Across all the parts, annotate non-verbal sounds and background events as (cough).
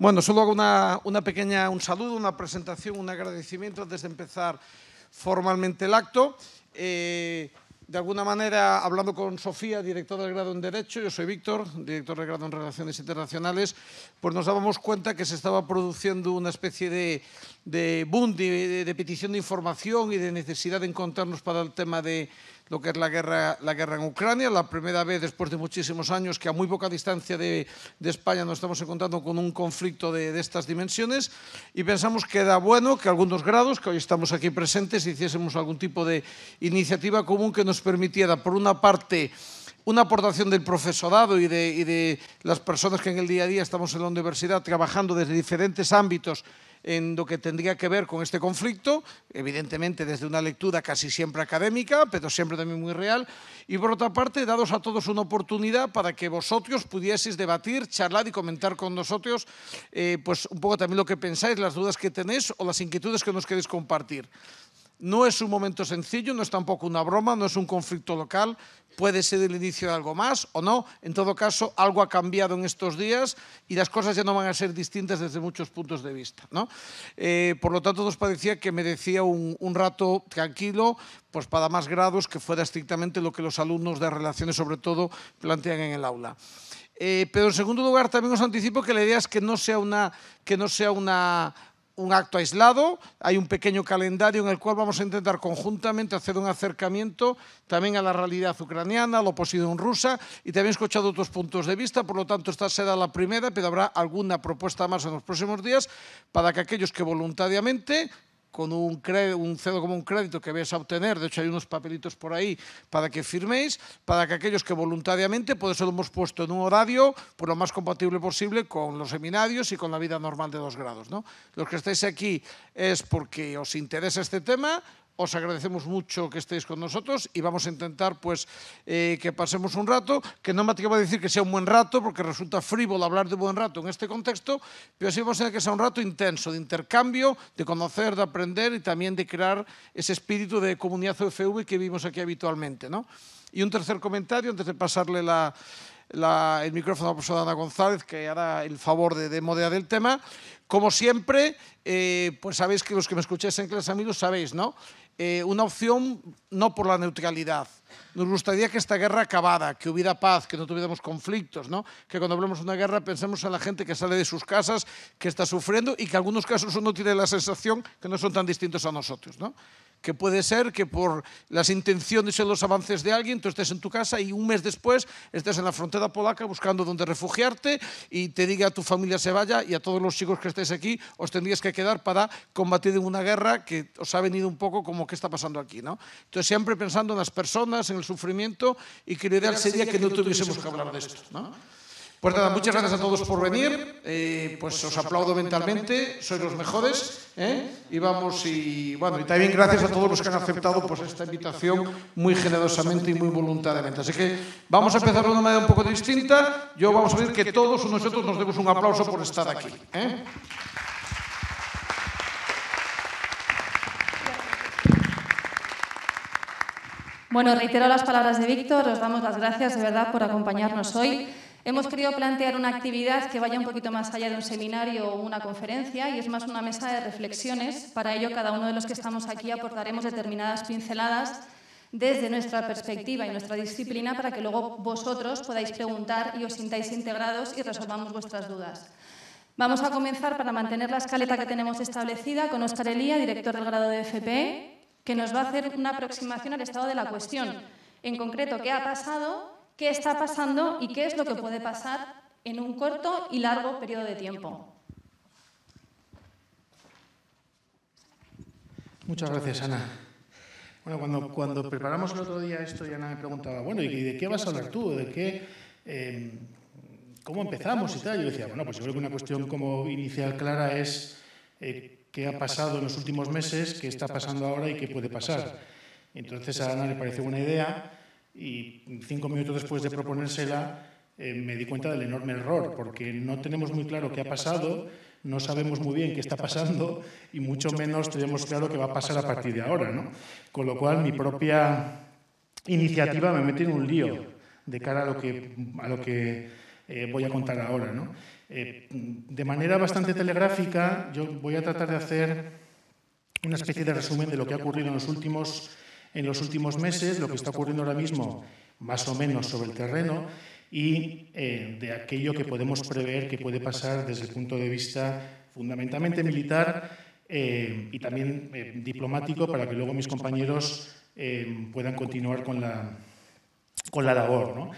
Bueno, solo hago una, una, pequeña, un saludo, una presentación, un agradecimiento antes de empezar formalmente el acto. Eh, de alguna manera, hablando con Sofía, directora del grado en Derecho, yo soy Víctor, director del grado en Relaciones Internacionales, pues nos dábamos cuenta que se estaba produciendo una especie de, de boom, de, de petición de información y de necesidad de encontrarnos para el tema de, lo que es la guerra, en Ucrania, la primera vez después de muchísimos años que a muy poca distancia de, España nos estamos encontrando con un conflicto de, estas dimensiones. Y pensamos que era bueno que algunos grados, que hoy estamos aquí presentes, hiciésemos algún tipo de iniciativa común que nos permitiera, por una parte, una aportación del profesorado y de las personas que en el día a día estamos en la universidad trabajando desde diferentes ámbitos en lo que tendría que ver con este conflicto, evidentemente desde una lectura casi siempre académica, pero siempre también muy real, y por otra parte, dados a todos una oportunidad para que vosotros pudieseis debatir, charlar y comentar con nosotros eh, pues un poco también lo que pensáis, las dudas que tenéis o las inquietudes que nos queréis compartir. No es un momento sencillo, no es tampoco una broma, no es un conflicto local, puede ser el inicio de algo más o no. En todo caso, algo ha cambiado en estos días y las cosas ya no van a ser distintas desde muchos puntos de vista. ¿no? Eh, por lo tanto, nos parecía que merecía un, un rato tranquilo pues para más grados que fuera estrictamente lo que los alumnos de relaciones, sobre todo, plantean en el aula. Eh, pero en segundo lugar, también os anticipo que la idea es que no sea una, que no sea una, un acto aislado, hay un pequeño calendario en el cual vamos a intentar conjuntamente hacer un acercamiento también a la realidad ucraniana, a la oposición rusa y también he escuchado otros puntos de vista, por lo tanto esta será la primera, pero habrá alguna propuesta más en los próximos días para que aquellos que voluntariamente con un, crédito, un cedo como un crédito que vais a obtener, de hecho hai unos papelitos por aí para que firméis, para que aquellos que voluntariamente, por eso lo hemos puesto en un horario por lo más compatible posible con los seminarios y con la vida normal de dos grados. ¿no? Los que estáis aquí es porque os interesa este tema, os agradecemos mucho que estéis con nosotros y vamos a intentar pues eh, que pasemos un rato, que no me atrevo a decir que sea un buen rato, porque resulta frívolo hablar de buen rato en este contexto, pero sí vamos a que sea un rato intenso, de intercambio, de conocer, de aprender y también de crear ese espíritu de comunidad UFV que vivimos aquí habitualmente. ¿no? Y un tercer comentario, antes de pasarle la, el micrófono a la profesora Ana González, que hará el favor de, de moderar el tema. Como siempre, eh, pues sabéis que los que me escucháis en clase amigos sabéis, ¿no? Eh, una opción no por la neutralidad. Nos gustaría que esta guerra acabara, que hubiera paz, que no tuviéramos conflictos, ¿no? que cuando hablemos de una guerra pensemos en la gente que sale de sus casas, que está sufriendo y que en algunos casos uno tiene la sensación que no son tan distintos a nosotros. ¿no? que puede ser que por las intenciones y los avances de alguien tú estés en tu casa y un mes después estés en la frontera polaca buscando dónde refugiarte y te diga a tu familia se vaya y a todos los chicos que estéis aquí os tendrías que quedar para combatir en una guerra que os ha venido un poco como qué está pasando aquí. ¿no? Entonces siempre pensando en las personas, en el sufrimiento y que lo ideal sería que no tuviésemos que hablar de esto. ¿no? Pues nada, muchas gracias a todos por venir. Eh, pues os aplaudo mentalmente, sois los mejores. ¿eh? Y vamos y bueno, y también gracias a todos los que han aceptado pues, esta invitación muy generosamente y muy voluntariamente. Así que vamos a empezar de una manera un poco distinta. Yo vamos a ver que todos nosotros nos demos un aplauso por estar aquí. ¿eh? Bueno, reitero las palabras de Víctor, os damos las gracias de verdad por acompañarnos hoy. Hemos querido plantear una actividad que vaya un poquito más allá de un seminario o una conferencia y es más una mesa de reflexiones. Para ello, cada uno de los que estamos aquí aportaremos determinadas pinceladas desde nuestra perspectiva y nuestra disciplina para que luego vosotros podáis preguntar y os sintáis integrados y resolvamos vuestras dudas. Vamos a comenzar para mantener la escaleta que tenemos establecida con Óscar Elía, director del grado de FPE, que nos va a hacer una aproximación al estado de la cuestión. En concreto, qué ha pasado, qué está pasando y qué es lo que puede pasar en un corto y largo periodo de tiempo. Muchas gracias, Ana. Bueno, cuando, cuando preparamos el otro día esto, ya Ana me preguntaba, bueno, ¿y de qué vas a hablar tú? ¿De qué, eh, ¿Cómo empezamos y tal? Yo decía, bueno, pues yo creo que una cuestión como inicial clara es eh, qué ha pasado en los últimos meses, qué está pasando ahora y qué puede pasar. Entonces a Ana le pareció buena idea y cinco minutos después de proponérsela eh, me di cuenta del enorme error, porque no tenemos muy claro qué ha pasado, no sabemos muy bien qué está pasando y mucho menos tenemos claro qué va a pasar a partir de ahora. ¿no? Con lo cual mi propia iniciativa me mete en un lío de cara a lo que, a lo que eh, voy a contar ahora. ¿no? Eh, de manera bastante telegráfica, yo voy a tratar de hacer una especie de resumen de lo que ha ocurrido en los últimos, en los últimos meses, lo que está ocurriendo ahora mismo, más o menos sobre el terreno, y eh, de aquello que podemos prever que puede pasar desde el punto de vista fundamentalmente militar eh, y también diplomático, para que luego mis compañeros puedan continuar con la, con la labor. ¿no?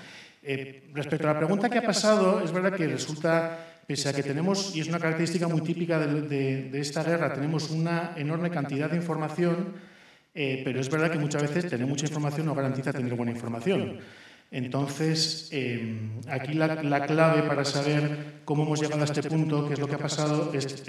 Eh, respecto a la pregunta que ha pasado, es verdad que resulta, pese a que tenemos, y es una característica muy típica de, esta guerra, tenemos una enorme cantidad de información, eh, pero es verdad que muchas veces tener mucha información no garantiza tener buena información. Entonces, eh, aquí la, clave para saber cómo hemos llegado a este punto, qué es lo que ha pasado, es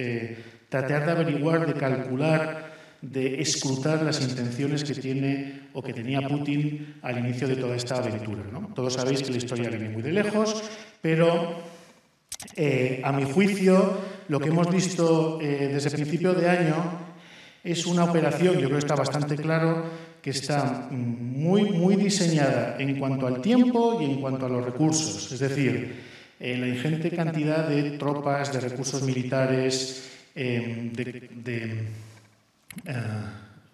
tratar de averiguar, de calcular de escrutar las intenciones que tiene o que tenía Putin al inicio de toda esta aventura. ¿no? Todos sabéis que la historia viene muy de lejos, pero eh, a mi juicio lo que hemos visto eh, desde principio de año es una operación, yo creo que está bastante claro, que está muy, muy diseñada en cuanto al tiempo y en cuanto a los recursos. Es decir, eh, la ingente cantidad de tropas, de recursos militares, de eh,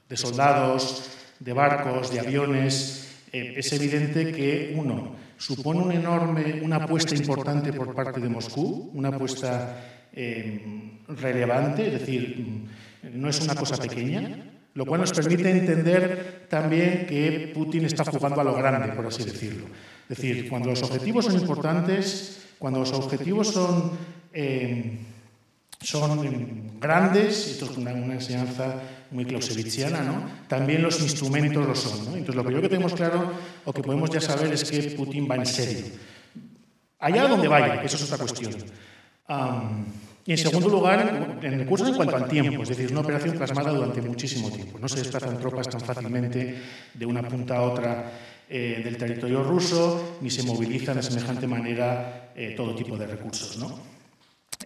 de soldados, de barcos, de aviones, eh, es evidente que, uno, supone un enorme, una apuesta importante por parte de Moscú, una apuesta eh, relevante, es decir, no es una cosa pequeña, lo cual nos permite entender también que Putin está jugando a lo grande, por así decirlo. Es decir, cuando los objetivos son importantes, cuando los objetivos son son grandes, esto es una, enseñanza muy clausewitziana, ¿no? también los instrumentos lo son. ¿no? Entonces, lo yo que tenemos claro o que podemos ya saber es que Putin va en serio. Allá donde vaya, eso es otra cuestión. y en segundo lugar, en recursos en cuanto al tiempo, es decir, una operación plasmada durante muchísimo tiempo. No se desplazan tropas tan fácilmente de una punta a otra eh, del territorio ruso, ni se movilizan de semejante manera eh, todo tipo de recursos. ¿no?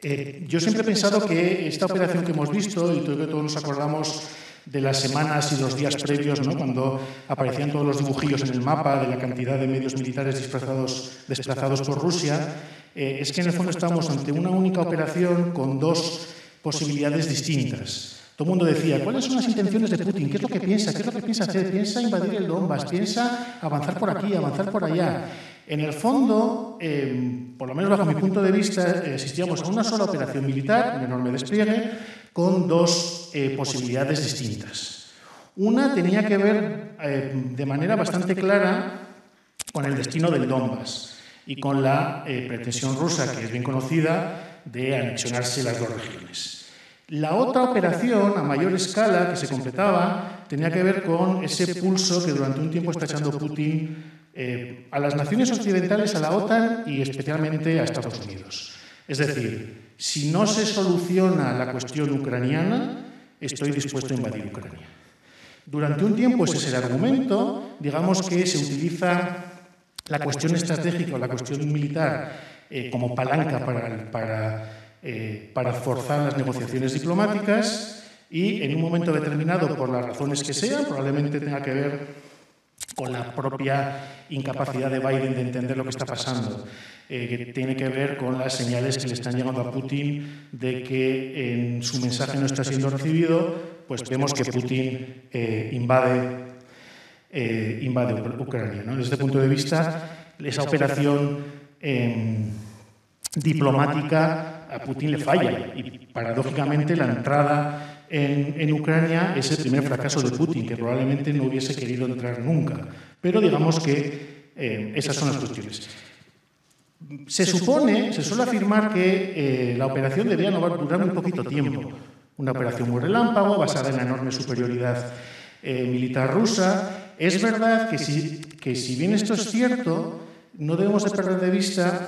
Eh, yo siempre he pensado que esta operación que hemos visto, y creo que todos nos acordamos de las semanas y los días previos, ¿no? cuando aparecían todos los dibujillos en el mapa de la cantidad de medios militares desplazados, desplazados por Rusia, eh, es que en el fondo estamos ante una única operación con dos posibilidades distintas. Todo el mundo decía, ¿cuáles son las intenciones de Putin? ¿Qué es lo que piensa? ¿Qué es lo que piensa hacer? ¿Piensa invadir el Donbass? ¿Piensa avanzar por aquí, avanzar por allá? En el fondo, eh, por lo menos bajo mi punto de vista, existíamos a una sola operación militar, un enorme despliegue, con dos eh, posibilidades distintas. Una tenía que ver eh, de manera bastante clara con el destino del Donbass y con la pretensión rusa, que es bien conocida, de anexionarse las dos regiones. La otra operación, a mayor escala, que se completaba, tenía que ver con ese pulso que durante un tiempo está echando Putin eh, a las naciones occidentales, a la OTAN y especialmente a Estados Unidos. Es decir, si no se soluciona la cuestión ucraniana, estoy dispuesto a invadir Ucrania. Durante un tiempo ese es el argumento, digamos que se utiliza la cuestión estratégica o la cuestión militar eh, como palanca para, para, eh, para forzar las negociaciones diplomáticas y en un momento determinado, por las razones que sean, probablemente tenga que ver con la propia incapacidad de Biden de entender lo que está pasando, eh, que tiene que ver con las señales que le están llegando a Putin de que en su mensaje no está siendo recibido, pues vemos que Putin eh, invade, eh, invade Ucrania. Desde este punto de vista, esa operación em, diplomática a Putin le falla y paradójicamente la entrada en, Ucrania es el primer fracaso de Putin, que probablemente no hubiese querido entrar nunca. Pero digamos que eh, esas son las cuestiones. Se supone, se suele afirmar que eh, la operación debía durar muy poquito tiempo. Una operación muy relámpago, basada en la enorme superioridad eh, militar rusa. Es verdad que si, que si bien esto es cierto, no debemos de perder de vista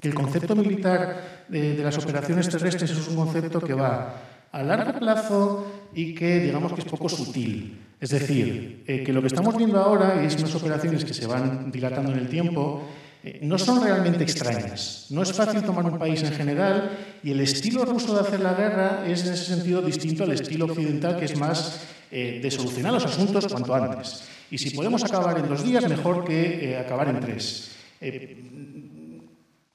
que el concepto militar de, de las operaciones terrestres es un concepto que va a largo plazo y que digamos que es poco sutil. Es decir, eh, que lo que estamos viendo ahora es unas operaciones que se van dilatando en el tiempo, eh, no son realmente extrañas. No es fácil tomar un país en general y el estilo ruso de hacer la guerra es en ese sentido distinto al estilo occidental que es más eh, de solucionar los asuntos cuanto antes. Y si podemos acabar en dos días, mejor que acabar en tres.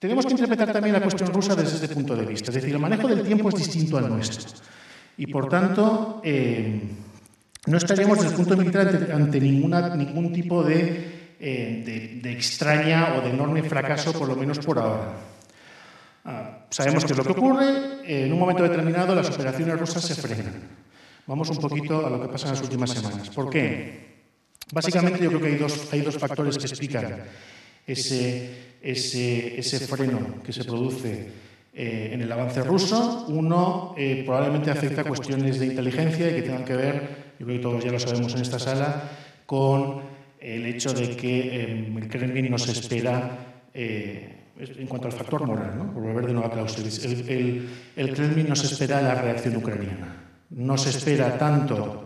Tenemos que interpretar también la cuestión rusa desde este punto de vista. Es decir, el manejo del tiempo es distinto al nuestro. Y por tanto, eh, no estaríamos desde el punto de vista ante, ninguna, ningún tipo de, eh, de, extraña o de enorme fracaso, por lo menos por ahora. Ah, sabemos qué es lo que ocurre. en un momento determinado, las operaciones rusas se frenan. Vamos un poquito a lo que pasa en las últimas semanas. ¿Por qué? Básicamente, yo creo que hay dos, hay dos factores que explican ese, ese, ese freno que se produce eh, en el avance ruso. Uno eh, probablemente afecta a cuestiones de inteligencia y que tengan que ver yo creo que todos ya lo sabemos en esta sala, con el hecho de que em, el Kremlin nos espera, eh, en cuanto al factor moral, ¿no? por volver de nuevo a Clausewitz, el, el, Kremlin nos espera la reacción ucraniana. No se espera tanto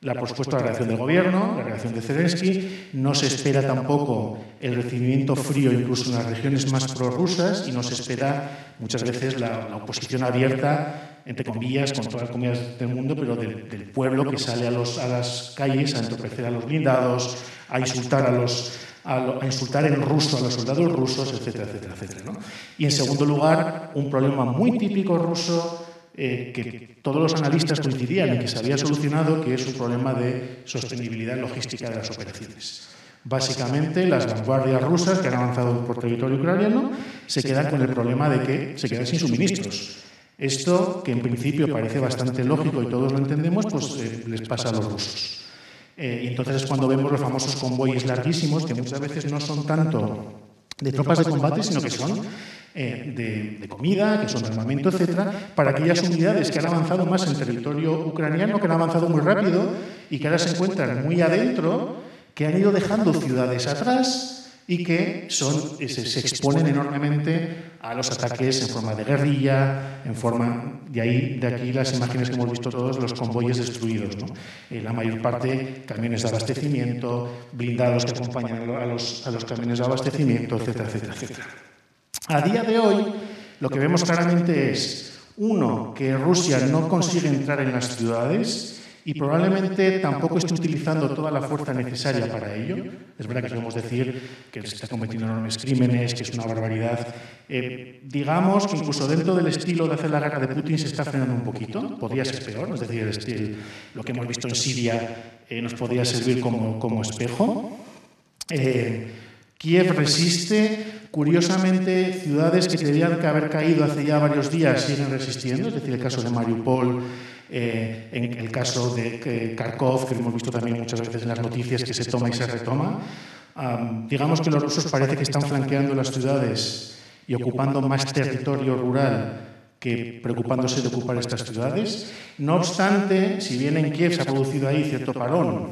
la, por supuesto, la reacción del gobierno, la reacción de Zelensky, no se espera tampoco el recibimiento frío incluso en las regiones más prorrusas y no se espera muchas veces la oposición abierta entre comillas, con todas las comillas del mundo, pero del, pueblo que sale a, los, a, las calles a entorpecer a los blindados, a insultar a los a, insultar en ruso a los soldados rusos, etcétera, etcétera, etcétera. Y en segundo lugar, un problema muy típico ruso eh, que todos los analistas coincidían en que se había solucionado, que es un problema de sostenibilidad logística de las operaciones. Básicamente, las vanguardias rusas que han avanzado por territorio ucraniano se quedan con el problema de que se quedan sin suministros. Esto, que en principio parece bastante lógico y todos lo entendemos, pues eh, les pasa a los rusos. Eh, y entonces es cuando vemos los famosos convoyes larguísimos, que muchas veces no son tanto de tropas de combate, sino que son eh, de, comida, que son armamento, etcétera, para aquellas unidades que han avanzado más en territorio ucraniano, que han avanzado muy rápido y que ahora se encuentran muy adentro, que han ido dejando ciudades atrás y que son, se, se, exponen enormemente a los ataques en forma de guerrilla, en forma, de ahí de aquí las imágenes que hemos visto todos, los convoyes destruidos. ¿no? Eh, la mayor parte camiones de abastecimiento, blindados que acompañan a los, a los camiones de abastecimiento, etcétera, etcétera, etcétera. A día de hoy, lo que vemos claramente es, uno, que Rusia no consigue entrar en las ciudades, y probablemente tampoco esté utilizando toda la fuerza necesaria para ello. Es verdad que podemos decir que se está cometiendo enormes crímenes, que es una barbaridad. Eh, digamos que incluso dentro del estilo de hacer la guerra de Putin se está frenando un poquito. Podría ser peor, es decir, el estilo, lo que hemos visto en Siria eh, nos podría servir como, como espejo. Eh, Kiev resiste. Curiosamente, ciudades que tendrían que haber caído hace ya varios días siguen resistiendo, es decir, el caso de Mariupol, eh, en el caso de Kharkov, que hemos visto también muchas veces en las noticias que se toma y se retoma, digamos que los rusos parece que están flanqueando las ciudades y ocupando más territorio rural que preocupándose de ocupar estas ciudades. No obstante, si bien en Kiev se ha producido ahí cierto parón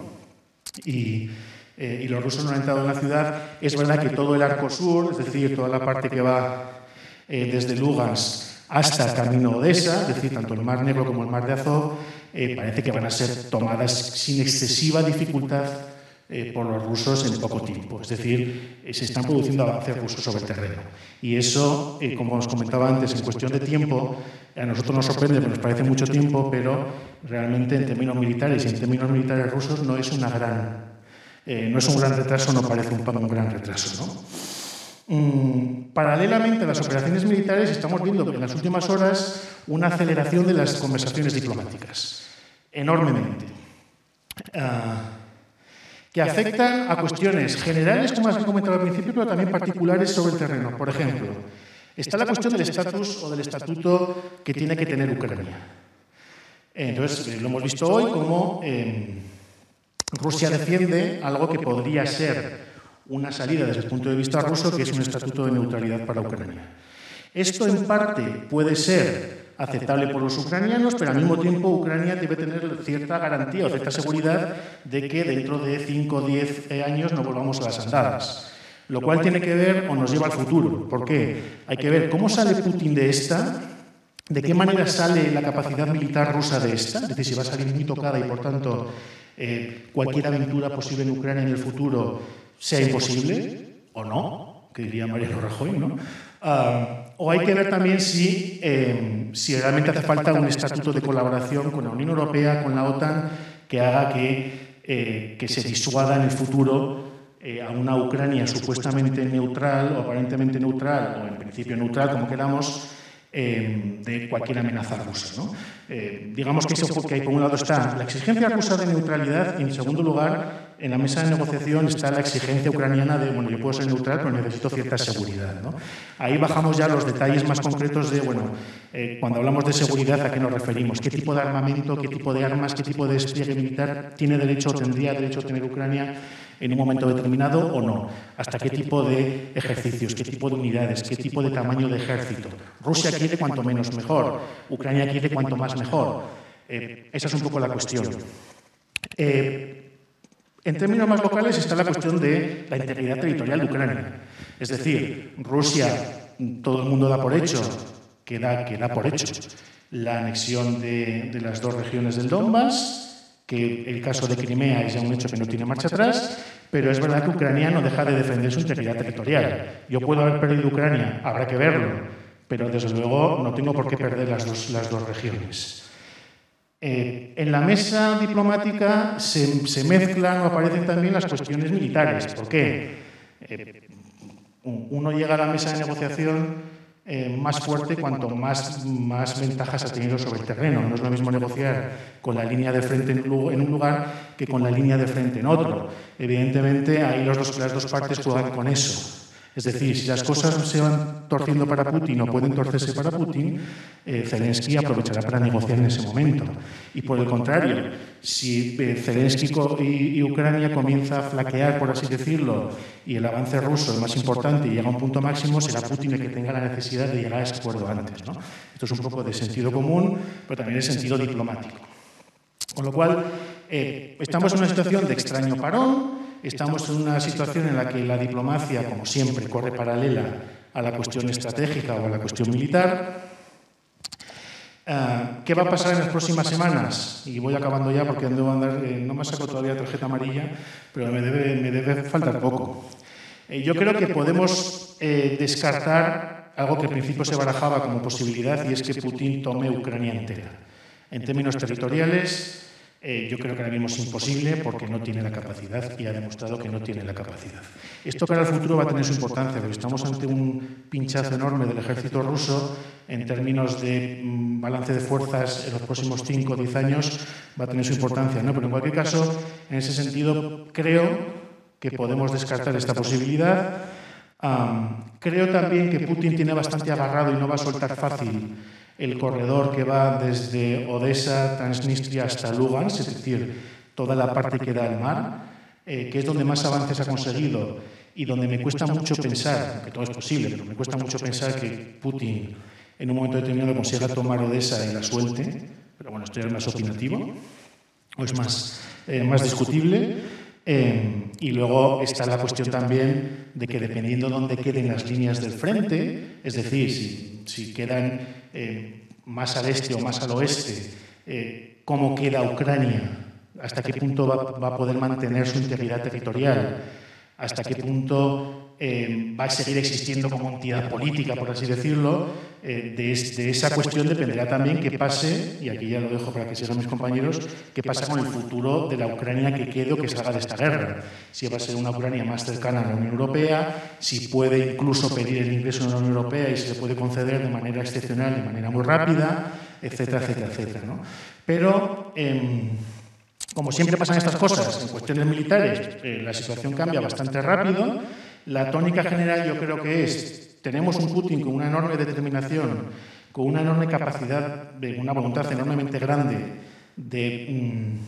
y, eh, y los rusos no han entrado en la ciudad, es verdad que todo el arco sur, es decir, toda la parte que va eh, desde Lugansk hasta el camino Odessa, es decir, tanto el Mar Negro como el Mar de Azov, eh, parece que van a ser tomadas sin excesiva dificultad eh, por los rusos en poco tiempo. Es decir, eh, se están produciendo avances rusos sobre el terreno. Y eso, como os comentaba antes, en cuestión de tiempo, a nosotros nos sorprende, nos parece mucho tiempo, pero realmente en términos militares y en términos militares rusos no es una gran, no es un gran retraso, no parece un, gran retraso. ¿no? Mm, paralelamente a las operaciones militares, estamos viendo en las últimas horas una aceleración de las conversaciones diplomáticas, enormemente, ah, que afectan a cuestiones generales, como has comentado al principio, pero también particulares sobre el terreno. Por ejemplo, está la cuestión del estatus o del estatuto que tiene que tener Ucrania. Entonces, eh, lo hemos visto hoy como eh, Rusia defiende algo que podría ser una salida desde el punto de vista ruso, que es un estatuto de neutralidad para Ucrania. Esto en parte puede ser aceptable por los ucranianos, pero al mismo tiempo Ucrania debe tener cierta garantía o cierta seguridad de que dentro de 5 o 10 años no volvamos a las andadas. Lo cual tiene que ver o nos lleva al futuro. ¿Por qué? Hay que ver cómo sale Putin de esta, de qué manera sale la capacidad militar rusa de esta, es decir, si va a salir muy tocada y por tanto eh, cualquier aventura posible en Ucrania en el futuro sea imposible o no, que diría Mariano Rajoy, ¿no? Ah, o hay que ver también si, eh, si realmente hace falta un estatuto de colaboración con la Unión Europea, con la OTAN, que haga que, eh, que se disuada en el futuro eh, a una Ucrania supuestamente neutral o aparentemente neutral, o en principio neutral, como queramos, eh, de cualquier amenaza rusa. ¿no? Eh, digamos que, eso, que por un lado está la exigencia rusa de neutralidad y en segundo lugar, en la mesa de negociación está la exigencia ucraniana de, bueno, yo puedo ser neutral, pero necesito cierta seguridad. ¿no? Ahí bajamos ya los detalles más concretos de, bueno, eh, cuando hablamos de seguridad, ¿a qué nos referimos? ¿Qué tipo de armamento, qué tipo de armas, qué tipo de despliegue militar tiene derecho o tendría derecho a tener Ucrania? En un momento determinado o no, hasta qué tipo de ejercicios, qué tipo de unidades, qué tipo de tamaño de ejército. Rusia quiere cuanto menos mejor, Ucrania quiere cuanto más mejor. Eh, esa es un poco la cuestión. Eh, en términos más locales está la cuestión de la integridad territorial de Ucrania. Es decir, Rusia, todo el mundo da por hecho, que da, por hecho, la anexión de, de las dos regiones del Donbass, que el caso de Crimea es ya un hecho que no tiene marcha atrás, pero es verdad que Ucrania no deja de defender su integridad territorial. Yo puedo haber perdido Ucrania, habrá que verlo, pero desde luego no tengo por qué perder las dos, las dos regiones. Eh, en la mesa diplomática se, mezclan o aparecen también las cuestiones militares. ¿Por qué? Eh, uno llega a la mesa de negociación eh, más fuerte cuanto más, más ventajas ha tenido sobre el terreno. No es lo mismo negociar con la línea de frente en un lugar que con la línea de frente en otro. Evidentemente, ahí los dos, las dos partes juegan con eso. Es decir, si las cosas se van torciendo para Putin o pueden torcerse para Putin, eh, Zelensky aprovechará para negociar en ese momento. Y por el contrario, si eh, Zelensky y, Ucrania comienza a flaquear, por así decirlo, y el avance ruso es más importante y llega a un punto máximo, será Putin el que tenga la necesidad de llegar a ese acuerdo antes. ¿no? Esto es un poco de sentido común, pero también de sentido diplomático. Con lo cual, eh, estamos en una situación de extraño parón, Estamos en una situación en la que la diplomacia, como siempre, corre paralela a la cuestión estratégica o a la cuestión militar. Ah, ¿Qué va a pasar en las próximas semanas? Y voy acabando ya porque ando a andar, eh, no me saco todavía tarjeta amarilla, pero me debe, me debe faltar poco. Eh, yo creo que podemos eh, descartar algo que al principio se barajaba como posibilidad y es que Putin tome Ucrania entera. En términos territoriales, eh, yo creo que ahora mismo es imposible porque no tiene la capacidad y ha demostrado que no tiene la capacidad. Esto para el futuro va a tener su importancia, porque estamos ante un pinchazo enorme del ejército ruso en términos de mm, balance de fuerzas en los próximos 5 o 10 años, va a tener su importancia. ¿no? Pero en cualquier caso, en ese sentido, creo que podemos descartar esta posibilidad. creo también que Putin tiene bastante agarrado y no va a soltar fácil el corredor que va desde Odessa, Transnistria hasta Lugansk, es decir, toda la parte que da al mar, eh, que es donde más avances ha conseguido y donde me cuesta mucho pensar, que todo es posible, pero me cuesta mucho pensar que Putin en un momento determinado consiga tomar Odessa y la suelte, pero bueno, esto ya es más opinativo, o es más, eh, más discutible. Eh, y luego está la cuestión también de que dependiendo de dónde queden las líneas del frente, es decir, si, si quedan eh, más al este o más al oeste, eh, cómo queda Ucrania, hasta qué punto va, a poder mantener su integridad territorial, hasta qué punto eh, va a seguir existiendo como entidad política, por así decirlo. de, de, esa cuestión dependerá también qué pase, y aquí ya lo dejo para que sigan mis compañeros, qué pasa con el futuro de la Ucrania que quede o que salga de esta guerra. Si va a ser una Ucrania más cercana a la Unión Europea, si puede incluso pedir el ingreso en la Unión Europea y se le puede conceder de manera excepcional, de manera muy rápida, etcétera, etcétera, etcétera. ¿no? Pero... Eh, como siempre pasan estas cosas, en cuestiones militares eh, la situación cambia bastante rápido. La tónica general yo creo que es, tenemos un Putin con una enorme determinación, con una enorme capacidad, de una voluntad enormemente grande de,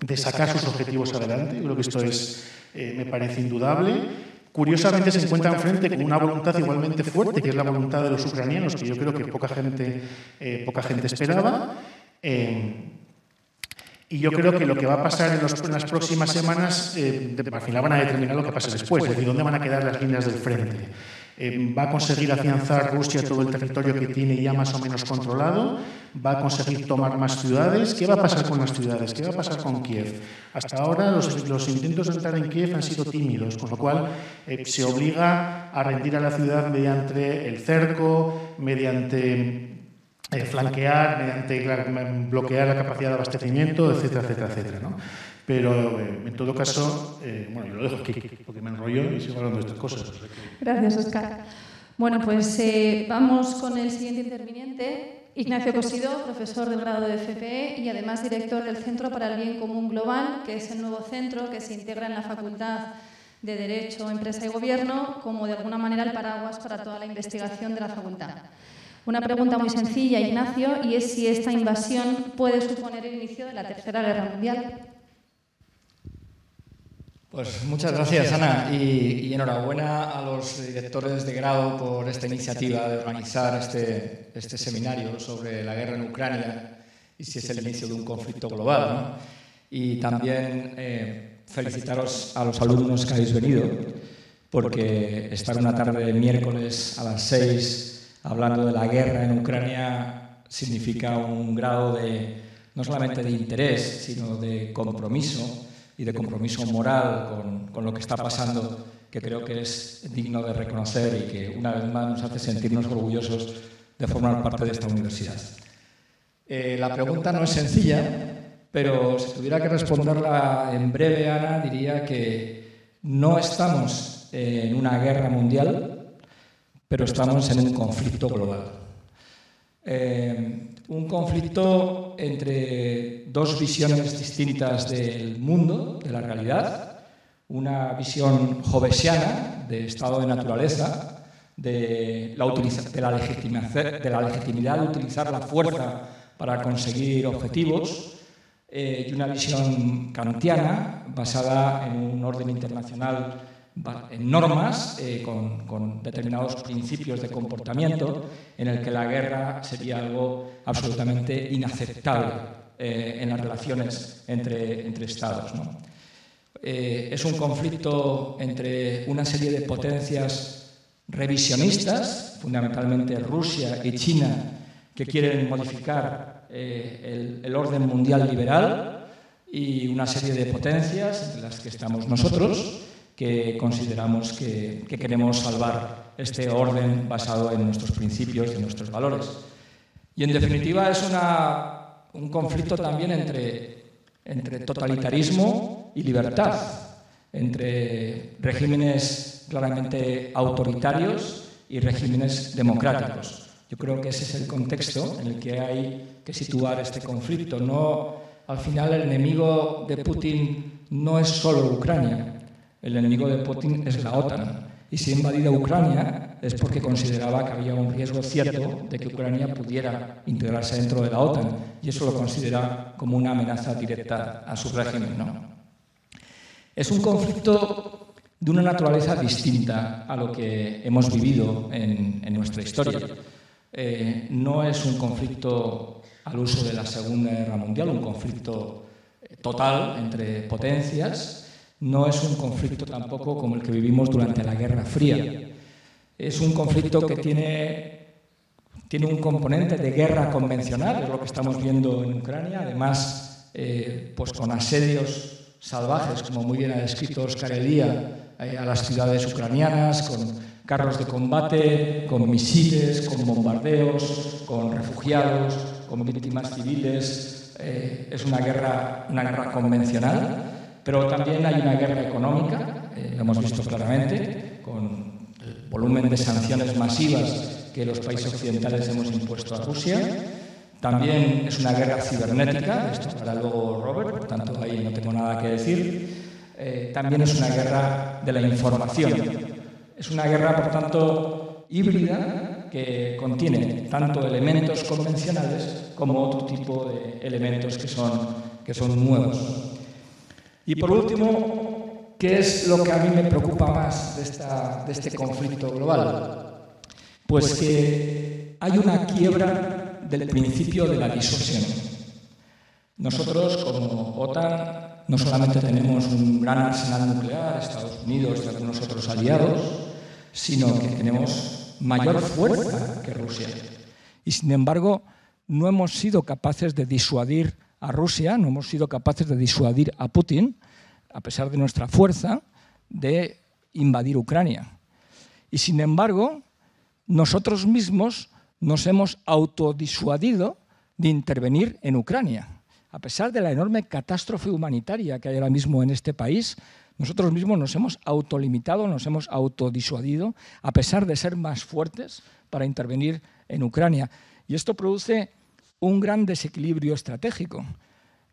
mm, de sacar sus objetivos adelante. Yo creo que esto es, eh, me parece indudable. Curiosamente se encuentra enfrente con una voluntad igualmente fuerte, que es la voluntad de los ucranianos, que yo creo que poca gente, eh, poca gente esperaba. Y yo creo que lo que va a pasar en, las próximas semanas, eh, al final van a determinar lo que pase después, es decir, dónde van a quedar las líneas del frente. Eh, va a conseguir afianzar Rusia todo el territorio que tiene ya más o menos controlado, va a conseguir tomar más ciudades. ¿Qué va a pasar con las ciudades? ¿Qué va a pasar con Kiev? Hasta ahora los, los intentos de entrar en Kiev han sido tímidos, con lo cual eh, se obliga a rendir a la ciudad mediante el cerco, mediante eh, flanquear, mediante bloquear la capacidad de abastecimiento, etcétera, etcétera, etcétera. ¿no? Pero eh, en todo caso, eh, bueno, yo lo dejo aquí, porque me enrollo y sigo hablando de estas cosas. Gracias, Oscar. Bueno, pues eh, vamos con el siguiente interviniente. Ignacio Cosido, profesor del grado de FPE y además director del Centro para el Bien Común Global, que es el nuevo centro que se integra en la Facultad de Derecho, Empresa y Gobierno, como de alguna manera el paraguas para toda la investigación de la facultad. Una pregunta muy sencilla, Ignacio, y es si esta invasión puede suponer el inicio de la Tercera Guerra Mundial. Pues muchas gracias, Ana, y, enhorabuena a los directores de grado por esta iniciativa de organizar este, este seminario sobre la guerra en Ucrania y si es el inicio de un conflicto global. Y también eh, felicitaros a los alumnos que habéis venido, porque estar una tarde de miércoles a las seis hablando de la guerra en Ucrania significa un grado de no solamente de interés, sino de compromiso y de compromiso moral con, con, lo que está pasando, que creo que es digno de reconocer y que una vez más nos hace sentirnos orgullosos de formar parte de esta universidad. Eh, la pregunta no es sencilla, pero si tuviera que responderla en breve, Ana, diría que no estamos en una guerra mundial, pero estamos en un conflicto global. Eh, un conflicto entre dos visiones distintas del mundo, de la realidad, una visión jovesiana de estado de naturaleza, de la, de la, de la legitimidad de utilizar la fuerza para conseguir objetivos, eh, y una visión kantiana basada en un orden internacional normas eh, con, determinados principios de comportamiento en el que la guerra sería algo absolutamente inaceptable eh, en las relaciones entre, Estados. Eh, es un conflicto entre una serie de potencias revisionistas, fundamentalmente Rusia y China, que quieren modificar el, el orden mundial liberal y una serie de potencias, entre las que estamos nosotros, que consideramos que, queremos salvar este orden basado en nuestros principios y nuestros valores. Y en definitiva es una, un conflicto también entre, entre totalitarismo y libertad, entre regímenes claramente autoritarios y regímenes democráticos. Yo creo que ese es el contexto en el que hay que situar este conflicto. No, al final el enemigo de Putin no es solo Ucrania, el enemigo de Putin es la OTAN. Y si ha invadido Ucrania es porque consideraba que había un riesgo cierto de que Ucrania pudiera integrarse dentro de la OTAN. Y eso lo considera como una amenaza directa a su régimen. Es un conflicto de una naturaleza distinta a lo que hemos vivido en, nuestra historia. Eh, no es un conflicto al uso de la Segunda Guerra Mundial, un conflicto total entre potencias, no es un conflicto tampoco como el que vivimos durante la Guerra Fría. Es un conflicto que tiene, tiene un componente de guerra convencional, es lo que estamos viendo en Ucrania, además eh, pues con asedios salvajes, como muy bien ha descrito Oscar Elía, eh, a las ciudades ucranianas, con carros de combate, con misiles, con bombardeos, con refugiados, con víctimas civiles. Eh, es una guerra, una guerra convencional pero también hay una guerra económica, eh, lo hemos visto claramente, con el volumen de sanciones masivas que los países occidentales hemos impuesto a Rusia. También es una guerra cibernética, esto para luego Robert, por tanto ahí no tengo nada que decir. Eh, también es una guerra de la información. Es una guerra, por tanto, híbrida que contiene tanto elementos convencionales como otro tipo de elementos que son, que son nuevos. Y por último, ¿qué es lo que a mí me preocupa más de, esta, de este conflicto global? Pues que hay una quiebra del principio de la disuasión. Nosotros, como OTAN, no solamente tenemos un gran arsenal nuclear, Estados Unidos y algunos otros aliados, sino que tenemos mayor fuerza que Rusia. Y sin embargo, no hemos sido capaces de disuadir a Rusia, no hemos sido capaces de disuadir a Putin, a pesar de nuestra fuerza, de invadir Ucrania. Y sin embargo, nosotros mismos nos hemos autodisuadido de intervenir en Ucrania. a pesar de la enorme catástrofe humanitaria que hay ahora mismo en este país, nosotros mismos nos hemos autolimitado, nos hemos autodisuadido, a pesar de ser más fuertes para intervenir en Ucrania. Y esto produce un gran desequilibrio estratégico.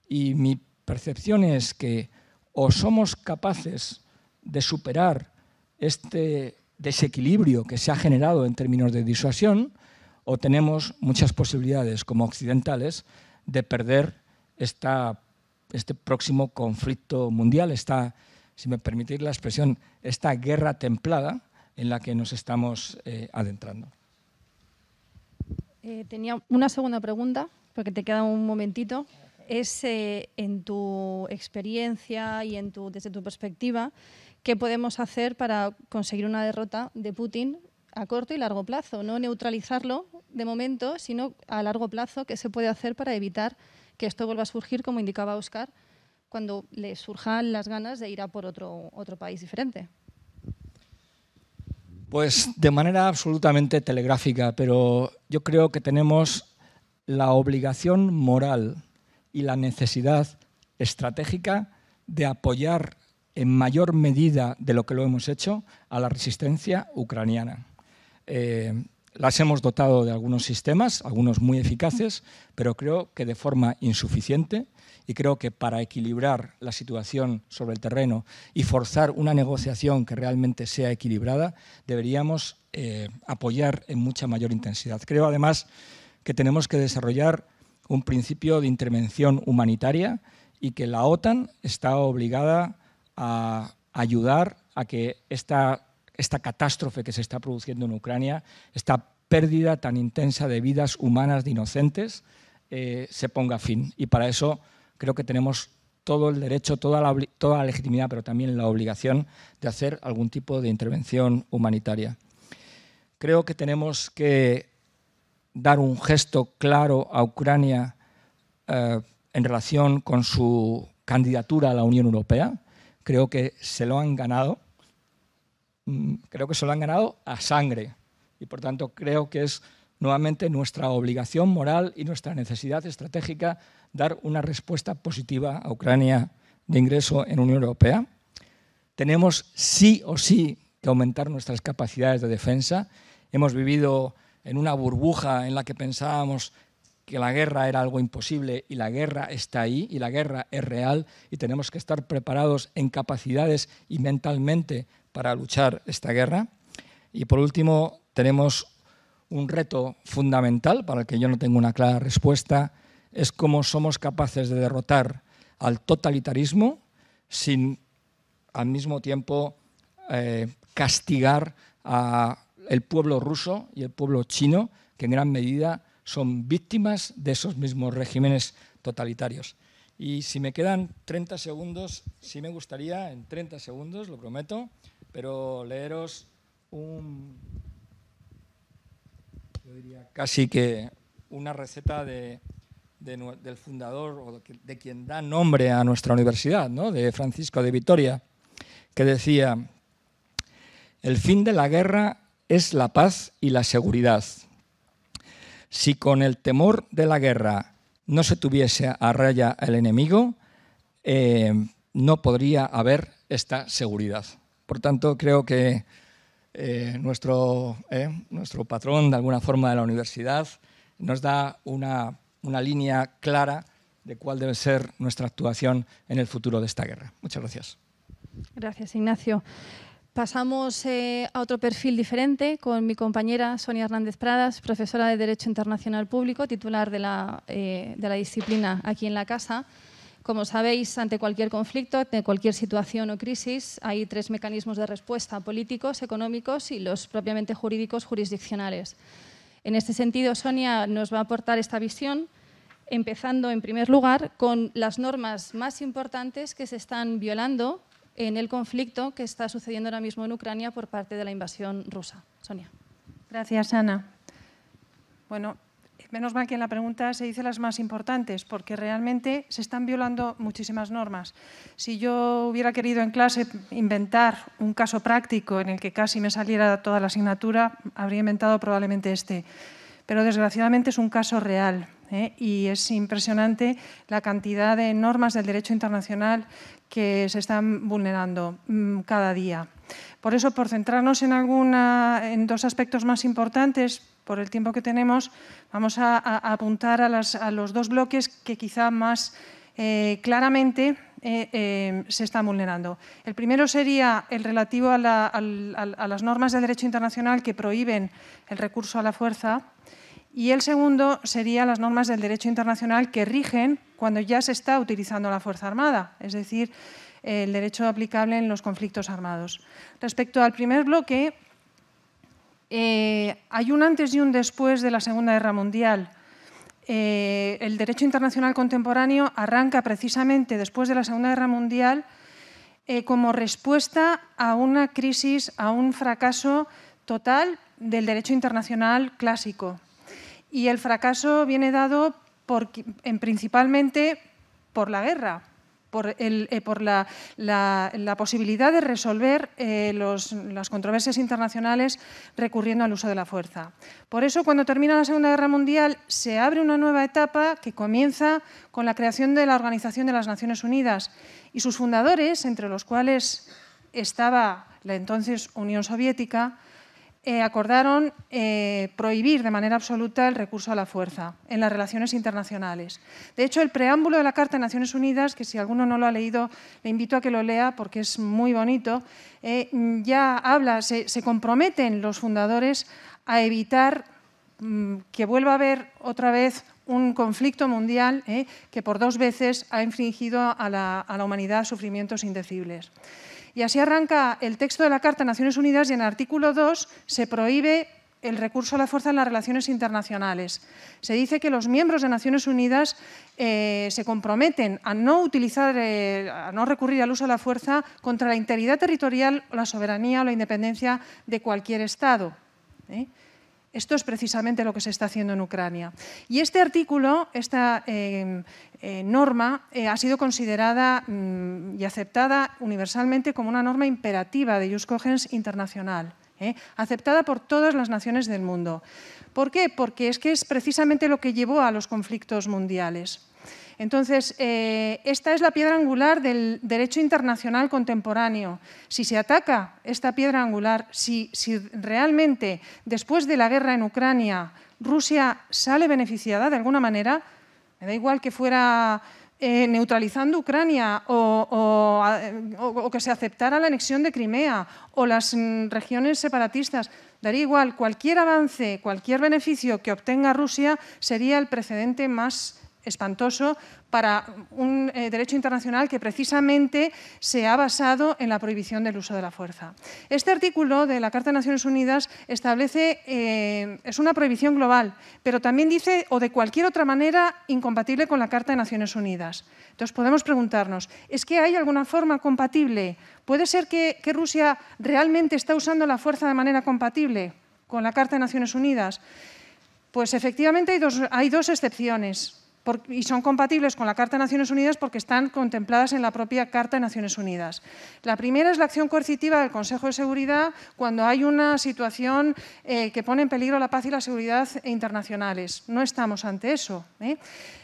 Y mi percepción es que o somos capaces de superar este desequilibrio que se ha generado en términos de disuasión, o tenemos muchas posibilidades como occidentales de perder este próximo conflicto mundial, esta, si me permitís la expresión, esta guerra templada en la que nos estamos eh, adentrando. Eh, tenía una segunda pregunta, porque te queda un momentito. Es eh, en tu experiencia y en tu, desde tu perspectiva, ¿qué podemos hacer para conseguir una derrota de Putin a corto y largo plazo? No neutralizarlo de momento, sino a largo plazo, ¿qué se puede hacer para evitar que esto vuelva a surgir, como indicaba Oscar, cuando le surjan las ganas de ir a por otro, otro país diferente? Pues de manera absolutamente telegráfica, pero yo creo que tenemos la obligación moral y la necesidad estratégica de apoyar en mayor medida de lo que lo hemos hecho a la resistencia ucraniana. Eh, las hemos dotado de algunos sistemas, algunos muy eficaces, pero creo que de forma insuficiente y creo que para equilibrar la situación sobre el terreno y forzar una negociación que realmente sea equilibrada, deberíamos eh, apoyar en mucha mayor intensidad. Creo además que tenemos que desarrollar un principio de intervención humanitaria y que la OTAN está obligada a ayudar a que esta esta catástrofe que se está produciendo en Ucrania, esta pérdida tan intensa de vidas humanas de inocentes, eh, se ponga fin. Y para eso creo que tenemos todo el derecho, toda la, legitimidad, pero también la obligación de hacer algún tipo de intervención humanitaria. Creo que tenemos que dar un gesto claro a Ucrania eh, en relación con su candidatura a la Unión Europea. Creo que se lo han ganado Mm, creo que se lo han ganado a sangre. Y por tanto creo que es nuevamente nuestra obligación moral y nuestra necesidad estratégica dar una respuesta positiva a Ucrania de ingreso en Unión Europea. Tenemos sí o sí que aumentar nuestras capacidades de defensa. Hemos vivido en una burbuja en la que pensábamos que la guerra era algo imposible y la guerra está ahí y la guerra es real y tenemos que estar preparados en capacidades y mentalmente para luchar esta guerra. Y por último, tenemos un reto fundamental para el que yo no tengo una clara respuesta, es cómo somos capaces de derrotar al totalitarismo sin al mismo tiempo eh, castigar al pueblo ruso y el pueblo chino, que en gran medida son víctimas de esos mismos regímenes totalitarios. Y si me quedan 30 segundos, sí me gustaría, en 30 segundos, lo prometo, pero leeros un, yo diría casi que una receta de, del fundador o de, quien da nombre a nuestra universidad, ¿no? de Francisco de Vitoria, que decía, el fin de la guerra es la paz y la seguridad. Si con el temor de la guerra no se tuviese a raya el enemigo, eh, no podría haber esta seguridad. Por tanto, creo que eh, nuestro, eh, nuestro patrón, de alguna forma, de la universidad, nos da una, una línea clara de cuál debe ser nuestra actuación en el futuro de esta guerra. Muchas gracias. Gracias, Ignacio. Pasamos eh, a otro perfil diferente con mi compañera Sonia Hernández Pradas, profesora de Derecho Internacional Público, titular de la, de la disciplina aquí en la casa. Como sabéis, ante cualquier conflicto, ante cualquier situación o crisis, hay tres mecanismos de respuesta, políticos, económicos y los propiamente jurídicos jurisdiccionales. En este sentido, Sonia nos va a aportar esta visión, empezando en primer lugar con las normas más importantes que se están violando en el conflicto que está sucediendo ahora mismo en Ucrania por parte de la invasión rusa. Sonia. Gracias, Ana. Bueno, menos mal que en la pregunta se dice las más importantes, porque realmente se están violando muchísimas normas. Si yo hubiera querido en clase inventar un caso práctico en el que casi me saliera toda la asignatura, habría inventado probablemente este. Pero desgraciadamente es un caso real ¿eh? y es impresionante la cantidad de normas del derecho internacional que se están vulnerando mm, cada día. Por eso, por centrarnos en, dos aspectos más importantes, por el tiempo que tenemos, vamos a, apuntar a, los dos bloques que quizá más eh, claramente eh, eh, se están vulnerando. El primero sería el relativo a, las normas del derecho internacional que prohíben el recurso a la fuerza y el segundo sería las normas del derecho internacional que rigen cuando ya se está utilizando la fuerza armada, es decir, el derecho aplicable en los conflictos armados. Respecto al primer bloque, eh, hay un antes y un después de la Segunda Guerra Mundial. Eh, el derecho internacional contemporáneo arranca precisamente después de la Segunda Guerra Mundial eh, como respuesta a una crisis, a un fracaso total del derecho internacional clásico. Y el fracaso viene dado en, principalmente por la guerra, por, eh, la, posibilidad de resolver eh, las controversias internacionales recurriendo al uso de la fuerza. Por eso, cuando termina la Segunda Guerra Mundial, se abre una nueva etapa que comienza con la creación de la Organización de las Naciones Unidas y sus fundadores, entre los cuales estaba la entonces Unión Soviética, eh, acordaron eh, prohibir de manera absoluta el recurso a la fuerza en las relaciones internacionales. De hecho, el preámbulo de la Carta de Naciones Unidas, que si alguno no lo ha leído, le invito a que lo lea porque es muy bonito, eh, ya habla, se, comprometen los fundadores a evitar mm, que vuelva a haber otra vez un conflicto mundial que por dos veces ha infringido a la, a la humanidad sufrimientos indecibles. Y así arranca el texto de la Carta de Naciones Unidas y en el artículo 2 se prohíbe el recurso a la fuerza en las relaciones internacionales. Se dice que los miembros de Naciones Unidas eh, se comprometen a no utilizar, eh, a no recurrir al uso de la fuerza contra la integridad territorial, la soberanía o la independencia de cualquier Estado. ¿eh? Esto es precisamente lo que se está haciendo en Ucrania. Y este artículo, esta eh, eh, norma, eh, ha sido considerada mm, y aceptada universalmente como una norma imperativa de Jus Cogens internacional, aceptada por todas las naciones del mundo. ¿Por qué? Porque es que es precisamente lo que llevó a los conflictos mundiales. Entonces, eh, esta es la piedra angular del derecho internacional contemporáneo. Si se ataca esta piedra angular, si, realmente después de la guerra en Ucrania Rusia sale beneficiada de alguna manera, me da igual que fuera eh, neutralizando Ucrania o, que se aceptara la anexión de Crimea o las mm, regiones separatistas, daría igual, cualquier avance, cualquier beneficio que obtenga Rusia sería el precedente más espantoso para un eh, derecho internacional que precisamente se ha basado en la prohibición del uso de la fuerza. Este artículo de la Carta de Naciones Unidas establece, eh, es una prohibición global, pero también dice, o de cualquier otra manera, incompatible con la Carta de Naciones Unidas. Entonces podemos preguntarnos, ¿es que hay alguna forma compatible? ¿Puede ser que, Rusia realmente está usando la fuerza de manera compatible con la Carta de Naciones Unidas? Pues efectivamente hay dos, hay dos excepciones y son compatibles con la Carta de Naciones Unidas porque están contempladas en la propia Carta de Naciones Unidas. La primera es la acción coercitiva del Consejo de Seguridad cuando hay una situación eh, que pone en peligro la paz y la seguridad internacionales. No estamos ante eso. ¿eh?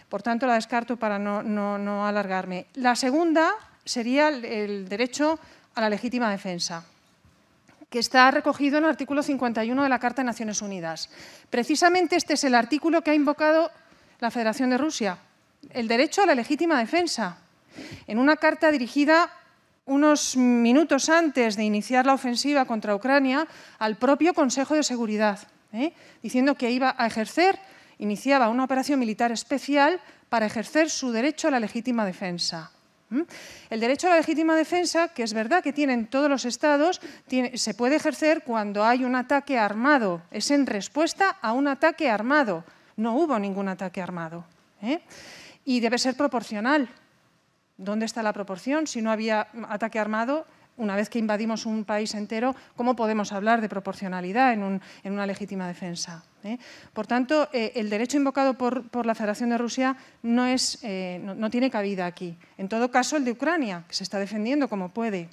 Por tanto, la descarto para no, alargarme. La segunda sería el derecho a la legítima defensa que está recogido en el artículo 51 de la Carta de Naciones Unidas. Precisamente este es el artículo que ha invocado la Federación de Rusia, el derecho a la legítima defensa. En una carta dirigida unos minutos antes de iniciar la ofensiva contra Ucrania al propio Consejo de Seguridad, ¿eh? diciendo que iba a ejercer, iniciaba una operación militar especial para ejercer su derecho a la legítima defensa. El derecho a la legítima defensa, que es verdad que tienen todos los estados, se puede ejercer cuando hay un ataque armado, es en respuesta a un ataque armado, no hubo ningún ataque armado. ¿eh? Y debe ser proporcional. ¿Dónde está la proporción? Si no había ataque armado, una vez que invadimos un país entero, ¿cómo podemos hablar de proporcionalidad en, una legítima defensa? ¿eh? Por tanto, eh, el derecho invocado por, la Federación de Rusia no, no, tiene cabida aquí. En todo caso, el de Ucrania, que se está defendiendo como puede.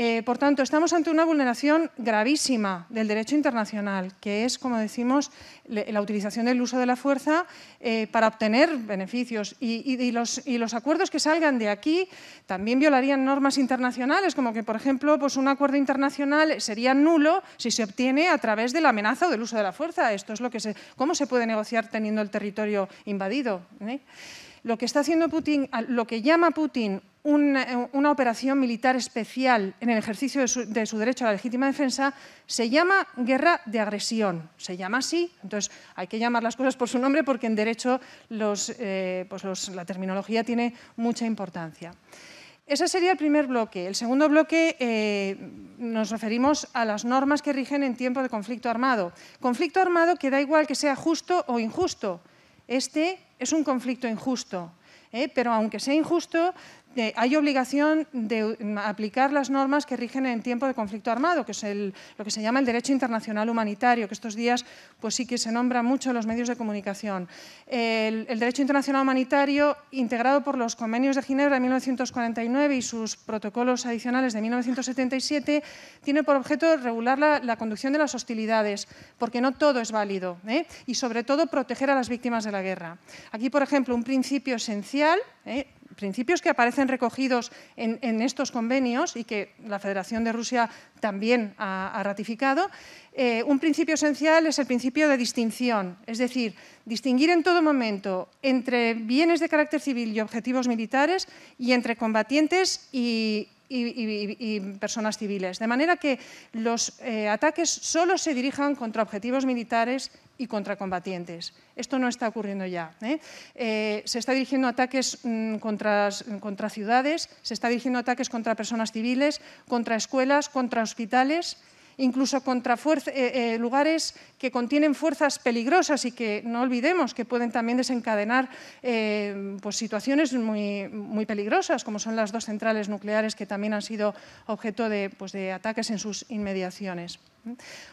Eh, por tanto, estamos ante una vulneración gravísima del derecho internacional, que es, como decimos, la utilización del uso de la fuerza eh, para obtener beneficios. Y, los, acuerdos que salgan de aquí también violarían normas internacionales, como que, por ejemplo, pues un acuerdo internacional sería nulo si se obtiene a través de la amenaza o del uso de la fuerza. Esto es lo que se, ¿Cómo se puede negociar teniendo el territorio invadido? ¿Eh? Lo que está haciendo Putin, lo que llama Putin una, operación militar especial en el ejercicio de su, derecho a la legítima defensa se llama guerra de agresión. Se llama así, entonces hay que llamar las cosas por su nombre porque en derecho eh, pues la terminología tiene mucha importancia. Ese sería el primer bloque. El segundo bloque eh, nos referimos a las normas que rigen en tiempo de conflicto armado. Conflicto armado que da igual que sea justo o injusto. Este es un conflicto injusto, ¿eh? pero aunque sea injusto, hay obligación de mm, aplicar las normas que rigen en tiempo de conflicto armado, que es lo que se llama el derecho internacional humanitario, que estos días pues sí que se nombra mucho en los medios de comunicación. El, derecho internacional humanitario, integrado por los convenios de Ginebra de 1949 y sus protocolos adicionales de 1977, tiene por objeto regular la, conducción de las hostilidades, porque no todo es válido, ¿eh? y sobre todo proteger a las víctimas de la guerra. Aquí, por ejemplo, un principio esencial, ¿eh? Principios que aparecen recogidos en, estos convenios y que la Federación de Rusia también ha, ratificado, eh, un principio esencial es el principio de distinción, es decir, distinguir en todo momento entre bienes de carácter civil y objetivos militares y entre combatientes y, personas civiles. De manera que los eh, ataques solo se dirijan contra objetivos militares y contra combatientes. Esto no está ocurriendo ya. ¿eh? Eh, se está dirigiendo ataques mm, contra, contra ciudades, se está dirigiendo ataques contra personas civiles, contra escuelas, contra hospitales incluso contra eh, lugares que contienen fuerzas peligrosas y que no olvidemos que pueden también desencadenar pues situaciones muy, muy, peligrosas, como son las dos centrales nucleares que también han sido objeto de, pues, de ataques en sus inmediaciones.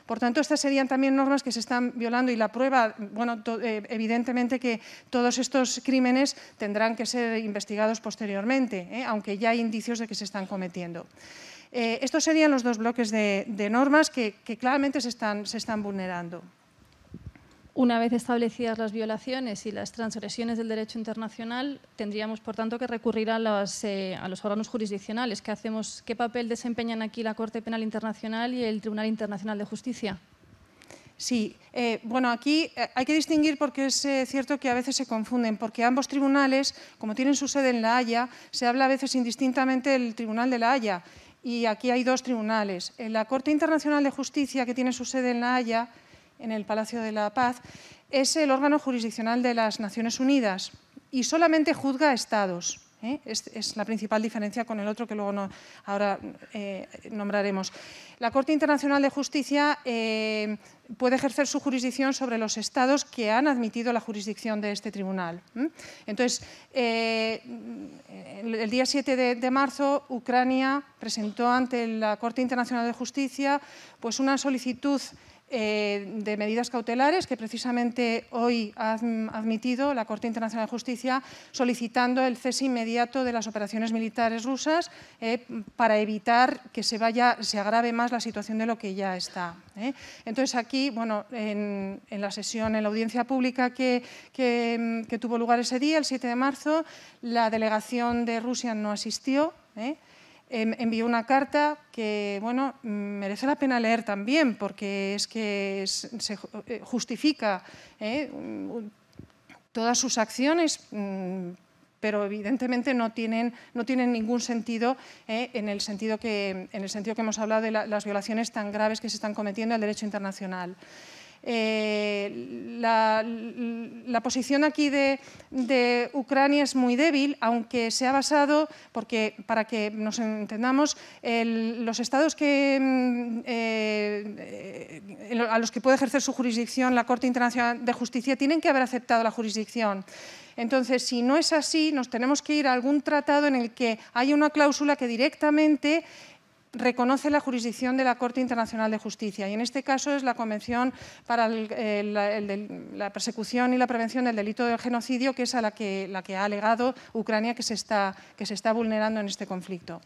Por tanto, estas serían también normas que se están violando y la prueba, bueno, eh, evidentemente que todos estos crímenes tendrán que ser investigados posteriormente, ¿eh? aunque ya hay indicios de que se están cometiendo. Eh, estos serían los dos bloques de, normas que, claramente se están vulnerando. Una vez establecidas las violaciones y las transgresiones del derecho internacional, tendríamos, por tanto, que recurrir a los, eh, órganos jurisdiccionales. ¿Qué, hacemos, ¿Qué papel desempeñan aquí la Corte Penal Internacional y el Tribunal Internacional de Justicia? Sí, eh, bueno, aquí eh, hay que distinguir porque es cierto que a veces se confunden, porque ambos tribunales, como tienen su sede en La Haya, se habla a veces indistintamente del Tribunal de La Haya y aquí hay dos tribunales. La Corte Internacional de Justicia, que tiene su sede en La Haya, en el Palacio de la Paz, es el órgano jurisdiccional de las Naciones Unidas y solamente juzga a estados. ¿eh? Es, la principal diferencia con el otro que luego ahora eh, nombraremos. La Corte Internacional de Justicia eh, puede ejercer su jurisdicción sobre los estados que han admitido la jurisdicción de este tribunal. Entonces, el día 7 de, de, marzo, Ucrania presentó ante la Corte Internacional de Justicia pues, una solicitud eh, de medidas cautelares que precisamente hoy ha admitido la Corte Internacional de Justicia solicitando el cese inmediato de las operaciones militares rusas eh, para evitar que se, vaya, se agrave más la situación de lo que ya está. ¿eh? Entonces aquí, bueno, en, la sesión, en la audiencia pública que, que, tuvo lugar ese día, el 7 de marzo, la delegación de Rusia no asistió. Em, envió una carta que bueno, merece la pena leer también porque es que se eh, justifica ¿eh? todas sus acciones, mm, pero evidentemente no tienen, no tienen ningún sentido ¿eh? en, el sentido que, en el sentido que hemos hablado de las violaciones tan graves que se están cometiendo al derecho internacional. Eh, la, posición aquí de, Ucrania es muy débil, aunque se ha basado, porque para que nos entendamos, los estados que, mm, eh, a los que puede ejercer su jurisdicción la Corte Internacional de Justicia tienen que haber aceptado la jurisdicción. Entonces, si no es así, nos tenemos que ir a algún tratado en el que haya una cláusula que directamente reconoce la jurisdicción de la Corte Internacional de Justicia y en este caso es la Convención para la persecución y la prevención del delito del genocidio, que es a la que, la que ha alegado Ucrania que se, está, vulnerando en este conflicto.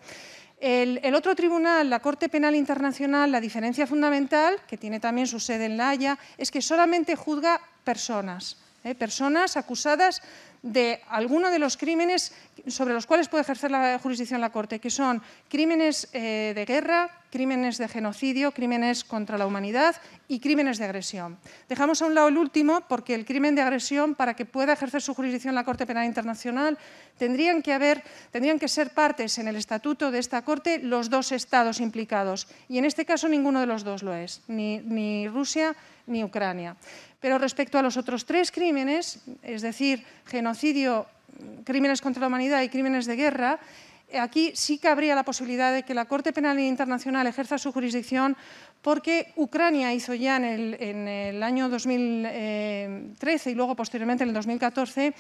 El, el, otro tribunal, la Corte Penal Internacional, la diferencia fundamental, que tiene también su sede en La Haya, es que solamente juzga personas, ¿eh? personas acusadas de alguno de los crímenes sobre los cuales puede ejercer la jurisdicción la Corte, que son crímenes eh, de guerra, crímenes de genocidio, crímenes contra la humanidad y crímenes de agresión. Dejamos a un lado el último porque el crimen de agresión, para que pueda ejercer su jurisdicción la Corte Penal Internacional, tendrían que, haber, tendrían que ser partes en el estatuto de esta Corte los dos estados implicados. Y en este caso ninguno de los dos lo es, ni, ni Rusia ni Ucrania. Pero respecto a los otros tres crímenes, es decir, genocidio, crímenes contra la humanidad y crímenes de guerra, aquí sí cabría la posibilidad de que la Corte Penal Internacional ejerza su jurisdicción porque Ucrania hizo ya en el, año 2013 y luego posteriormente en el 2014,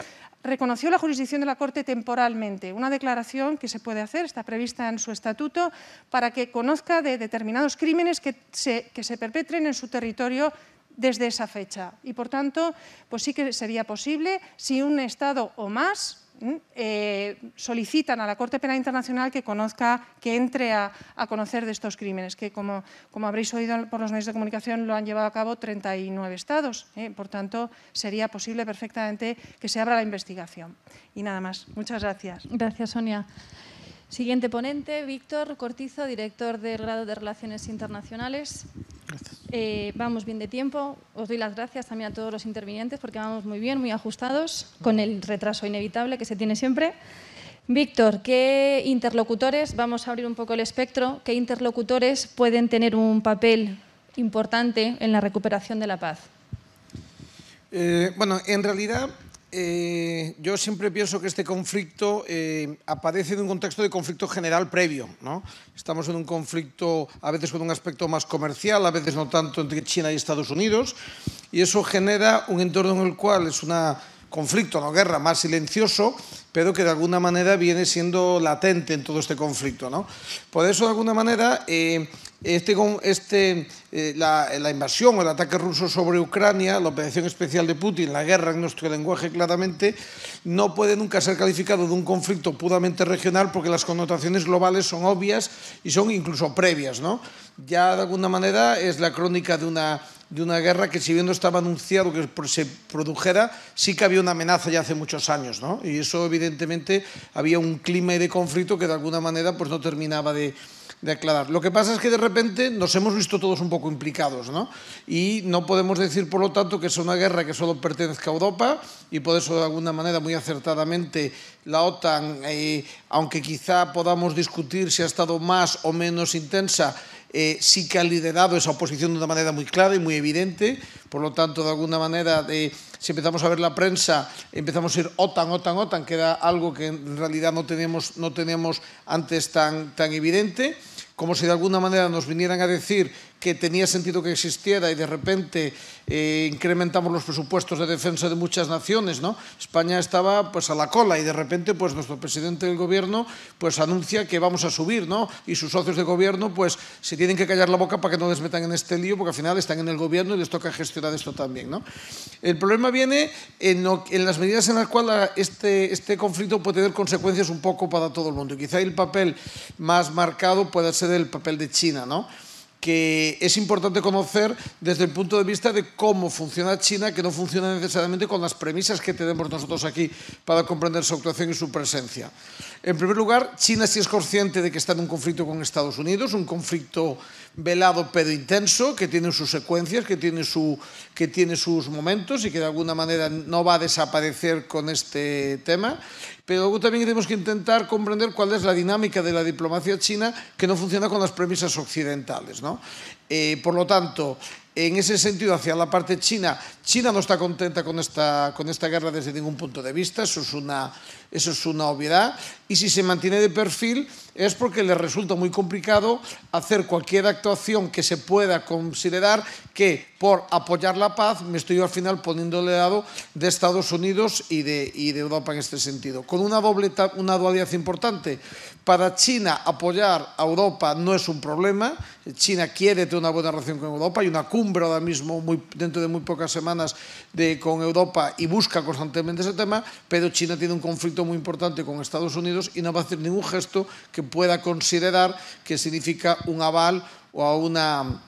reconoció la jurisdicción de la Corte temporalmente, una declaración que se puede hacer, está prevista en su estatuto, para que conozca de determinados crímenes que se perpetren en su territorio desde esa fecha. Y, por tanto, pues sí que sería posible si un Estado o más eh, solicitan a la Corte Penal Internacional que conozca, que entre a, a conocer de estos crímenes, que como, como, habréis oído por los medios de comunicación lo han llevado a cabo 39 estados. ¿eh? Por tanto, sería posible perfectamente que se abra la investigación. Y nada más. Muchas gracias. Gracias, Sonia. Siguiente ponente, Víctor Cortizo, director del grado de Relaciones Internacionales. Eh, vamos bien de tiempo. Os doy las gracias también a todos los intervinientes porque vamos muy bien, muy ajustados, con el retraso inevitable que se tiene siempre. Víctor, ¿qué interlocutores, vamos a abrir un poco el espectro, qué interlocutores pueden tener un papel importante en la recuperación de la paz? Eh, bueno, en realidad eh, yo siempre pienso que este conflicto eh, aparece en un contexto de conflicto general previo. ¿no? Estamos en un conflicto a veces con un aspecto más comercial, a veces no tanto entre China y Estados Unidos, y eso genera un entorno en el cual es un conflicto, no guerra, más silencioso, pero que de alguna manera viene siendo latente en todo este conflicto. ¿no? Por eso, de alguna manera, eh, este, este, eh, la, invasión o el ataque ruso sobre Ucrania, la operación especial de Putin, la guerra en nuestro lenguaje claramente, no puede nunca ser calificado de un conflicto puramente regional porque las connotaciones globales son obvias y son incluso previas. ¿no? Ya de alguna manera es la crónica de una, de una guerra que si bien no estaba anunciado que se produjera, sí que había una amenaza ya hace muchos años. Y eso evidentemente había un clima de conflicto que de alguna manera pues, no terminaba de de aclarar. Lo que pasa es que de repente nos hemos visto todos un poco implicados, ¿no? Y no podemos decir, por lo tanto, que es una guerra que solo pertenezca a Europa y por eso, de alguna manera, muy acertadamente, la OTAN, eh, aunque quizá podamos discutir si ha estado más o menos intensa, eh, sí que ha liderado esa oposición de una manera muy clara y muy evidente. Por lo tanto, de alguna manera, si empezamos a ver la prensa, empezamos a ir OTAN, OTAN, OTAN, que era algo que en realidad no teníamos, no teníamos antes tan, tan evidente como si de alguna manera nos vinieran a decir que tenía sentido que existiera y de repente eh, incrementamos los presupuestos de defensa de muchas naciones, ¿no? España estaba pues a la cola y de repente pues nuestro presidente del gobierno pues anuncia que vamos a subir, ¿no? Y sus socios de gobierno pues se tienen que callar la boca para que no les metan en este lío porque al final están en el gobierno y les toca gestionar esto también, ¿no? El problema viene en, lo, en las medidas en las cuales este, este conflicto puede tener consecuencias un poco para todo el mundo. Y quizá el papel más marcado puede ser el papel de China, ¿no? Que es importante conocer desde el punto de vista de cómo funciona China, que no funciona necesariamente con las premisas que tenemos nosotros aquí para comprender su actuación y su presencia. En primer lugar, China sí es consciente de que está en un conflicto con Estados Unidos, un conflicto velado pero intenso, que tiene sus secuencias, que tiene, su, que tiene sus momentos y que de alguna manera no va a desaparecer con este tema. Pero luego también tenemos que intentar comprender cuál es la dinámica de la diplomacia china que no funciona con las premisas occidentales. ¿no? Eh, por lo tanto, en ese sentido hacia la parte china, China no está contenta con esta, con esta guerra desde ningún punto de vista, eso es una eso es una obviedad, y si se mantiene de perfil es porque le resulta muy complicado hacer cualquier actuación que se pueda considerar que por apoyar la paz me estoy al final poniendo el lado de Estados Unidos y de, Europa en este sentido. Con una, doble, una dualidad importante, para China apoyar a Europa no es un problema, China quiere tener una buena relación con Europa, hay una cumbre ahora mismo, muy, dentro de muy pocas semanas, de, con Europa y busca constantemente ese tema, pero China tiene un conflicto muy importante con Estados Unidos y no va a hacer ningún gesto que pueda considerar que significa un aval o a una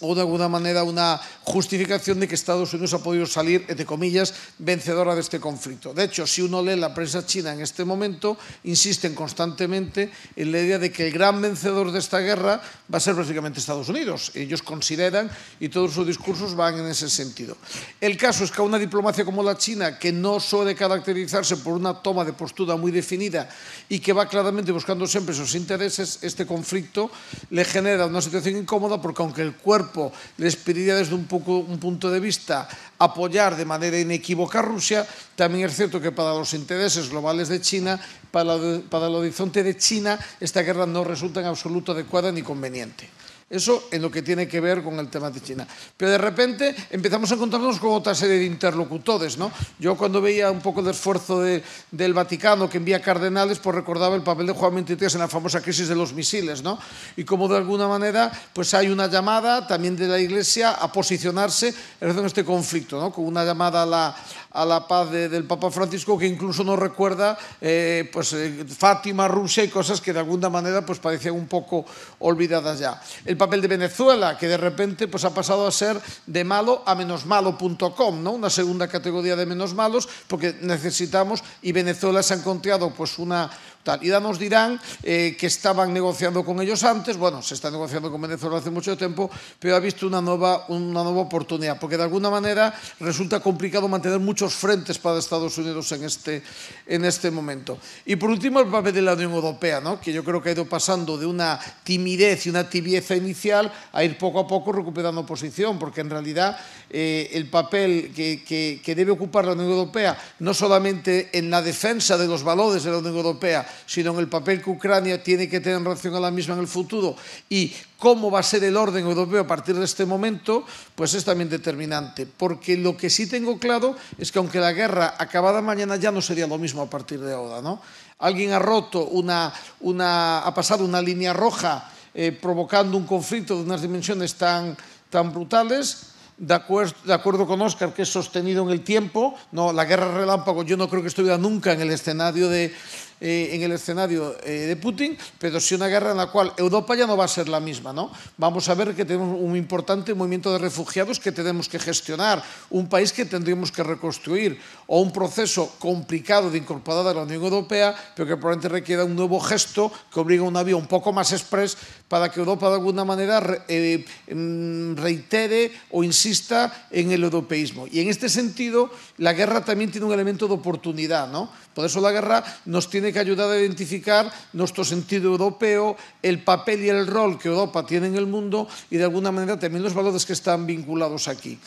o de alguna manera una justificación de que Estados Unidos ha podido salir, entre comillas, vencedora de este conflicto. De hecho, si uno lee la prensa china en este momento, insisten constantemente en la idea de que el gran vencedor de esta guerra va a ser básicamente Estados Unidos. Ellos consideran y todos sus discursos van en ese sentido. El caso es que a una diplomacia como la China, que no suele caracterizarse por una toma de postura muy definida y que va claramente buscando siempre sus intereses, este conflicto le genera una situación incómoda porque aunque el cuerpo corpo les pediría desde un pouco un punto de vista apoyar de maneira inequívoca a Rusia, tamén é certo que para os intereses globales de China, para, para o horizonte de China, esta guerra non resulta en absoluto adecuada ni conveniente. Eso en lo que tiene que ver con el tema de China. Pero de repente empezamos a encontrarnos con otra serie de interlocutores. ¿no? Yo cuando veía un poco el esfuerzo de, del Vaticano que envía cardenales, pues recordaba el papel de Juan XXIII en la famosa crisis de los misiles. ¿no? Y como de alguna manera pues hay una llamada también de la Iglesia a posicionarse en este conflicto, ¿no? con una llamada a la, a la paz de, del Papa Francisco que incluso nos recuerda eh, pues, eh, Fátima, Rusia y cosas que de alguna manera pues, parecían un poco olvidadas ya. El papel de Venezuela, que de repente pues, ha pasado a ser de malo a menosmalo.com, ¿no? una segunda categoría de menos malos, porque necesitamos, y Venezuela se ha encontrado pues, una, Tal. Y nos dirán eh, que estaban negociando con ellos antes, bueno, se está negociando con Venezuela hace mucho tiempo, pero ha visto una nueva, una nueva oportunidad, porque de alguna manera resulta complicado mantener muchos frentes para Estados Unidos en este, en este momento. Y por último, el papel de la Unión Europea, ¿no? que yo creo que ha ido pasando de una timidez y una tibieza inicial a ir poco a poco recuperando posición, porque en realidad eh, el papel que, que, que debe ocupar la Unión Europea, no solamente en la defensa de los valores de la Unión Europea, sino en el papel que Ucrania tiene que tener en relación a la misma en el futuro y cómo va a ser el orden europeo a partir de este momento, pues es también determinante. Porque lo que sí tengo claro es que aunque la guerra acabada mañana ya no sería lo mismo a partir de ahora, ¿no? Alguien ha roto una, una ha pasado una línea roja eh, provocando un conflicto de unas dimensiones tan, tan brutales de acuerdo, de acuerdo, con Oscar, que es sostenido en el tiempo. No, la guerra relámpago yo no creo que estuviera nunca en el escenario de, eh, en el escenario eh, de Putin, pero sí una guerra en la cual Europa ya no va a ser la misma. ¿no? Vamos a ver que tenemos un importante movimiento de refugiados que tenemos que gestionar, un país que tendríamos que reconstruir, o un proceso complicado de incorporar a la Unión Europea, pero que probablemente requiera un nuevo gesto que obliga a una vía un poco más express para que Europa de alguna manera eh, mm, reitere o insista en el europeísmo. Y en este sentido, la guerra también tiene un elemento de oportunidad. ¿no? Por eso la guerra nos tiene que ayudar a identificar nuestro sentido europeo, el papel y el rol que Europa tiene en el mundo y de alguna manera también los valores que están vinculados aquí.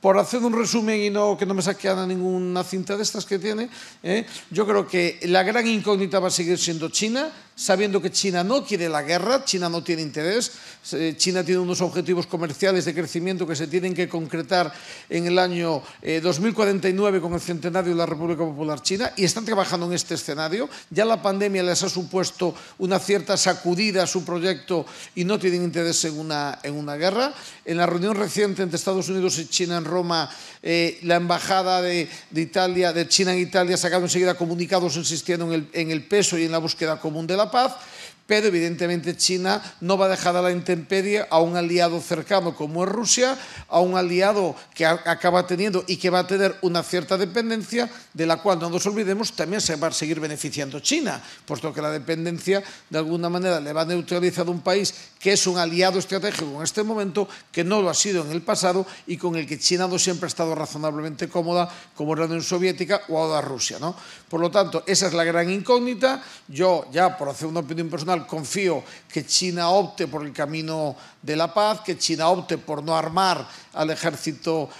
Por hacer un resumen y no, que no me saque a ninguna cinta de estas que tiene, ¿eh? yo creo que la gran incógnita va a seguir siendo China, sabiendo que China no quiere la guerra, China no tiene interés, China tiene unos objetivos comerciales de crecimiento que se tienen que concretar en el año 2049 eh, con el centenario de la República Popular China y están trabajando en este escenario. Ya la pandemia les ha supuesto una cierta sacudida a su proyecto y no tienen interés en una, en una guerra. En la reunión reciente entre Estados Unidos y China en Roma, eh, la embajada de, de, Italia, de China en Italia ha sacado enseguida comunicados insistiendo en el, en el peso y en la búsqueda común de la paz pero evidentemente China no va a dejar a la intemperie a un aliado cercano como es Rusia, a un aliado que acaba teniendo y que va a tener una cierta dependencia, de la cual no nos olvidemos también se va a seguir beneficiando China, puesto que la dependencia de alguna manera le va a neutralizar a un país que es un aliado estratégico en este momento, que no lo ha sido en el pasado y con el que China no siempre ha estado razonablemente cómoda, como la Unión Soviética o ahora Rusia. ¿no? Por lo tanto, esa es la gran incógnita. Yo, ya por hacer una opinión personal, confío que China opte por el camino de la paz, que China opte por no armar al ejército,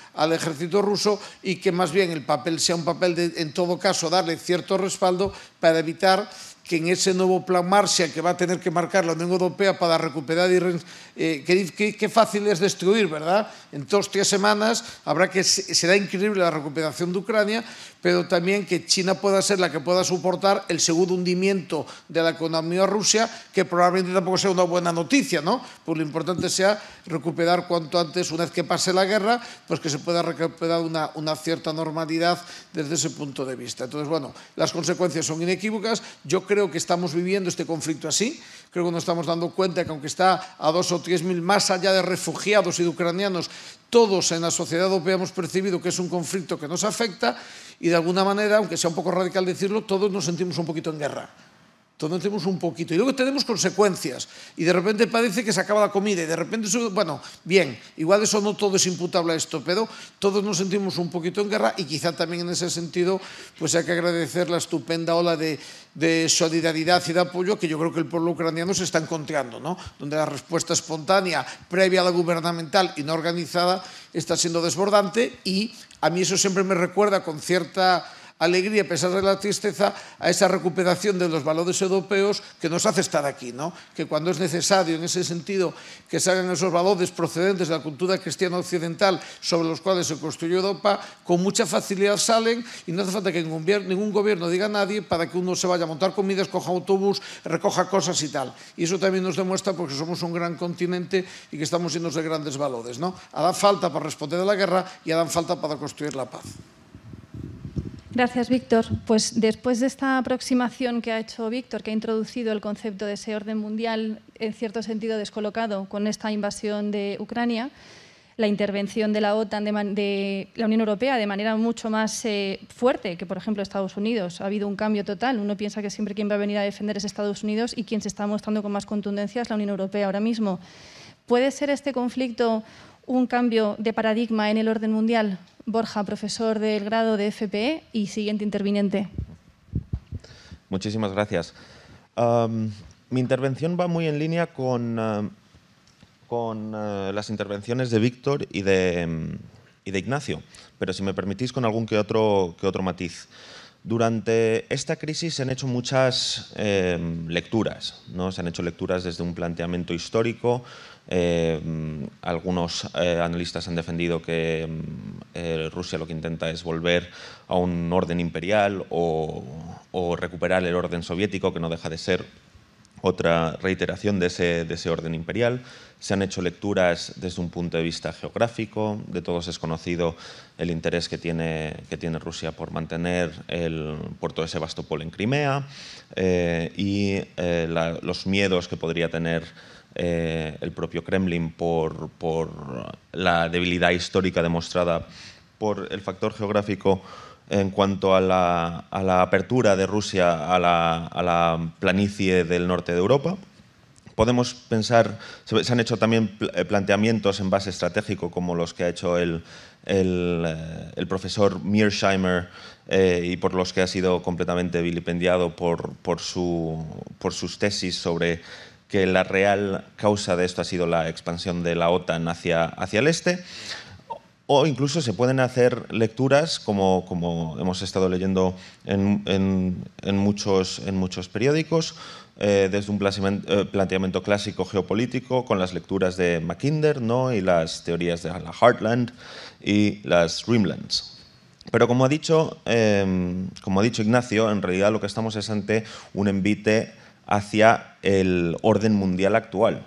ruso y que más bien el papel sea un papel de, en todo caso, darle cierto respaldo para evitar que en ese nuevo plan Marshall que va a tener que marcar la Unión Europea para recuperar y eh, qué, fácil es destruir, ¿verdad? En dos, tres semanas habrá que, será increíble la recuperación de Ucrania, pero también que China pueda ser la que pueda soportar el segundo hundimiento de la economía rusa, que probablemente tampoco sea una buena noticia, ¿no? Pues lo importante sea recuperar cuanto antes, una vez que pase la guerra, pues que se pueda recuperar una, una cierta normalidad desde ese punto de vista. Entonces, bueno, las consecuencias son inequívocas. Yo creo que estamos viviendo este conflicto así. Creo que nos estamos dando cuenta que aunque está a dos o tres mil más allá de refugiados y de ucranianos, todos en la sociedad europea hemos percibido que es un conflicto que nos afecta y de alguna manera, aunque sea un poco radical decirlo, todos nos sentimos un poquito en guerra. Todos tenemos un poquito. Y luego tenemos consecuencias. Y de repente parece que se acaba la comida. Y de repente, bueno, bien, igual eso no todo es imputable a esto, pero todos nos sentimos un poquito en guerra y quizá también en ese sentido pues hay que agradecer la estupenda ola de, de solidaridad y de apoyo que yo creo que el pueblo ucraniano se está encontrando, ¿no? donde la respuesta espontánea, previa a la gubernamental y no organizada, está siendo desbordante y a mí eso siempre me recuerda con cierta alegría, a pesar de la tristeza, a esa recuperación de los valores europeos que nos hace estar aquí, ¿no? que cuando es necesario, en ese sentido, que salgan esos valores procedentes de la cultura cristiana occidental sobre los cuales se construyó Europa, con mucha facilidad salen y no hace falta que ningún, ningún gobierno diga a nadie para que uno se vaya a montar comidas, coja autobús, recoja cosas y tal. Y eso también nos demuestra porque somos un gran continente y que estamos llenos de grandes valores. ¿no? Hará falta para responder a la guerra y harán falta para construir la paz. Gracias, Víctor. Pues después de esta aproximación que ha hecho Víctor, que ha introducido el concepto de ese orden mundial en cierto sentido descolocado con esta invasión de Ucrania, la intervención de la OTAN, de, la Unión Europea, de manera mucho más eh, fuerte que, por ejemplo, Estados Unidos. Ha habido un cambio total. Uno piensa que siempre quien va a venir a defender es Estados Unidos y quien se está mostrando con más contundencia es la Unión Europea ahora mismo. ¿Puede ser este conflicto un cambio de paradigma en el orden mundial? Borja, profesor del grado de FPE y siguiente interviniente. Muchísimas gracias. mi intervención va muy en línea con, con eh, las intervenciones de Víctor y de, y de Ignacio, pero si me permitís con algún que otro, que otro matiz. Durante esta crisis se han hecho muchas em, lecturas, ¿no? se han hecho lecturas desde un planteamiento histórico, eh, algunos eh, analistas han defendido que mm, eh, Rusia lo que intenta es volver a un orden imperial o, recuperar el orden soviético, que no deja de ser otra reiteración de ese, de ese, orden imperial. Se han hecho lecturas desde un punto de vista geográfico, de todos es conocido el interés que tiene, que tiene Rusia por mantener el puerto de Sebastopol en Crimea y los miedos que podría tener eh, el propio Kremlin por, la debilidad histórica demostrada por el factor geográfico en cuanto a la, apertura de Rusia a la, planicie del norte de Europa. Podemos pensar, se han hecho también eh, planteamientos en base estratégico como los que ha hecho el, eh, profesor Mearsheimer y por los que ha sido completamente vilipendiado por, por sus tesis sobre que la real causa de esto ha sido la expansión de la OTAN hacia, hacia el este. O incluso se pueden hacer lecturas, como, como hemos estado leyendo en, en, muchos, en muchos periódicos, eh, desde un eh, planteamiento clásico geopolítico, con las lecturas de Mackinder ¿no? y las teorías de la Heartland y las Rimlands. Pero como ha, dicho, em, como ha dicho Ignacio, en realidad lo que estamos es ante un envite hacia el orden mundial actual.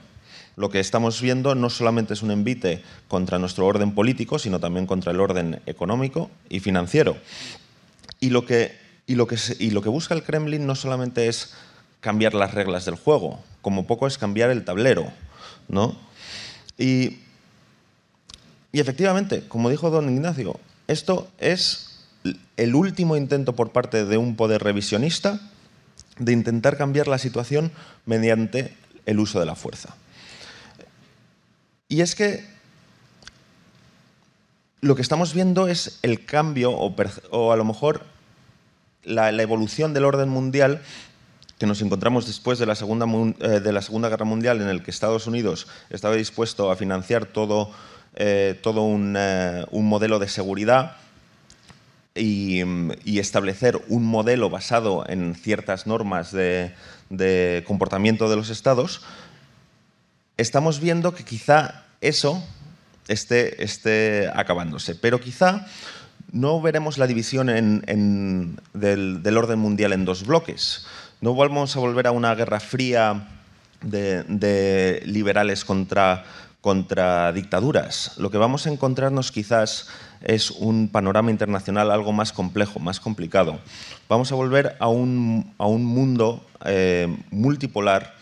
Lo que estamos viendo no solamente es un envite contra nuestro orden político, sino también contra el orden económico y financiero. Y lo que, busca el Kremlin no solamente es cambiar las reglas del juego, como poco es cambiar el tablero. ¿no? Y efectivamente, como dijo don Ignacio, esto es el último intento por parte de un poder revisionista de intentar cambiar la situación mediante el uso de la fuerza. Y es que lo que estamos viendo es el cambio o, a lo mejor la, evolución del orden mundial que nos encontramos después de la, segunda, eh, de la Segunda Guerra Mundial, en el que Estados Unidos estaba dispuesto a financiar todo, eh, todo un, eh, un modelo de seguridad y, establecer un modelo basado en ciertas normas de, comportamiento de los estados, estamos viendo que quizá eso esté, esté acabándose. Pero quizá no veremos la división del, orden mundial en dos bloques. No vamos a volver a una guerra fría de, liberales contra, contra dictaduras. Lo que vamos a encontrarnos quizás es un panorama internacional algo más complejo, más complicado. Vamos a volver a un, mundo eh, multipolar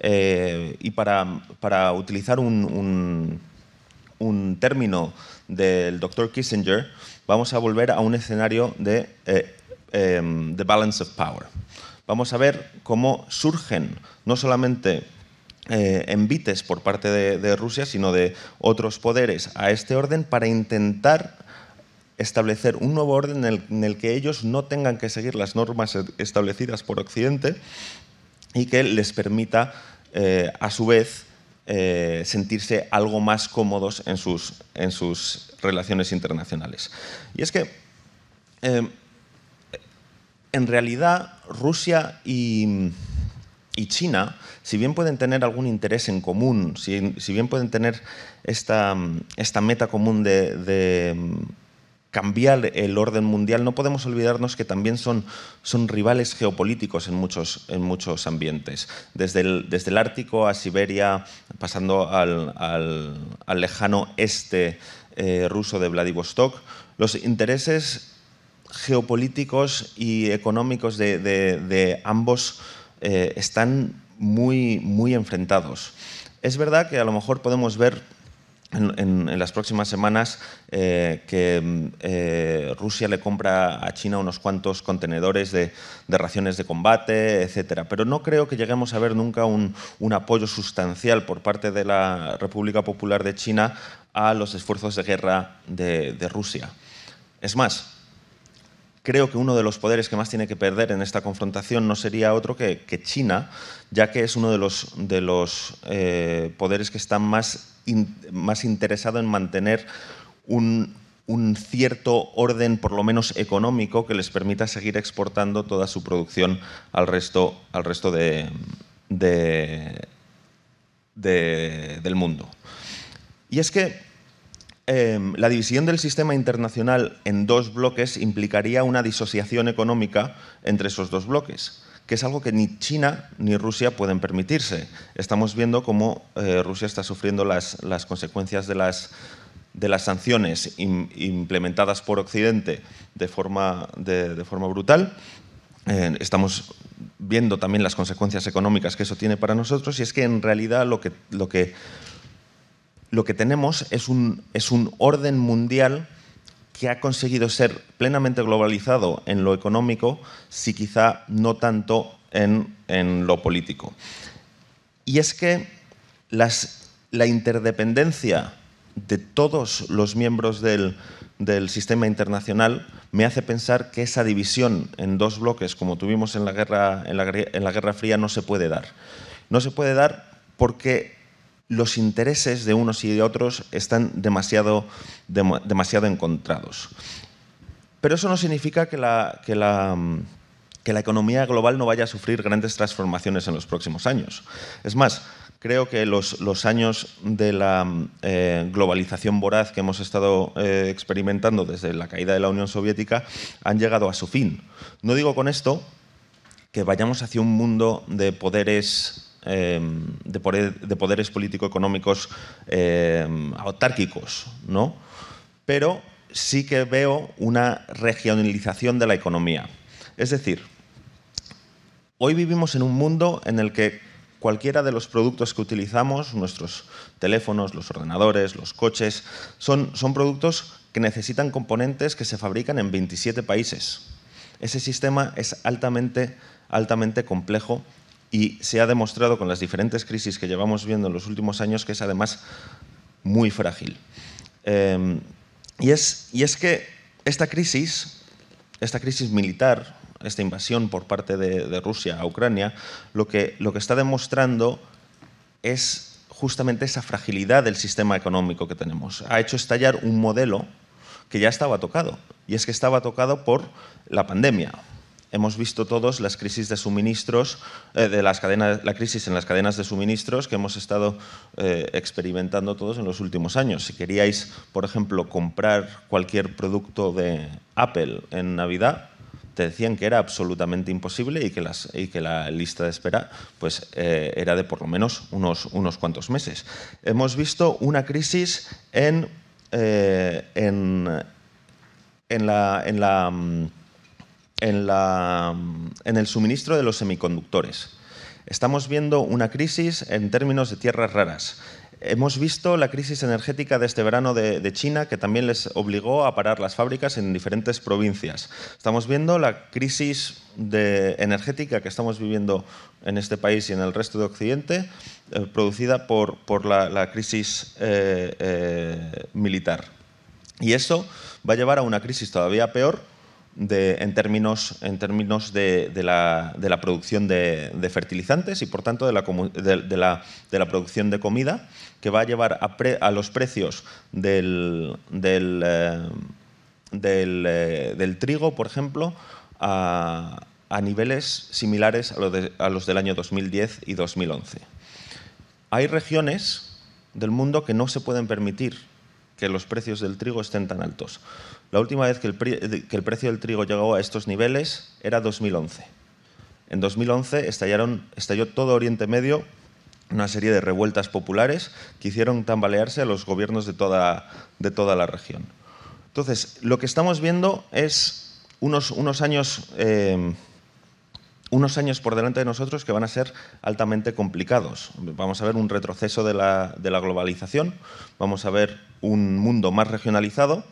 eh, y para, utilizar un, término del doctor Kissinger, vamos a volver a un escenario de eh, em, balance of power. Vamos a ver cómo surgen no solamente envites por parte de, Rusia, sino de otros poderes a este orden para intentar establecer un nuevo orden en el, que ellos no tengan que seguir las normas establecidas por Occidente y que les permita, eh, a su vez, eh, sentirse algo más cómodos en sus, en sus relaciones internacionales. Y es que, eh, en realidad, Rusia y, China, si bien pueden tener algún interés en común, si, bien pueden tener esta, esta meta común de cambiar el orden mundial, no podemos olvidarnos que también son, son rivales geopolíticos en muchos, en muchos ambientes. Desde el, desde el Ártico a Siberia, pasando al, al, lejano este eh, ruso de Vladivostok, los intereses geopolíticos y económicos de, de, ambos eh, están muy, muy enfrentados. Es verdad que a lo mejor podemos ver en, las próximas semanas eh, que eh, Rusia le compra a China unos cuantos contenedores de, raciones de combate, etcétera. Pero no creo que lleguemos a ver nunca un, apoyo sustancial por parte de la República Popular de China a los esfuerzos de guerra de, Rusia. Es más, creo que uno de los poderes que más tiene que perder en esta confrontación no sería otro que, China, ya que es uno de los, eh, poderes que están más más interesado en mantener un, cierto orden, por lo menos económico, que les permita seguir exportando toda su producción al resto, del mundo. Y es que em, la división del sistema internacional en dos bloques implicaría una disociación económica entre esos dos bloques que es algo que ni China ni Rusia pueden permitirse. Estamos viendo cómo eh, Rusia está sufriendo las, consecuencias de las, sanciones implementadas por Occidente de forma, brutal. Eh, estamos viendo también las consecuencias económicas que eso tiene para nosotros y es que en realidad lo que, lo que tenemos es un, es un orden mundial que ha conseguido ser plenamente globalizado en lo económico, si quizá no tanto en, lo político. Y es que la interdependencia de todos los miembros del, sistema internacional me hace pensar que esa división en dos bloques, como tuvimos en la, guerra, en la Guerra Fría, no se puede dar. No se puede dar porque los intereses de unos y de otros están demasiado, demasiado encontrados. Pero eso no significa que la, que, la, que la economía global no vaya a sufrir grandes transformaciones en los próximos años. Es más, creo que los, los años de la eh, globalización voraz que hemos estado eh, experimentando desde la caída de la Unión Soviética han llegado a su fin. No digo con esto que vayamos hacia un mundo de poderes Em, de, poderes político-económicos em, autárquicos, ¿no? pero sí que veo una regionalización de la economía. Es decir, hoy vivimos en un mundo en el que cualquiera de los productos que utilizamos, nuestros teléfonos, los ordenadores, los coches, son, son productos que necesitan componentes que se fabrican en 27 países. Ese sistema es altamente, altamente complejo y se ha demostrado con las diferentes crisis que llevamos viendo en los últimos años que es además muy frágil. Em, y, es, que esta crisis, esta crisis militar, esta invasión por parte de, Rusia a Ucrania, lo que, lo que está demostrando es justamente esa fragilidad del sistema económico que tenemos. Ha hecho estallar un modelo que ya estaba tocado, y es que estaba tocado por la pandemia. Hemos visto todos las crisis de suministros, eh, de las cadenas, la crisis en las cadenas de suministros que hemos estado eh, experimentando todos en los últimos años. Si queríais, por ejemplo, comprar cualquier producto de Apple en Navidad, te decían que era absolutamente imposible y que, la lista de espera pues, eh, era de por lo menos unos, unos cuantos meses. Hemos visto una crisis en, en, en, la, en, la, en, la, el suministro de los semiconductores. Estamos viendo una crisis en términos de tierras raras. Hemos visto la crisis energética de este verano de, China, que también les obligó a parar las fábricas en diferentes provincias. Estamos viendo la crisis energética que estamos viviendo en este país y en el resto de Occidente, eh, producida por, por la, la, crisis eh, eh, militar. Y eso va a llevar a una crisis todavía peor en términos, en términos de, la, producción de, fertilizantes y, por tanto, de la, producción de comida, que va a llevar a, los precios eh, eh, del, trigo, por ejemplo, a, niveles similares a, lo a los del año 2010 y 2011. Hay regiones del mundo que no se pueden permitir que los precios del trigo estén tan altos. La última vez que el, precio del trigo llegó a estos niveles era 2011. En 2011 estallaron, estalló todo Oriente Medio una serie de revueltas populares que hicieron tambalearse a los gobiernos de toda, de toda la región. Entonces, lo que estamos viendo es unos, unos años... Eh, unos años por delante de nosotros que van a ser altamente complicados. Vamos a ver un retroceso de la, de la globalización, vamos a ver un mundo más regionalizado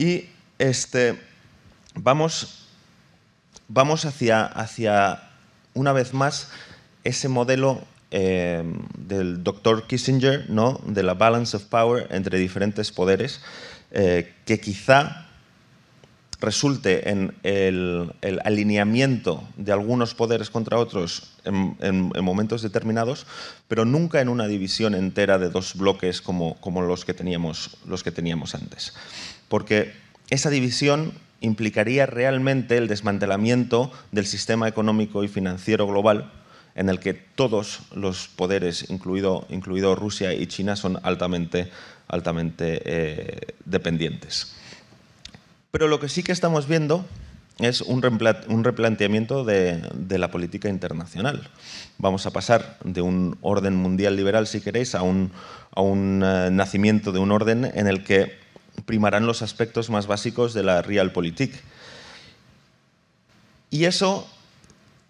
y este, vamos, vamos hacia, hacia, una vez más, ese modelo eh, del doctor Kissinger, ¿no? de la balance of power entre diferentes poderes, eh, que quizá resulte en el, alineamiento de algunos poderes contra otros en, en, en, momentos determinados, pero nunca en una división entera de dos bloques como, como los, que teníamos, los que teníamos antes. Porque esa división implicaría realmente el desmantelamiento del sistema económico y financiero global en el que todos los poderes, incluido, incluido Rusia y China, son altamente, altamente eh, dependientes. Pero lo que sí que estamos viendo es un, replanteamiento de, de, la política internacional. Vamos a pasar de un orden mundial liberal, si queréis, a un, a un uh, nacimiento de un orden en el que primarán los aspectos más básicos de la realpolitik. Y eso,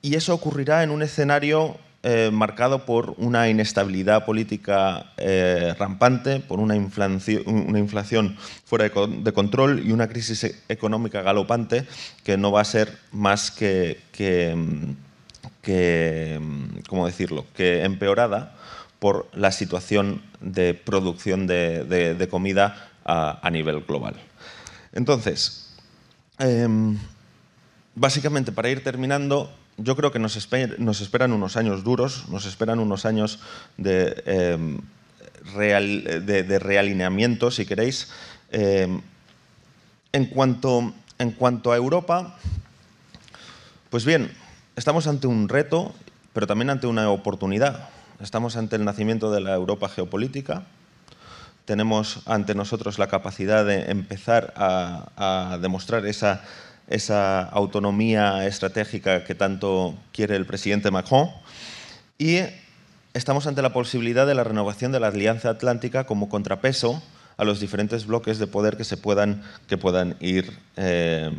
y eso ocurrirá en un escenario eh, marcado por una inestabilidad política eh, rampante, por una inflación, una inflación fuera de, control y una crisis económica galopante que no va a ser más que, que, que ¿cómo decirlo?, que empeorada por la situación de producción de, de comida a, nivel global. Entonces, eh, básicamente para ir terminando, yo creo que nos, esper nos, esperan unos años duros, nos esperan unos años de, de realineamiento, si queréis. Eh, en, cuanto, en cuanto a Europa, pues bien, estamos ante un reto, pero también ante una oportunidad. Estamos ante el nacimiento de la Europa geopolítica. Tenemos ante nosotros la capacidad de empezar a, a demostrar esa esa autonomía estratégica que tanto quiere el presidente Macron. Y estamos ante la posibilidad de la renovación de la Alianza Atlántica como contrapeso a los diferentes bloques de poder que se puedan, que puedan ir, eh,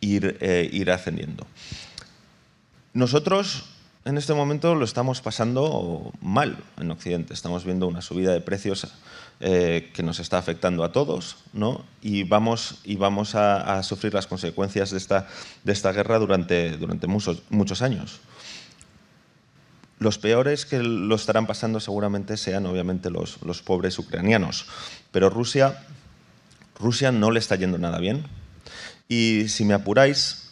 ir, eh, ir ascendiendo. Nosotros en este momento lo estamos pasando mal en Occidente. Estamos viendo una subida de precios eh, que nos está afectando a todos ¿no? y vamos, y vamos a, a sufrir las consecuencias de esta, de esta guerra durante, durante muchos, muchos años. Los peores que lo estarán pasando seguramente sean obviamente los, los pobres ucranianos, pero Rusia, Rusia no le está yendo nada bien y si me apuráis,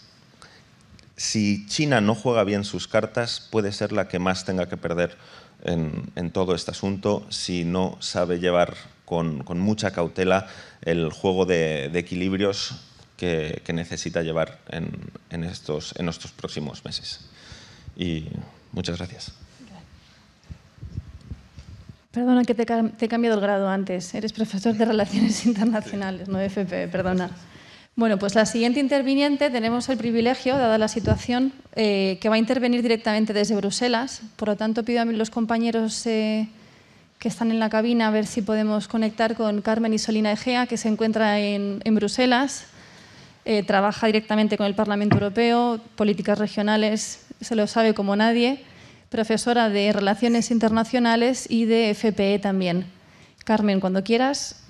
si China no juega bien sus cartas, puede ser la que más tenga que perder en, en todo este asunto si no sabe llevar con, mucha cautela el juego de, equilibrios que, necesita llevar en, estos, en estos próximos meses. Y muchas gracias. Perdona que te, he cambiado el grado antes. Eres profesor de Relaciones Internacionales, no de FP, perdona. Bueno, pues la siguiente interviniente tenemos el privilegio, dada la situación, eh, que va a intervenir directamente desde Bruselas. Por lo tanto, pido a los compañeros eh, que están en la cabina a ver si podemos conectar con Carmen Isolina Egea, que se encuentra en, Bruselas. Eh, trabaja directamente con el Parlamento Europeo, políticas regionales, se lo sabe como nadie profesora de Relaciones Internacionales y de FPE también. Carmen, cuando quieras.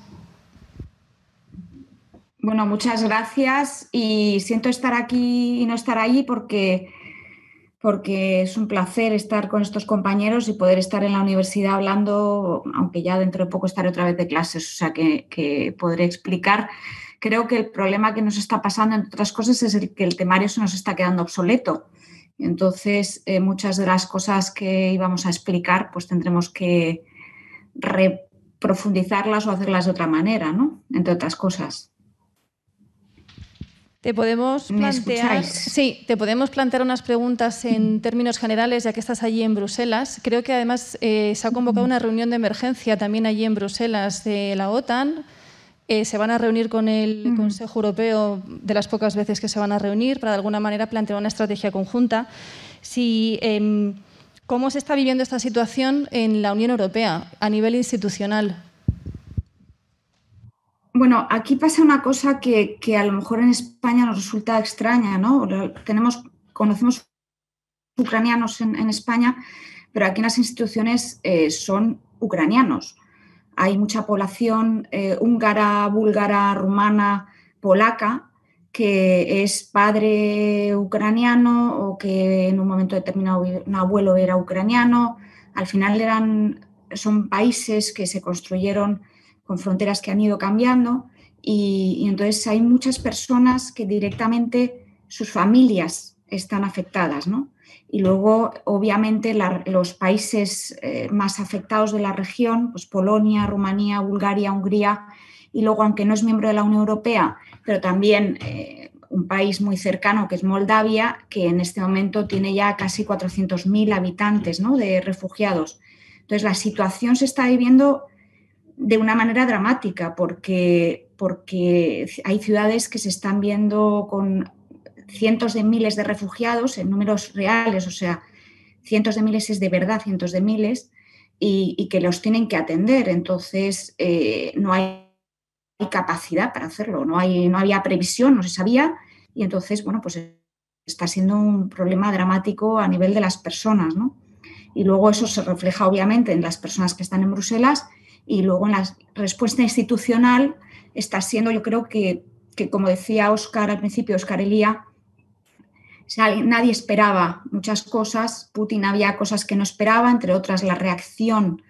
Bueno, muchas gracias y siento estar aquí y no estar allí porque, porque es un placer estar con estos compañeros y poder estar en la universidad hablando, aunque ya dentro de poco estaré otra vez de clases, o sea que, que podré explicar. Creo que el problema que nos está pasando, entre otras cosas, es el que el temario se nos está quedando obsoleto. Entonces, eh, muchas de las cosas que íbamos a explicar, pues tendremos que reprofundizarlas o hacerlas de otra manera, ¿no? Entre otras cosas. Te podemos plantear, sí, te podemos plantear unas preguntas en términos generales, ya que estás allí en Bruselas. Creo que además eh, se ha convocado una reunión de emergencia también allí en Bruselas de la OTAN eh, se van a reunir con el Consejo Europeo de las pocas veces que se van a reunir para de alguna manera plantear una estrategia conjunta. Si, em, ¿Cómo se está viviendo esta situación en la Unión Europea a nivel institucional? Bueno, aquí pasa una cosa que, a lo mejor en España nos resulta extraña, ¿no? Tenemos, conocemos ucranianos en, España, pero aquí en las instituciones eh, son ucranianos hay mucha población eh, húngara, búlgara, rumana, polaca, que es padre ucraniano o que en un momento determinado un abuelo era ucraniano. Al final eran, son países que se construyeron con fronteras que han ido cambiando y, entonces hay muchas personas que directamente sus familias están afectadas, ¿no? Y luego, obviamente, los países eh, más afectados de la región, pues Polonia, Rumanía, Bulgaria, Hungría, y luego, aunque no es miembro de la Unión Europea, pero también eh, un país muy cercano que es Moldavia, que en este momento tiene ya casi 400.000 habitantes ¿no? de refugiados. Entonces, la situación se está viviendo de una manera dramática porque, porque hay ciudades que se están viendo con cientos de miles de refugiados en números reales, o sea, cientos de miles es de verdad cientos de miles, y, que los tienen que atender. Entonces, eh, no hay capacidad para hacerlo, no, hay, no había previsión, no se sabía, y entonces, bueno, pues está siendo un problema dramático a nivel de las personas, ¿no? Y luego eso se refleja obviamente en las personas que están en Bruselas y luego en la respuesta institucional está siendo, yo creo que, que como decía Oscar al principio, Oscar Elía, nadie esperaba muchas cosas, Putin había cosas que no esperaba, entre otras la reacción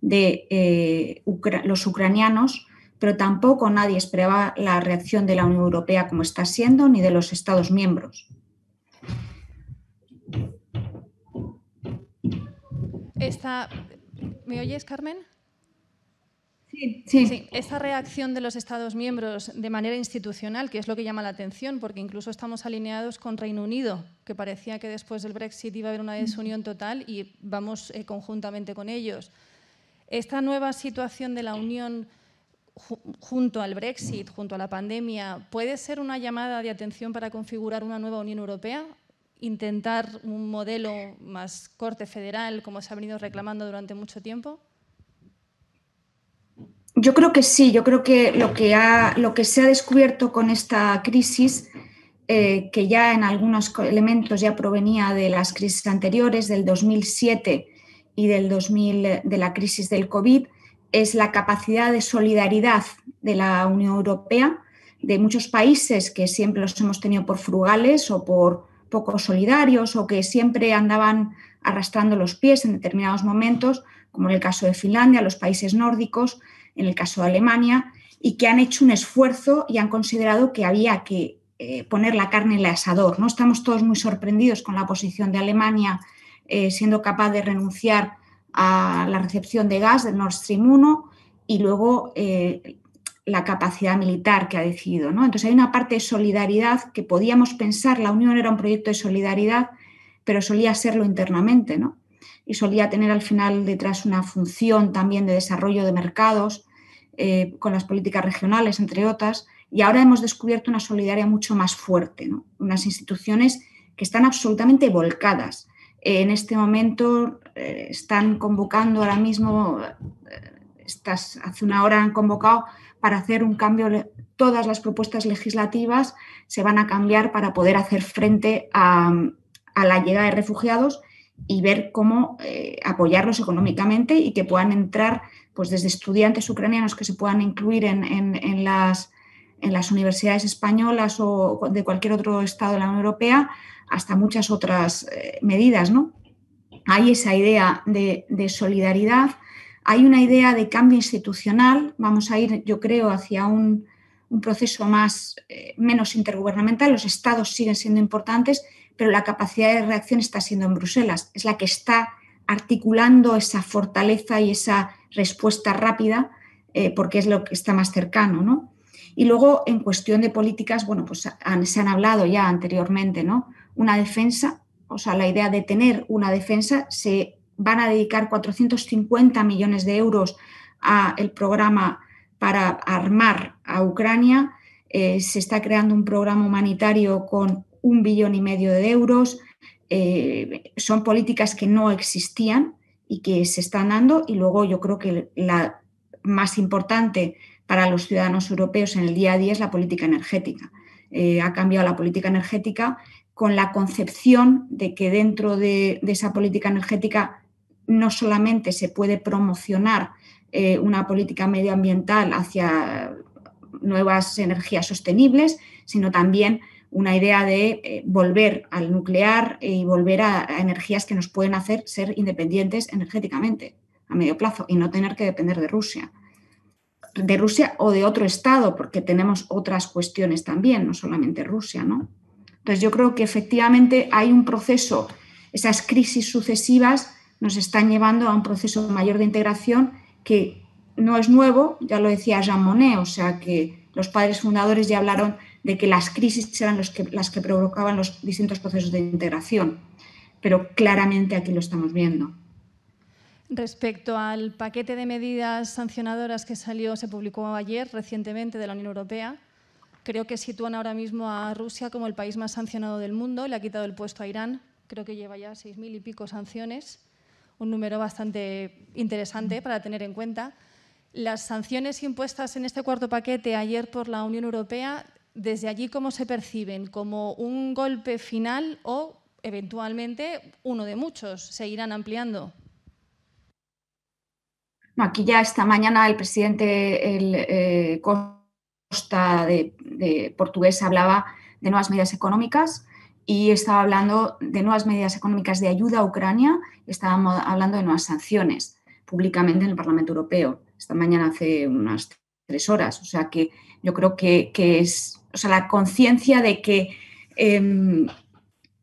de eh, los ucranianos, pero tampoco nadie esperaba la reacción de la Unión Europea como está siendo, ni de los Estados miembros. ¿Me oyes, Carmen? Sí, sí. Esta reacción de los Estados miembros de manera institucional, que es lo que llama la atención, porque incluso estamos alineados con Reino Unido, que parecía que después del Brexit iba a haber una desunión total y vamos eh, conjuntamente con ellos. Esta nueva situación de la Unión junto al Brexit, junto a la pandemia, ¿puede ser una llamada de atención para configurar una nueva Unión Europea? ¿Intentar un modelo más corte federal, como se ha venido reclamando durante mucho tiempo? Yo creo que sí, yo creo que lo que, se ha descubierto con esta crisis, eh, que ya en algunos elementos ya provenía de las crisis anteriores, del 2007 y del 2000, de la crisis del COVID, es la capacidad de solidaridad de la Unión Europea, de muchos países que siempre los hemos tenido por frugales o por poco solidarios o que siempre andaban arrastrando los pies en determinados momentos, como en el caso de Finlandia, los países nórdicos, en el caso de Alemania, y que han hecho un esfuerzo y han considerado que había que eh, poner la carne en el asador. ¿no? Estamos todos muy sorprendidos con la posición de Alemania eh, siendo capaz de renunciar a la recepción de gas del Nord Stream 1 y luego eh, la capacidad militar que ha decidido. ¿no? Entonces hay una parte de solidaridad que podíamos pensar, la Unión era un proyecto de solidaridad, pero solía serlo internamente, ¿no? Y solía tener al final detrás una función también de desarrollo de mercados eh, con las políticas regionales, entre otras, y ahora hemos descubierto una solidaridad mucho más fuerte, unas instituciones que están absolutamente volcadas. en este momento eh, están convocando ahora mismo, eh, hace una hora han convocado para hacer un cambio, todas las propuestas legislativas se van a cambiar para poder hacer frente a, la llegada de refugiados y ver cómo apoyarlos económicamente y que puedan entrar pues desde estudiantes ucranianos que se puedan incluir en, las, en las universidades españolas o de cualquier otro estado de la Unión Europea, hasta muchas otras eh, medidas. ¿no? Hay esa idea de, solidaridad, hay una idea de cambio institucional, vamos a ir, yo creo, hacia un, proceso más, eh, menos intergubernamental, los estados siguen siendo importantes, pero la capacidad de reacción está siendo en Bruselas, es la que está articulando esa fortaleza y esa respuesta rápida, eh, porque es lo que está más cercano, ¿no? Y luego, en cuestión de políticas, bueno, pues se han hablado ya anteriormente, ¿no? Una defensa, o sea, la idea de tener una defensa, se van a dedicar 450 millones de euros al programa para armar a Ucrania. Eh, se está creando un programa humanitario con un billón y medio de euros. Eh, son políticas que no existían y que se están dando. Y luego yo creo que la más importante para los ciudadanos europeos en el día a día es la política energética. Eh, ha cambiado la política energética con la concepción de que dentro de, esa política energética no solamente se puede promocionar eh, una política medioambiental hacia nuevas energías sostenibles, sino también una idea de eh, volver al nuclear y volver a, energías que nos pueden hacer ser independientes energéticamente a medio plazo y no tener que depender de Rusia. De Rusia o de otro Estado, porque tenemos otras cuestiones también, no solamente Rusia, ¿no? Entonces yo creo que efectivamente hay un proceso, esas crisis sucesivas nos están llevando a un proceso mayor de integración que no es nuevo, ya lo decía Jean Monnet, o sea que los padres fundadores ya hablaron de que las crisis eran las que provocaban los distintos procesos de integración, pero claramente aquí lo estamos viendo. Respecto al paquete de medidas sancionadoras que salió, se publicó ayer recientemente de la Unión Europea, creo que sitúan ahora mismo a Rusia como el país más sancionado del mundo, le ha quitado el puesto a Irán, creo que lleva ya seis mil y pico sanciones, un número bastante interesante para tener en cuenta. Las sanciones impuestas en este cuarto paquete ayer por la Unión Europea desde allí cómo se perciben, como un golpe final o eventualmente uno de muchos, seguirán ampliando. aquí ya esta mañana el presidente eh, Costa de, portugués hablaba de nuevas medidas económicas y estaba hablando de nuevas medidas económicas de ayuda a Ucrania estábamos hablando de nuevas sanciones públicamente en el Parlamento Europeo. Esta mañana hace unas tres horas. O sea que yo creo que es o sea, la conciencia de que, em,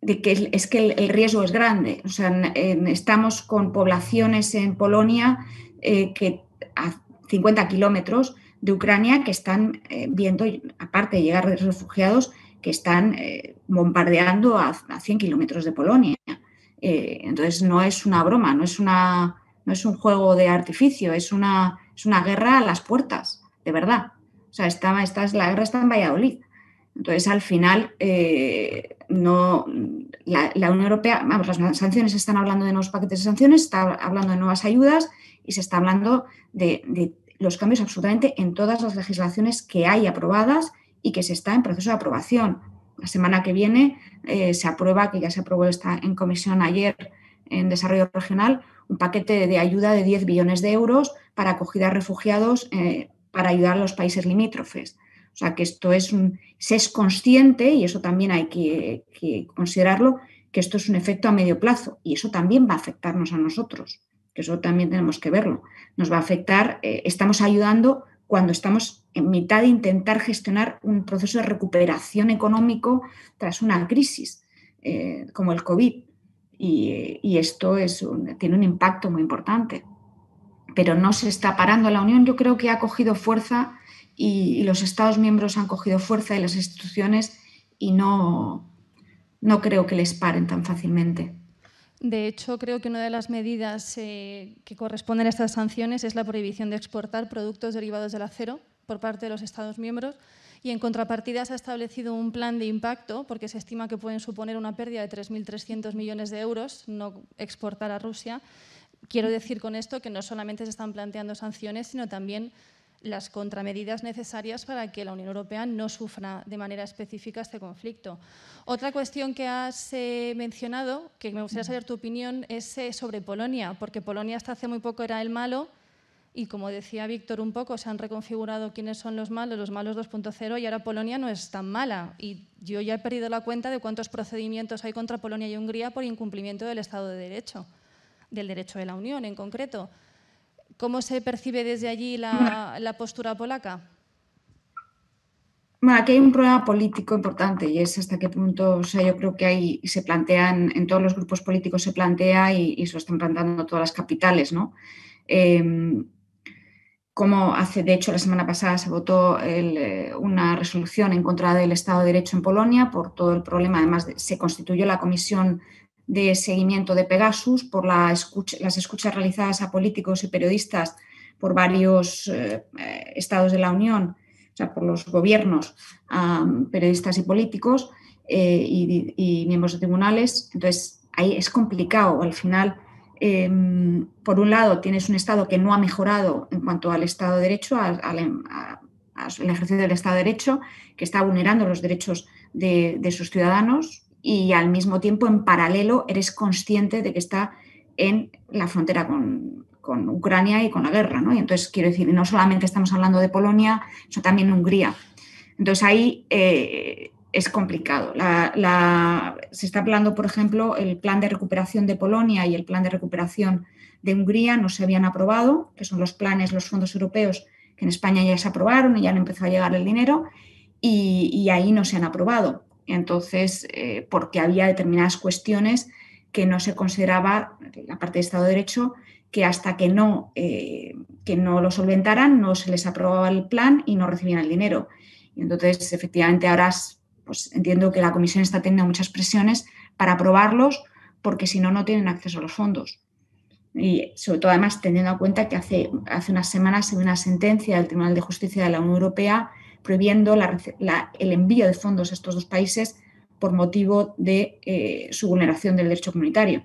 de que es que el, riesgo es grande. O sea, estamos con poblaciones en Polonia eh, que a 50 kilómetros de Ucrania que están eh, viendo, aparte de llegar refugiados, que están eh, bombardeando a, 100 kilómetros de Polonia. entonces no es una broma, no es, una, no es un juego de artificio, es una, es una guerra a las puertas, de verdad. Sea, esta, esta, la guerra está en Valladolid. Entonces, al final, eh, no, la, Unión Europea, vamos, las sanciones están hablando de nuevos paquetes de sanciones, está hablando de nuevas ayudas y se está hablando de, los cambios absolutamente en todas las legislaciones que hay aprobadas y que se está en proceso de aprobación. La semana que viene eh, se aprueba, que ya se aprobó esta en comisión ayer en desarrollo regional, un paquete de ayuda de 10 billones de euros para acogida a refugiados eh, para ayudar a los países limítrofes. O sea que esto es un, se es consciente, y eso también hay que, considerarlo, que esto es un efecto a medio plazo y eso también va a afectarnos a nosotros, que eso también tenemos que verlo. Nos va a afectar, eh, estamos ayudando cuando estamos en mitad de intentar gestionar un proceso de recuperación económico tras una crisis eh, como el COVID. Y, esto es tiene un impacto muy importante pero no se está parando. La Unión yo creo que ha cogido fuerza y, los Estados miembros han cogido fuerza y las instituciones y no, no creo que les paren tan fácilmente. De hecho, creo que una de las medidas eh, que corresponden a estas sanciones es la prohibición de exportar productos derivados del acero por parte de los Estados miembros y en contrapartida se ha establecido un plan de impacto porque se estima que pueden suponer una pérdida de 3.300 millones de euros no exportar a Rusia. Quiero decir con esto que no solamente se están planteando sanciones, sino también las contramedidas necesarias para que la Unión Europea no sufra de manera específica este conflicto. Otra cuestión que has eh, mencionado, que me gustaría saber tu opinión, es eh, sobre Polonia, porque Polonia hasta hace muy poco era el malo y como decía Víctor un poco, se han reconfigurado quiénes son los malos, los malos 2.0 y ahora Polonia no es tan mala. Y yo ya he perdido la cuenta de cuántos procedimientos hay contra Polonia y Hungría por incumplimiento del Estado de Derecho, del derecho de la Unión en concreto. ¿Cómo se percibe desde allí la, postura polaca? Bueno, aquí hay un problema político importante y es hasta qué punto, o sea, yo creo que ahí se plantean, en todos los grupos políticos se plantea y, y se lo están planteando todas las capitales, ¿no? Em, como hace, de hecho, la semana pasada se votó eh, una resolución en contra del Estado de Derecho en Polonia por todo el problema. Además, se constituyó la comisión de seguimiento de Pegasus por las escuchas realizadas a políticos y periodistas por varios eh, estados de la Unión, o sea, por los gobiernos, periodistas y políticos eh, y, miembros de tribunales. Entonces, ahí es complicado. Al final, em, por un lado, tienes un Estado que no ha mejorado en cuanto al Estado de Derecho, al, ejercicio del Estado de Derecho, que está vulnerando los derechos de sus ciudadanos, y al mismo tiempo, en paralelo, eres consciente de que está en la frontera con, Ucrania y con la guerra. ¿no? Y entonces, quiero decir, no solamente estamos hablando de Polonia, sino también Hungría. Entonces, ahí eh, es complicado. se está hablando, por ejemplo, el plan de recuperación de Polonia y el plan de recuperación de Hungría no se habían aprobado, que son los planes, los fondos europeos que en España ya se aprobaron y ya han empezado a llegar el dinero, y ahí no se han aprobado. Entonces, eh, porque había determinadas cuestiones que no se consideraba, la parte de Estado de Derecho, que hasta que no, eh, que no lo solventaran no se les aprobaba el plan y no recibían el dinero. Y entonces, efectivamente, ahora pues, entiendo que la Comisión está teniendo muchas presiones para aprobarlos porque si no, no tienen acceso a los fondos. Y sobre todo, además, teniendo en cuenta que hace, hace unas semanas se una sentencia del Tribunal de Justicia de la Unión Europea prohibiendo el envío de fondos a estos dos países por motivo de eh, su vulneración del derecho comunitario.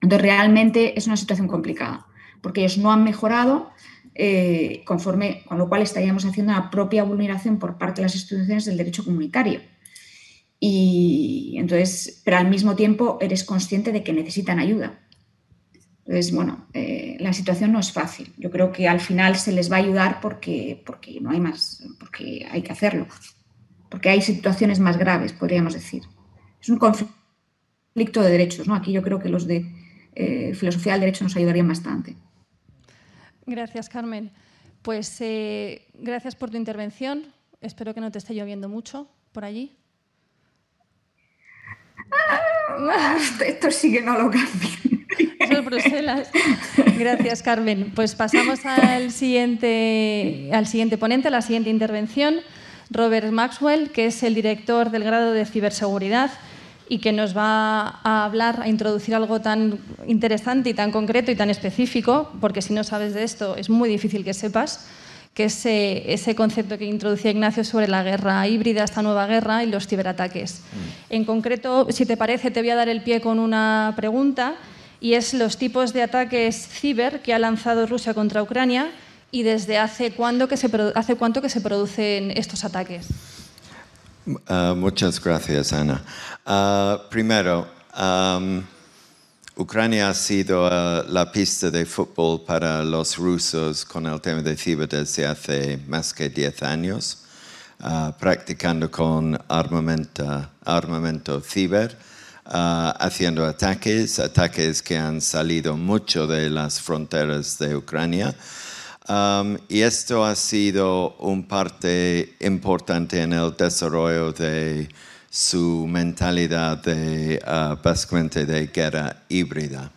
Entonces, realmente es una situación complicada, porque ellos no han mejorado, eh, conforme, con lo cual estaríamos haciendo una propia vulneración por parte de las instituciones del derecho comunitario. Y entonces, pero al mismo tiempo eres consciente de que necesitan ayuda. Entonces, bueno, eh, la situación no es fácil. Yo creo que al final se les va a ayudar porque, porque no hay más, porque hay que hacerlo. Porque hay situaciones más graves, podríamos decir. Es un conflicto de derechos, ¿no? Aquí yo creo que los de eh, filosofía del derecho nos ayudarían bastante. Gracias, Carmen. Pues eh, gracias por tu intervención. Espero que no te esté lloviendo mucho por allí. Ah, esto sigue no lo (laughs) cambia. Bruselas. Gracias, Carmen. Pues pasamos al siguiente, al siguiente ponente, a la siguiente intervención, Robert Maxwell, que es el director del grado de ciberseguridad y que nos va a hablar, a introducir algo tan interesante y tan concreto y tan específico, porque si no sabes de esto es muy difícil que sepas, que es ese concepto que introducía Ignacio sobre la guerra híbrida, esta nueva guerra y los ciberataques. Mm. En concreto, si te parece, te voy a dar el pie con una pregunta y es los tipos de ataques ciber que ha lanzado Rusia contra Ucrania y desde hace, cuándo que se, hace cuánto que se producen estos ataques. Uh, muchas gracias, Ana. Uh, primero, um, Ucrania ha sido uh, la pista de fútbol para los rusos con el tema de ciber desde hace más que 10 años, practicando con armamento, armamento ciber haciendo ataques, ataques que han salido mucho de las fronteras de Ucrania. Y esto ha sido un parte importante en el desarrollo de su mentalidad de, uh, de guerra híbrida.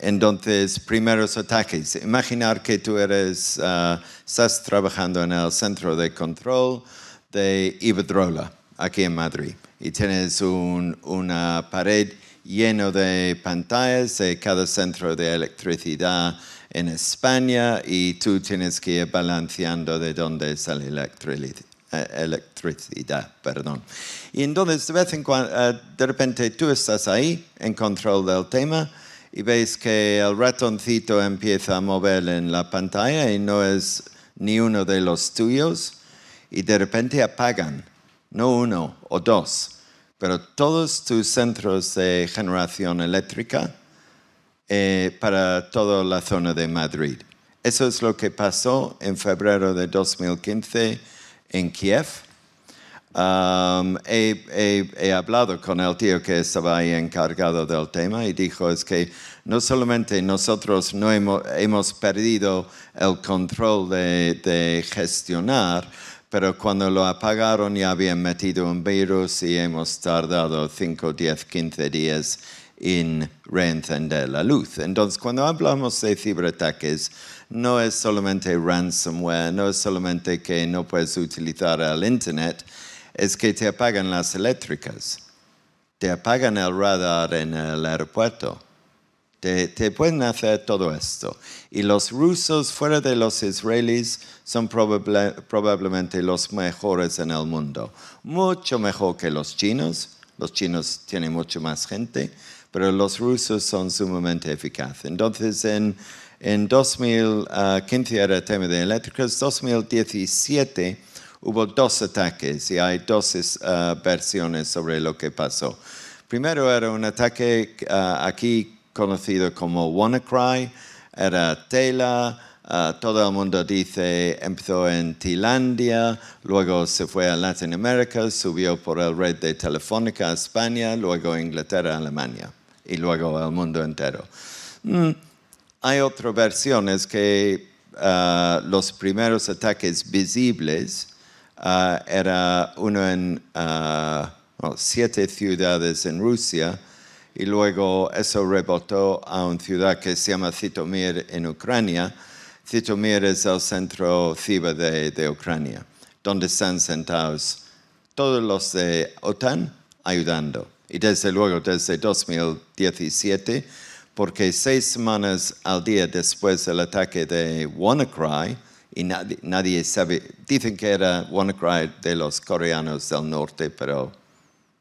Entonces, primeros ataques. Imaginar que tú eres, uh, estás trabajando en el centro de control de Iberdrola, aquí en Madrid, y tienes un, una pared lleno de pantallas de cada centro de electricidad en España y tú tienes que ir balanceando de dónde sale electricidad. electricidad perdón. Y entonces de vez en cuando, eh, de repente tú estás ahí en control del tema y ves que el ratoncito empieza a mover en la pantalla y no es ni uno de los tuyos y de repente apagan, no uno o dos, pero todos tus centros de generación eléctrica eh, para toda la zona de Madrid. Eso es lo que pasó en febrero de 2015 en Kiev. He, hablado con el tío que estaba ahí encargado del tema y dijo es que no solamente nosotros no hemos, perdido el control de gestionar, pero cuando lo apagaron ya habían metido un virus y hemos tardado 5, 10, 15 días en reencender la luz. Entonces, cuando hablamos de ciberataques, no es solamente ransomware, no es solamente que no puedes utilizar el Internet, es que te apagan las eléctricas, te apagan el radar en el aeropuerto te, pueden hacer todo esto. Y los rusos, fuera de los israelíes, son probablemente los mejores en el mundo. Mucho mejor que los chinos. Los chinos tienen mucho más gente, pero los rusos son sumamente eficaces. Entonces, en, en 2015 era tema de eléctricos, 2017 hubo dos ataques y hay dos uh, versiones sobre lo que pasó. Primero era un ataque uh, aquí conocido como WannaCry, era tela, ah, todo el mundo dice empezó en Tailandia, luego se fue a Latinoamérica, subió por el red de Telefónica a España, luego Inglaterra, Alemania y luego al mundo entero. Mm, hay otras versiones que ah, los primeros ataques visibles uh, era uno en siete ciudades en Rusia, y luego eso rebotó a una ciudad que se llama Zitomir en Ucrania. Zitomir es el centro ciber de, Ucrania, donde están sentados todos los de OTAN ayudando. Y desde luego, desde 2017, porque seis semanas al día después del ataque de WannaCry, y nadie, nadie sabe, dicen que era WannaCry de los coreanos del norte, pero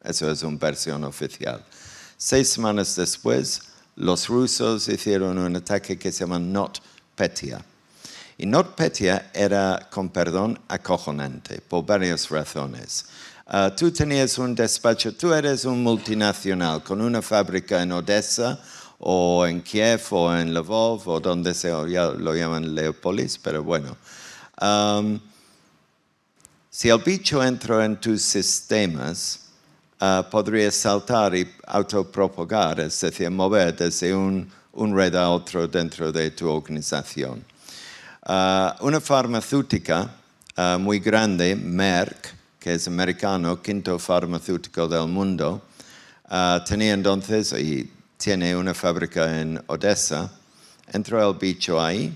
eso es una versión oficial. Seis semanas después, los rusos hicieron un ataque que se llama NotPetya. Y NotPetya era, con perdón, acojonante por varias razones. Ah, tú tenías un despacho, tú eres un multinacional con una fábrica en Odessa o en Kiev o en Lvov o donde sea, lo llaman Leopolis, pero bueno. si el bicho entra en tus sistemas, uh, podría saltar y autopropagar, es decir, mover desde un, un red a otro dentro de tu organización. Uh, una farmacéutica uh, muy grande, Merck, que es americano, quinto farmacéutico del mundo, tenía entonces y tiene una fábrica en Odessa. Entró el bicho ahí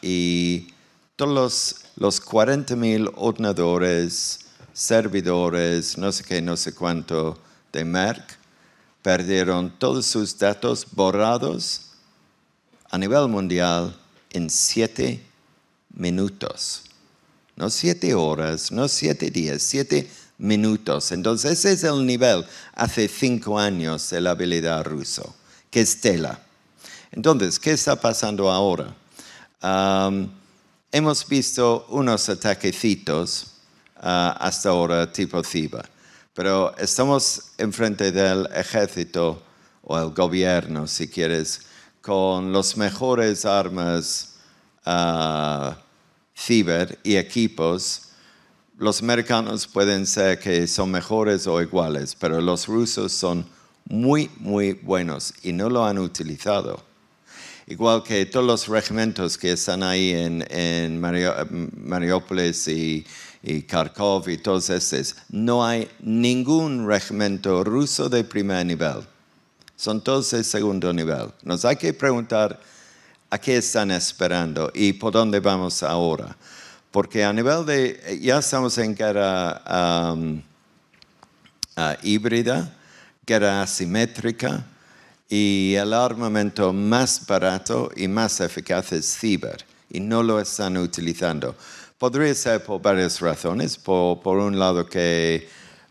y todos los, los 40.000 ordenadores, servidores, no sé qué, no sé cuánto de Merck, perdieron todos sus datos borrados a nivel mundial en siete minutos. No siete horas, no siete días, siete minutos. Entonces ese es el nivel hace cinco años de la habilidad ruso, que es tela. Entonces, ¿qué está pasando ahora? hemos visto unos ataquecitos hasta ahora tipo CIBA. Pero estamos enfrente del ejército o el gobierno, si quieres, con los mejores armas uh, ciber y equipos. Los americanos pueden ser que son mejores o iguales, pero los rusos son muy, muy buenos y no lo han utilizado. Igual que todos los regimientos que están ahí en, en y, y Kharkov y todos estos, no hay ningún regimiento ruso de primer nivel. son todos de segundo nivel. Nos hay que preguntar a qué están esperando y por dónde vamos ahora. Porque a nivel de, ya estamos en guerra um, uh, híbrida, guerra asimétrica, y el armamento más barato y más eficaz es ciber, y no lo están utilizando. Podría ser por varias razones. Por, por un lado que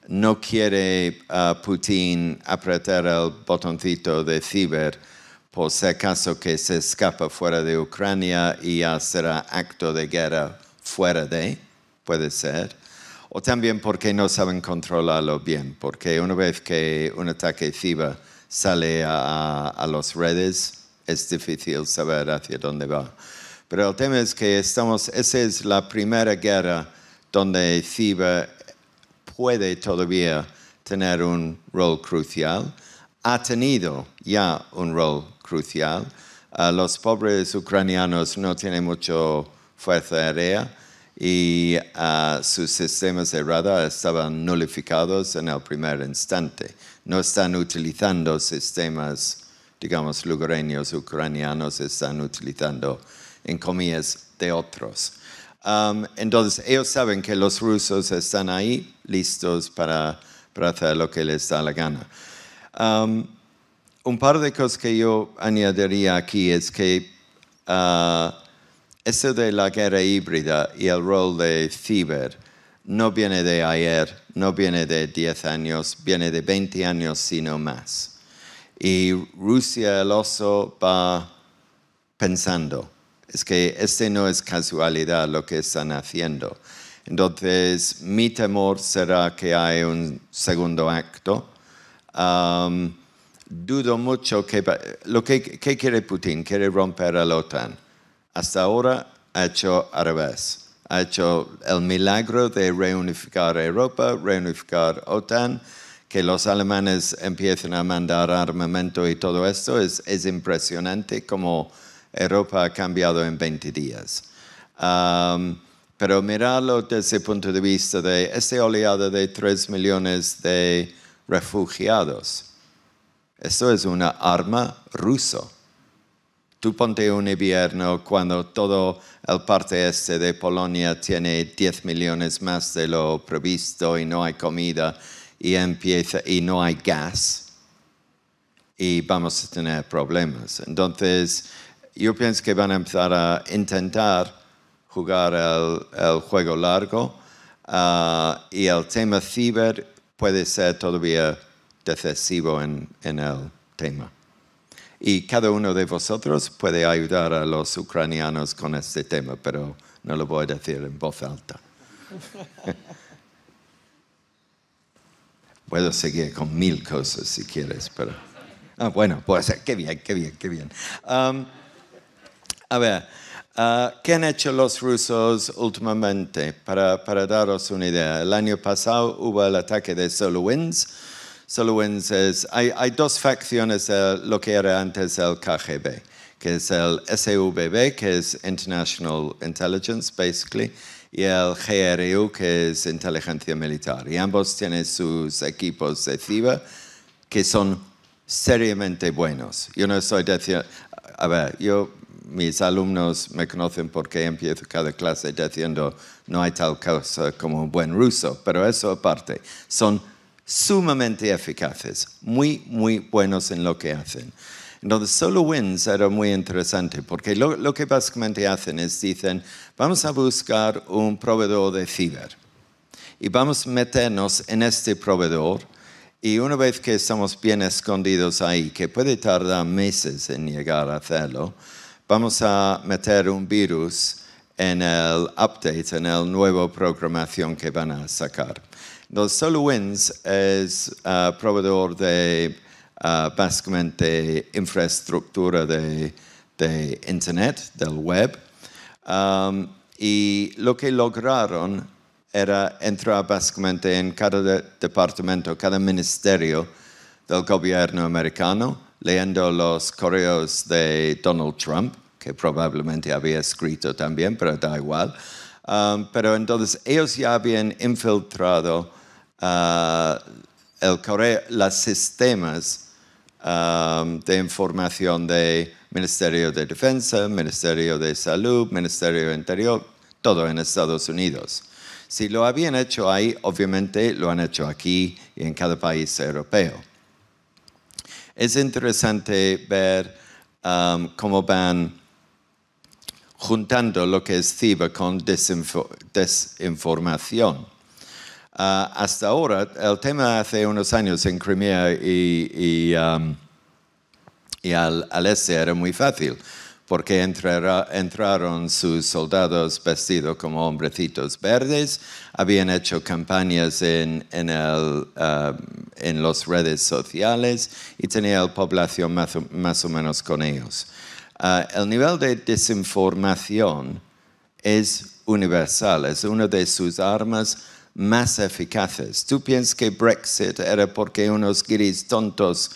no quiere uh, Putin apretar el botoncito de ciber por si acaso que se escapa fuera de Ucrania y será acto de guerra fuera de, puede ser. O también porque no saben controlarlo bien, porque una vez que un ataque ciber sale a, a las redes, es difícil saber hacia dónde va. Pero el tema es que estamos, esa es la primera guerra donde ciber puede todavía tener un rol crucial. Ha tenido ya un rol crucial. Uh, los pobres ucranianos no tienen mucha fuerza aérea y uh, sus sistemas de radar estaban nulificados en el primer instante. No están utilizando sistemas, digamos, lugareños ucranianos, están utilizando, en comillas, de otros. Um, entonces, ellos saben que los rusos están ahí listos para, para hacer lo que les da la gana. Um, un par de cosas que yo añadiría aquí es que uh, eso de la guerra híbrida y el rol de ciber no viene de ayer, no viene de 10 años, viene de 20 años, sino más. Y Rusia, el oso, va pensando, es que este no es casualidad lo que están haciendo. Entonces, mi temor será que hay un segundo acto. Dudo mucho que... Lo que ¿Qué quiere Putin? Quiere romper a la OTAN. Hasta ahora ha hecho al revés. Ha hecho el milagro de reunificar Europa, reunificar OTAN, que los alemanes empiecen a mandar armamento y todo esto. Es, es impresionante como Europa ha cambiado en 20 días. Um, pero mirarlo desde el punto de vista de esta oleada de 3 millones de refugiados. Esto es una arma ruso. Tú ponte un invierno cuando todo el parte este de Polonia tiene 10 millones más de lo previsto y no hay comida y, empieza, y no hay gas y vamos a tener problemas. Entonces, yo pienso que van a empezar a intentar jugar el, juego largo ah, y el tema ciber puede ser todavía decisivo en, en el tema. Y cada uno de vosotros puede ayudar a los ucranianos con este tema, pero no lo voy a decir en voz alta. (laughs) Puedo seguir con mil cosas si quieres, pero... Ah, bueno, pues qué bien, qué bien, qué bien. Um, a ver, uh, ¿qué han hecho los rusos últimamente? Para, para, daros una idea, el año pasado hubo el ataque de SolarWinds. SolarWinds es, hay, hay dos facciones de lo que era antes el KGB, que es el SVB, que es International Intelligence, basically, y el GRU, que es inteligencia militar. Y ambos tienen sus equipos de ciber que son seriamente buenos. Yo no estoy diciendo, a ver, yo mis alumnos me conocen porque empiezo cada clase diciendo no hay tal cosa como un buen ruso, pero eso aparte, son sumamente eficaces, muy, muy buenos en lo que hacen. Entonces, SolarWinds era muy interesante porque lo, lo, que básicamente hacen es dicen, vamos a buscar un proveedor de ciber y vamos a meternos en este proveedor y una vez que estamos bien escondidos ahí, que puede tardar meses en llegar a hacerlo, vamos a meter un virus en el update, en el nuevo programación que van a sacar. Entonces, SolarWinds es uh, proveedor de uh, básicamente infraestructura de, Internet, del web, um, y lo que lograron era entrar básicamente en cada de departamento, cada ministerio del gobierno americano leyendo los correos de Donald Trump, que probablemente había escrito también, pero da igual. Um, pero entonces ellos ya habían infiltrado uh, el correo, los sistemas um, de información de Ministerio de Defensa, Ministerio de Salud, Ministerio Interior, todo en Estados Unidos. Si lo habían hecho ahí, obviamente lo han hecho aquí y en cada país europeo. Es interesante ver um, cómo van juntando lo que es CIBA con desinformación. Uh, hasta ahora, el tema hace unos años en Crimea y, um, al, al, este era muy fácil, porque entraron sus soldados vestidos como hombrecitos verdes, habían hecho campañas en, en, el, um, en las redes sociales y tenía la población más o, más o menos con ellos. Uh, el nivel de desinformación es universal, es una de sus armas más eficaces. ¿Tú piensas que Brexit era porque unos guiris tontos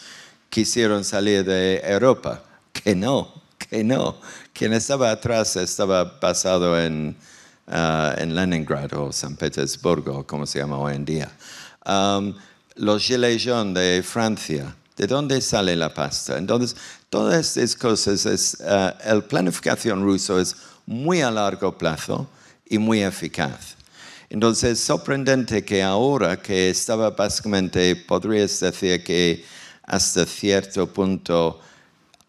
quisieron salir de Europa? Que no, (laughs) no. Quien estaba atrás estaba basado en, uh, en Leningrad o San Petersburgo, como se llama hoy en día. Um, los Gilets jaunes de Francia, ¿de dónde sale la pasta? Entonces, todas estas cosas, es, uh, el planificación ruso es muy a largo plazo y muy eficaz. Entonces, es sorprendente que ahora que estaba básicamente, podrías decir que hasta cierto punto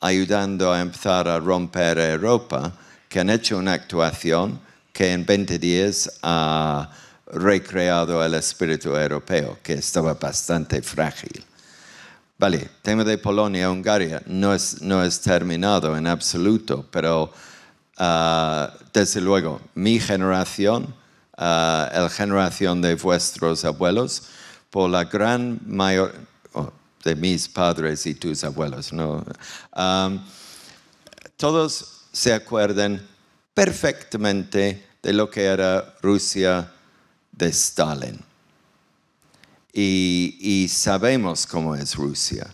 ayudando a empezar a romper Europa, que han hecho una actuación que en 20 días ha recreado el espíritu europeo, que estaba bastante frágil. Vale, tema de Polonia-Hungaria no es, no es terminado en absoluto, pero ah, desde luego mi generación uh, la generación de vuestros abuelos, por la gran mayor oh, de mis padres y tus abuelos, ¿no? Todos se acuerdan perfectamente de lo que era Rusia de Stalin. Y, y, sabemos cómo es Rusia.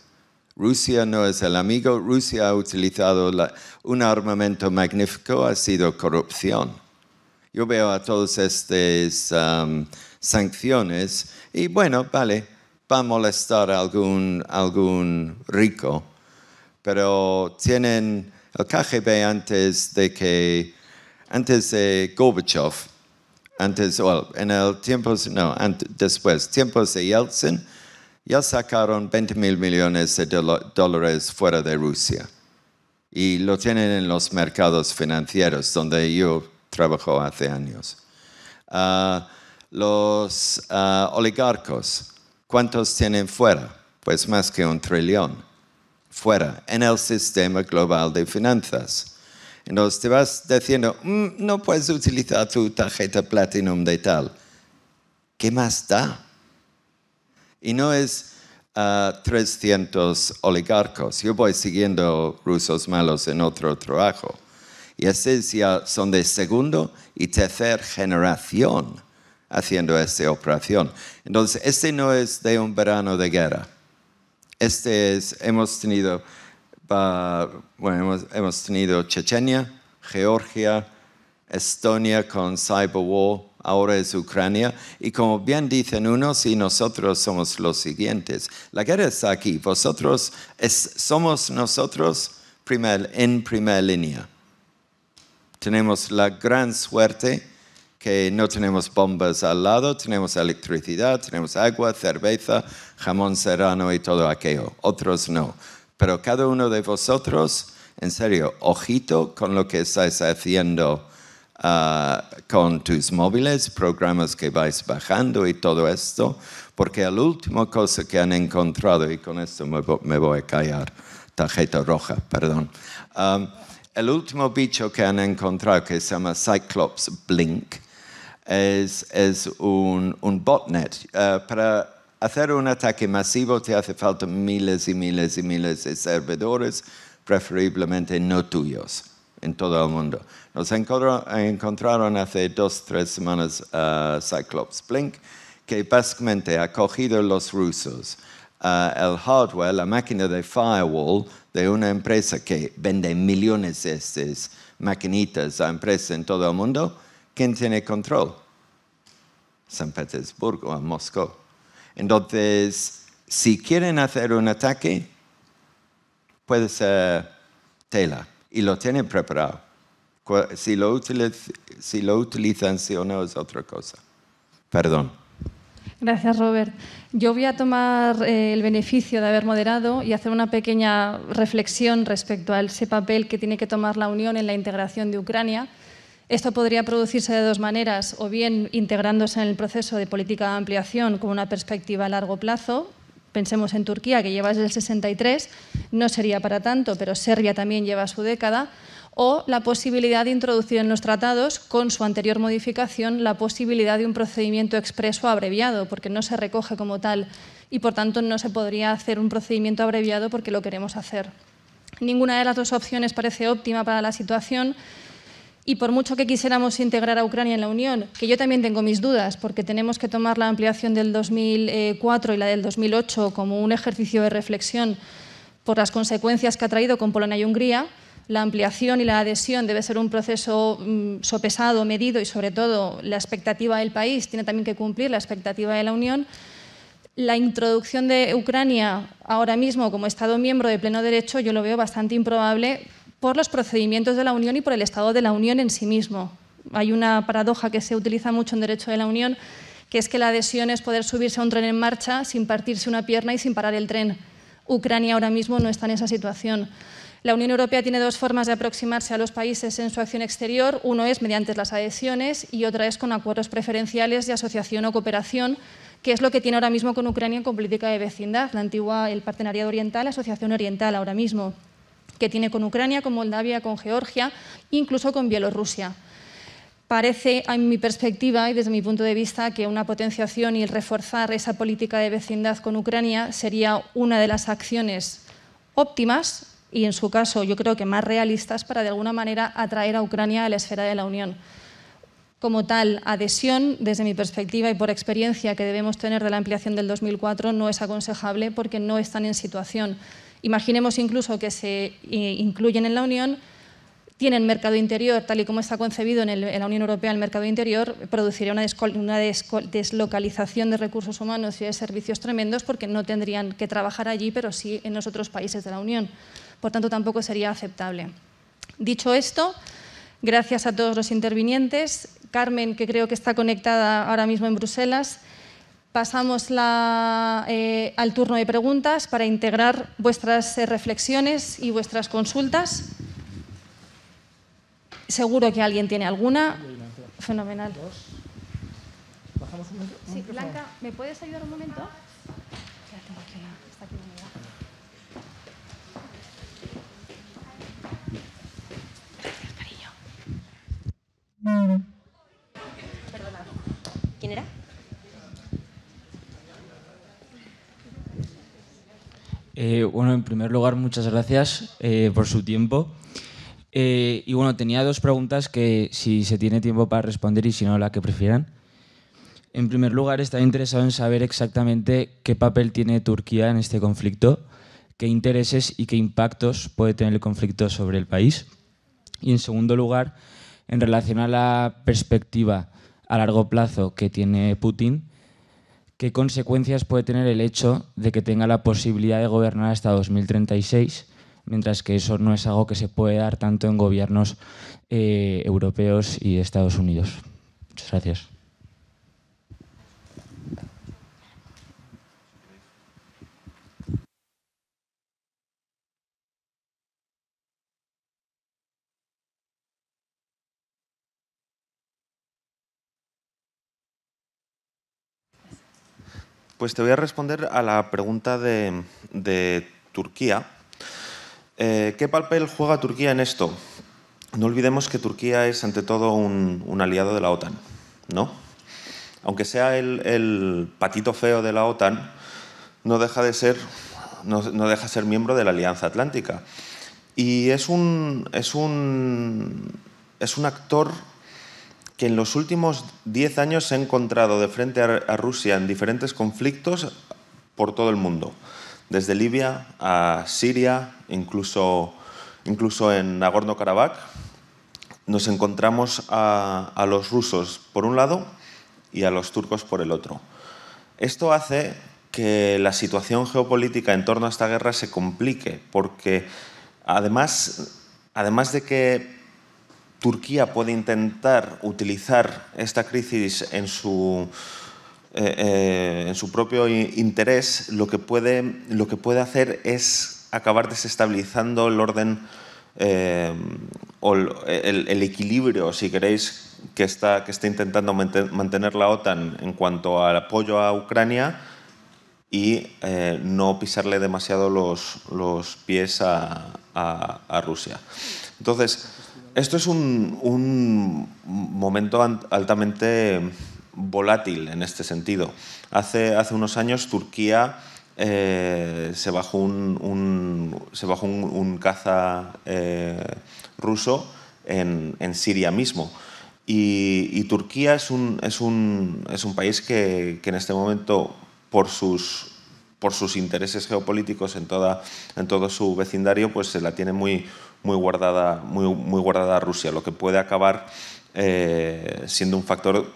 Rusia no es el amigo, Rusia ha utilizado un armamento magnífico, ha sido corrupción yo veo a todas estas sanciones y bueno, vale, va a molestar a algún, algún rico, pero tienen el KGB antes de que, antes de Gorbachev, antes, well, en el tiempo, no, antes, después, tiempos de Yeltsin, ya sacaron 20 mil millones de dólares fuera de Rusia. Y lo tienen en los mercados financieros, donde yo trabajó hace años. Ah, los uh, oligarcos, ¿cuántos tienen fuera? Pues más que un trillón fuera en el sistema global de finanzas. Entonces te vas diciendo, mm, no puedes utilizar tu tarjeta Platinum de tal. ¿Qué más da? Y no es 300 ah, oligarcos. Yo voy siguiendo rusos malos en otro trabajo y estos ya son de segundo y tercera generación haciendo esta operación. Entonces, este no es de un verano de guerra. Este es, hemos tenido, bueno, hemos, tenido Chechenia, Georgia, Estonia con Cyberwar, ahora es Ucrania. Y como bien dicen unos, y nosotros somos los siguientes. La guerra está aquí. Vosotros somos nosotros en primera línea. Tenemos la gran suerte que no tenemos bombas al lado, tenemos electricidad, tenemos agua, cerveza, jamón serrano y todo aquello. Otros no. Pero cada uno de vosotros, en serio, ojito con lo que estáis haciendo ah, con tus móviles, programas que vais bajando y todo esto, porque la última cosa que han encontrado, y con esto me, voy a callar, tarjeta roja, perdón. Um, el último bicho que han encontrado, que se llama Cyclops Blink, es, es un, un, botnet. Uh, para hacer un ataque masivo te hace falta miles y miles y miles de servidores, preferiblemente no tuyos, en todo el mundo. Nos encontraron hace dos, tres semanas uh, Cyclops Blink, que básicamente ha cogido los rusos uh, el hardware, la máquina de firewall de una empresa que vende millones de estas maquinitas a empresas en todo el mundo, ¿quién tiene control? San Petersburgo, Moscú. Entonces, si quieren hacer un ataque, puede ser tela y lo tienen preparado. Si lo, utiliz si lo utilizan sí o no es otra cosa. Perdón. Gracias, Robert. Yo voy a tomar eh, el beneficio de haber moderado y hacer una pequeña reflexión respecto a ese papel que tiene que tomar la Unión en la integración de Ucrania. Esto podría producirse de dos maneras, o bien integrándose en el proceso de política de ampliación con una perspectiva a largo plazo. Pensemos en Turquía, que lleva desde el 63, no sería para tanto, pero Serbia también lleva su década o la posibilidad de introducir en los tratados, con su anterior modificación, la posibilidad de un procedimiento expreso abreviado, porque no se recoge como tal y, por tanto, no se podría hacer un procedimiento abreviado porque lo queremos hacer. Ninguna de las dos opciones parece óptima para la situación y por mucho que quisiéramos integrar a Ucrania en la Unión, que yo también tengo mis dudas, porque tenemos que tomar la ampliación del 2004 y la del 2008 como un ejercicio de reflexión por las consecuencias que ha traído con Polonia y Hungría, la ampliación y la adhesión debe ser un proceso mm, sopesado, medido y sobre todo la expectativa del país tiene también que cumplir la expectativa de la Unión. La introducción de Ucrania ahora mismo como Estado miembro de pleno derecho yo lo veo bastante improbable por los procedimientos de la Unión y por el Estado de la Unión en sí mismo. Hay una paradoja que se utiliza mucho en derecho de la Unión, que es que la adhesión es poder subirse a un tren en marcha sin partirse una pierna y sin parar el tren. Ucrania ahora mismo no está en esa situación. La Unión Europea tiene dos formas de aproximarse a los países en su acción exterior. Uno es mediante las adhesiones y otra es con acuerdos preferenciales de asociación o cooperación, que es lo que tiene ahora mismo con Ucrania con política de vecindad, la antigua el Partenariado Oriental, la Asociación Oriental ahora mismo, que tiene con Ucrania, con Moldavia, con Georgia, incluso con Bielorrusia. Parece, en mi perspectiva y desde mi punto de vista, que una potenciación y el reforzar esa política de vecindad con Ucrania sería una de las acciones óptimas y, en su caso, yo creo que más realistas para, de alguna manera, atraer a Ucrania a la esfera de la Unión. Como tal, adhesión, desde mi perspectiva y por experiencia que debemos tener de la ampliación del 2004, no es aconsejable porque no están en situación. Imaginemos incluso que se eh, incluyen en la Unión, tienen mercado interior, tal y como está concebido en, la Unión Europea el mercado interior, produciría una, una deslocalización de recursos humanos y de servicios tremendos porque no tendrían que trabajar allí, pero sí en los otros países de la Unión por tanto tampoco sería aceptable. Dicho esto, gracias a todos los intervinientes. Carmen, que creo que está conectada ahora mismo en Bruselas, pasamos eh, al turno de preguntas para integrar vuestras eh, reflexiones y vuestras consultas. Seguro que alguien tiene alguna. Fenomenal. Sí, Blanca, ¿me puedes ayudar un momento? ¿Quién Eh, bueno, en primer lugar, muchas gracias eh, por su tiempo. Eh, y bueno, tenía dos preguntas que si se tiene tiempo para responder y si no, la que prefieran. En primer lugar, estaba interesado en saber exactamente qué papel tiene Turquía en este conflicto, qué intereses y qué impactos puede tener el conflicto sobre el país. Y en segundo lugar, en relación a la perspectiva a largo plazo que tiene Putin, ¿qué consecuencias puede tener el hecho de que tenga la posibilidad de gobernar hasta 2036, mientras que eso no es algo que se puede dar tanto en gobiernos eh, europeos y de Estados Unidos? Muchas gracias. Pues te voy a responder a la pregunta de, Turquía. Eh, ¿Qué papel juega Turquía en esto? No olvidemos que Turquía es ante todo un, aliado de la OTAN, ¿no? Aunque sea el, patito feo de la OTAN, no deja de ser, no, ser miembro de la Alianza Atlántica. Y es un, es un, es un actor que en los últimos 10 años se ha encontrado de frente a, Rusia en diferentes conflictos por todo el mundo, desde Libia a Siria, incluso, incluso en Nagorno-Karabaj. Nos encontramos a, los rusos por un lado y a los turcos por el otro. Esto hace que la situación geopolítica en torno a esta guerra se complique, porque además, además de que Turquía puede intentar utilizar esta crisis en su, eh, eh, en su propio interés, lo que, puede, lo que puede hacer es acabar desestabilizando el orden eh, o el, equilibrio, si queréis, que está, que está intentando mantener la OTAN en cuanto al apoyo a Ucrania y no pisarle demasiado los, los pies a, a Rusia. Entonces, esto es un, momento altamente volátil en este sentido. Hace, unos años Turquía eh, se bajó un, caza eh, ruso en, Siria mismo. Y, Turquía es un, país que, en este momento, por sus, intereses geopolíticos en, en todo su vecindario, pues se la tiene muy, muy guardada, muy, guardada Rusia, lo que puede acabar eh, siendo un factor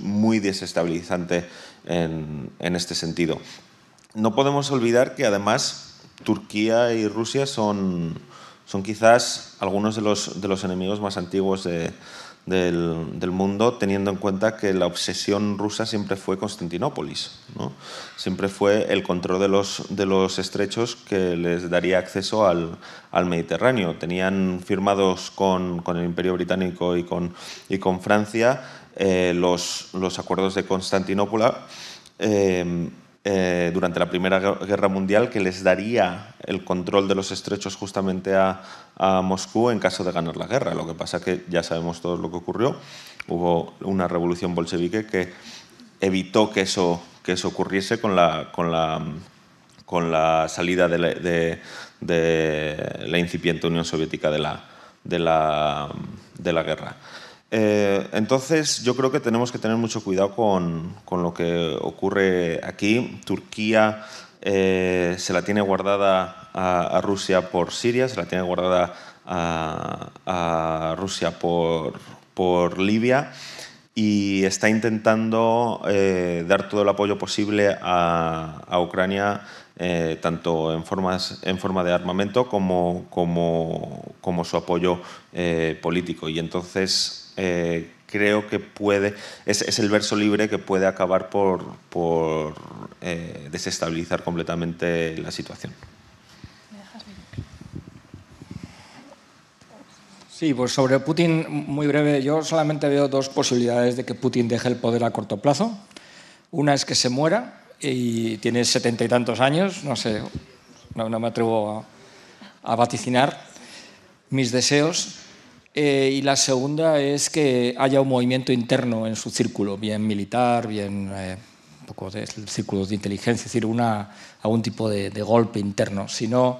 muy desestabilizante en, este sentido. No podemos olvidar que además Turquía y Rusia son, son quizás algunos de los, de los enemigos más antiguos de, del, mundo, teniendo en cuenta que la obsesión rusa siempre fue Constantinópolis, ¿no? siempre fue el control de los, de los estrechos que les daría acceso al, al Mediterráneo. Tenían firmados con, con, el Imperio Británico y con, y con Francia eh, los, los acuerdos de Constantinopla. Eh, eh, durante la Primera Guerra Mundial que les daría el control de los estrechos justamente a, Moscú en caso de ganar la guerra. Lo que pasa que ya sabemos todo lo que ocurrió. Hubo una revolución bolchevique que evitó que eso, que eso ocurriese con la, con la, con la salida de la, de, de la incipiente Unión Soviética de la, de la, de la guerra. Eh, entonces, yo creo que tenemos que tener mucho cuidado con, con lo que ocurre aquí. Turquía eh, se la tiene guardada a, Rusia por Siria, se la tiene guardada a, Rusia por, por, Libia y está intentando eh, dar todo el apoyo posible a, Ucrania. tanto en, formas, en forma de armamento como, como, como su apoyo político. Y entonces eh, creo que puede, es, el verso libre que puede acabar por, por eh, desestabilizar completamente la situación. Sí, pues sobre Putin, muy breve, yo solamente veo dos posibilidades de que Putin deje el poder a corto plazo. Una es que se muera y tiene setenta y tantos años, no sé, no, me atrevo a vaticinar mis deseos. Eh, y la segunda es que haya un movimiento interno en su círculo, bien militar, bien eh, un poco de círculos de inteligencia, es decir, una, algún tipo de, golpe interno. Si no,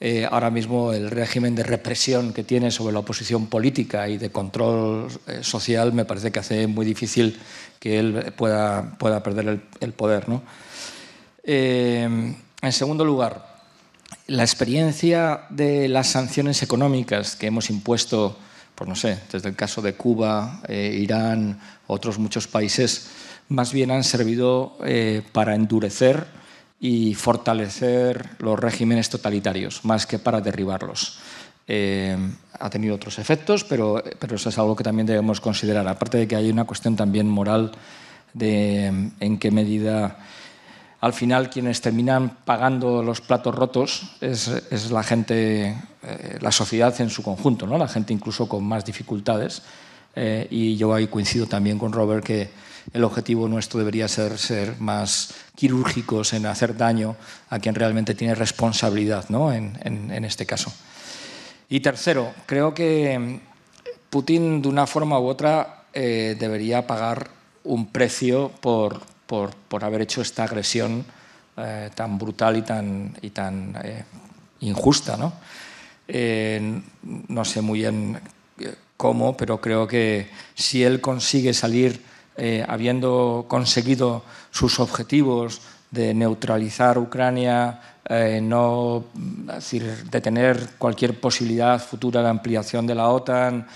eh, ahora mismo el régimen de represión que tiene sobre la oposición política y de control social me parece que hace muy difícil que él pueda, pueda perder el, el poder. ¿no? en segundo lugar, la experiencia de las sanciones económicas que hemos impuesto, pues no sé, desde el caso de Cuba, eh, Irán, otros muchos países, más bien han servido eh, para endurecer y fortalecer los regímenes totalitarios, más que para derribarlos. Eh, ha tenido otros efectos, pero, pero eso es algo que también debemos considerar, aparte de que hay una cuestión también moral de en qué medida al final quienes terminan pagando los platos rotos es, la gente, eh, la sociedad en su conjunto, ¿no? la gente incluso con más dificultades. Eh, y yo ahí coincido también con Robert que el objetivo nuestro debería ser ser más quirúrgicos en hacer daño a quien realmente tiene responsabilidad ¿no? en, este caso. Y tercero, creo que Putin de una forma u otra eh, debería pagar un precio por, por, haber hecho esta agresión eh, tan brutal y tan, y tan eh, injusta. ¿no? Eh, no sé muy bien cómo, pero creo que si él consigue salir habiendo conseguido sus objetivos de neutralizar Ucrania, no detener cualquier posibilidad futura de ampliación de la OTAN,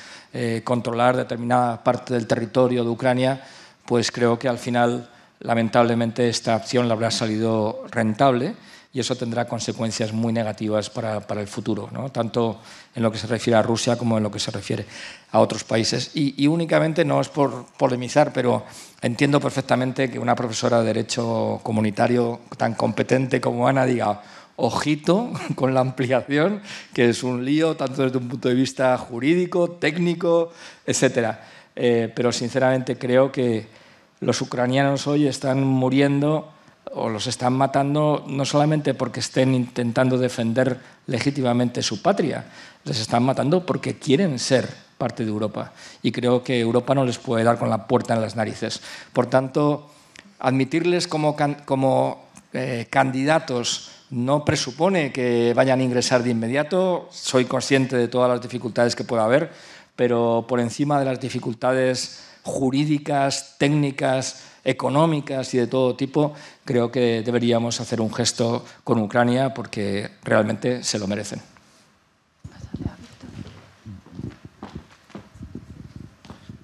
controlar determinada parte del territorio de Ucrania, pues creo que al final lamentablemente esta acción le habrá salido rentable y eso tendrá consecuencias muy negativas para, para el futuro, ¿no? tanto en lo que se refiere a Rusia como en lo que se refiere a otros países. Y, y, únicamente, no es por polemizar, pero entiendo perfectamente que una profesora de Derecho Comunitario tan competente como Ana diga, ojito (laughs) con la ampliación, que es un lío tanto desde un punto de vista jurídico, técnico, etc. Eh, pero sinceramente creo que los ucranianos hoy están muriendo o los están matando no solamente porque estén intentando defender legítimamente su patria, les están matando porque quieren ser parte de Europa. Y creo que Europa no les puede dar con la puerta en las narices. Por tanto, admitirles como, como eh, candidatos no presupone que vayan a ingresar de inmediato. Soy consciente de todas las dificultades que pueda haber, pero por encima de las dificultades jurídicas, técnicas, económicas y de todo tipo, creo que deberíamos hacer un gesto con Ucrania porque realmente se lo merecen.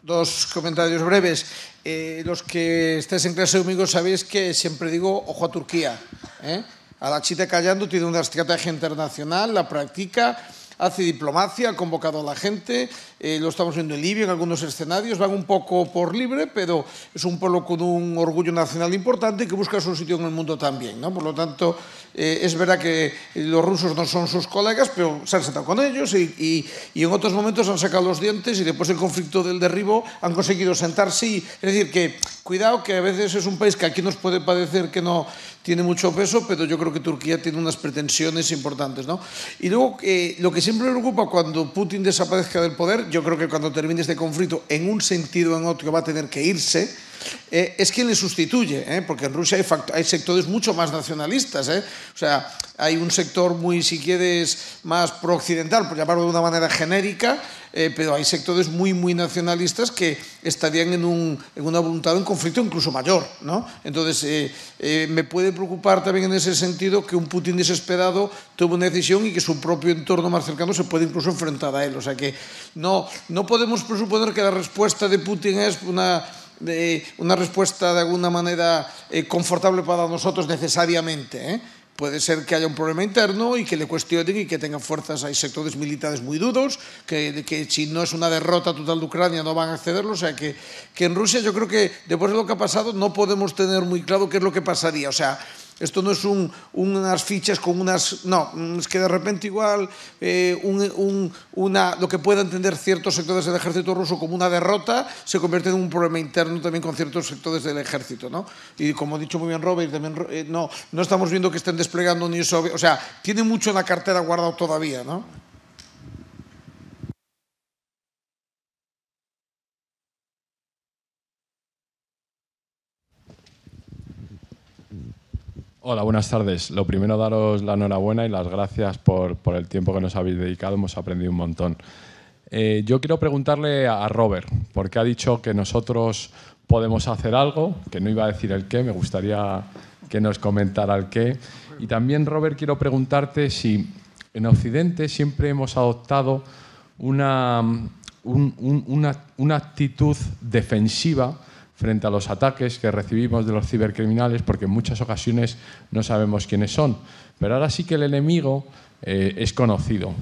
Dos comentarios breves. Eh, los que estéis en clase conmigo sabéis que siempre digo ojo a Turquía. ¿eh? A la chita callando tiene una estrategia internacional, la practica hace diplomacia, ha convocado a la gente, eh, lo estamos viendo en Libia en algunos escenarios, van un poco por libre, pero es un pueblo con un orgullo nacional importante que busca su sitio en el mundo también. ¿no? Por lo tanto, eh, es verdad que los rusos no son sus colegas, pero se han sentado con ellos y, en otros momentos han sacado los dientes y después del conflicto del derribo han conseguido sentarse. Es decir, que cuidado que a veces es un país que aquí nos puede parecer que no tiene mucho peso, pero yo creo que Turquía tiene unas pretensiones importantes. ¿no? Y luego, eh, lo que siempre me preocupa cuando Putin desaparezca del poder, yo creo que cuando termine este conflicto, en un sentido o en otro, va a tener que irse, eh, es quien le sustituye, ¿eh? porque en Rusia hay, sectores mucho más nacionalistas. ¿eh? O sea, hay un sector muy, si quieres, más pro-occidental, por llamarlo de una manera genérica, pero hay sectores muy, muy nacionalistas que estarían en, un, en una voluntad de un conflicto incluso mayor. ¿no? Entonces, me puede preocupar también en ese sentido que un Putin desesperado tome una decisión y que su propio entorno más cercano se puede incluso enfrentar a él. O sea que no, no podemos presuponer que la respuesta de Putin es una de una respuesta de alguna manera eh, confortable para nosotros necesariamente. ¿eh? Puede ser que haya un problema interno y que le cuestionen y que tengan fuerzas. Hay sectores militares muy duros, que, que si no es una derrota total de Ucrania no van a accederlo. O sea que, que en Rusia yo creo que después de lo que ha pasado no podemos tener muy claro qué es lo que pasaría. O sea, esto no es un, unas fichas con unas... No, es que de repente igual eh, un, un, una, lo que pueda entender ciertos sectores del ejército ruso como una derrota se convierte en un problema interno también con ciertos sectores del ejército. ¿no? Y como ha dicho muy bien Robert, también, eh, no, no estamos viendo que estén desplegando ni eso. O sea, tiene mucho en la cartera guardado todavía. ¿no? Hola, buenas tardes. Lo primero, daros la enhorabuena y las gracias por, por el tiempo que nos habéis dedicado. Hemos aprendido un montón. Eh, yo quiero preguntarle a Robert, porque ha dicho que nosotros podemos hacer algo, que no iba a decir el qué, me gustaría que nos comentara el qué. Y también, Robert, quiero preguntarte si en Occidente siempre hemos adoptado una, un, un, una, una actitud defensiva frente a los ataques que recibimos de los cibercriminales, porque en muchas ocasiones no sabemos quiénes son. Pero ahora sí que el enemigo eh, es conocido.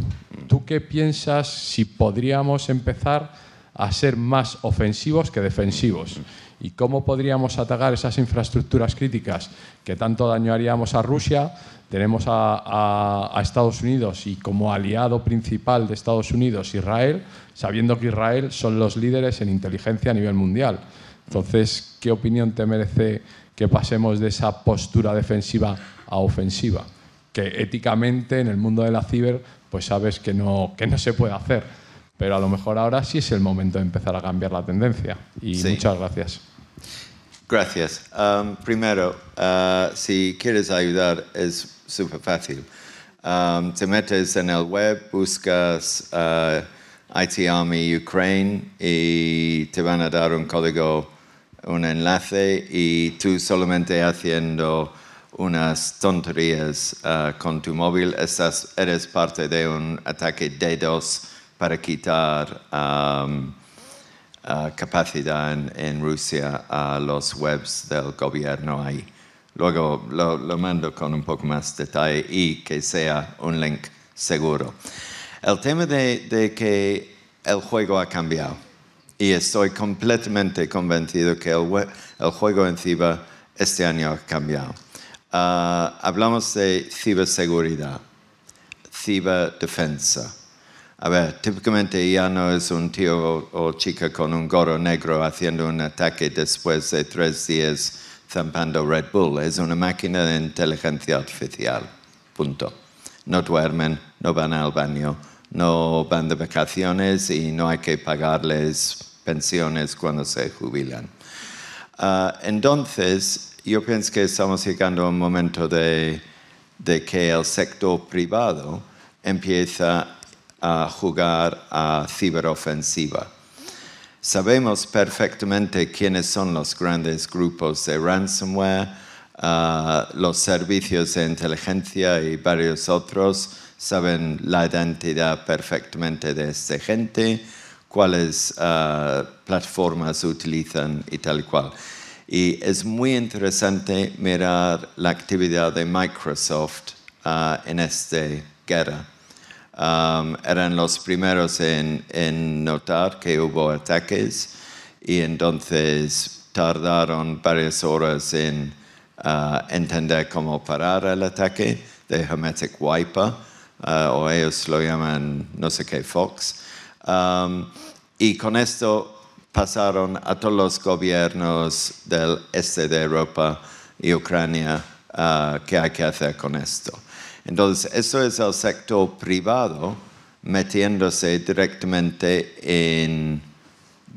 ¿Tú qué piensas si podríamos empezar a ser más ofensivos que defensivos? ¿Y cómo podríamos atacar esas infraestructuras críticas que tanto daño haríamos a Rusia? Tenemos a, Estados Unidos y como aliado principal de Estados Unidos Israel, sabiendo que Israel son los líderes en inteligencia a nivel mundial. Entonces, ¿qué opinión te merece que pasemos de esa postura defensiva a ofensiva? Que éticamente en el mundo de la ciber, pues sabes que no, que no se puede hacer. Pero a lo mejor ahora sí es el momento de empezar a cambiar la tendencia. Y sí. muchas gracias. Gracias. Um, primero, uh, si quieres ayudar, es súper fácil. Um, te metes en el web, buscas uh, IT Army Ukraine y te van a dar un código un enlace y tú solamente haciendo unas tonterías uh, con tu móvil, eres parte de un ataque DDoS para quitar uh, capacidad en, Rusia a los webs del gobierno ahí. Luego lo, mando con un poco más detalle y que sea un link seguro. El tema de, de que el juego ha cambiado y estoy completamente convencido que el, el juego encima este año ha cambiado. Uh, hablamos de ciberseguridad, ciberdefensa. A ver, típicamente ya no es un tío o, chica con un gorro negro haciendo un ataque después de tres días zampando Red Bull. Es una máquina de inteligencia artificial. Punto. No duermen, no van al baño, no van de vacaciones y no hay que pagarles pensiones cuando se jubilan. Uh, entonces, yo pienso que estamos llegando a un momento de, de que el sector privado empieza a jugar a ciberofensiva. Sabemos perfectamente quiénes son los grandes grupos de ransomware, uh, los servicios de inteligencia y varios otros saben la identidad perfectamente de esta gente, cuáles uh, plataformas utilizan y tal cual. Y es muy interesante mirar la actividad de Microsoft uh, en esta guerra. Um, eran los primeros en, notar que hubo ataques y entonces tardaron varias horas en uh, entender cómo parar el ataque de Hermetic Wiper, o ellos lo llaman no sé qué Fox. Um, y con esto pasaron a todos los gobiernos del este de Europa y Ucrania uh, qué hay que hacer con esto. Entonces, eso es el sector privado metiéndose directamente en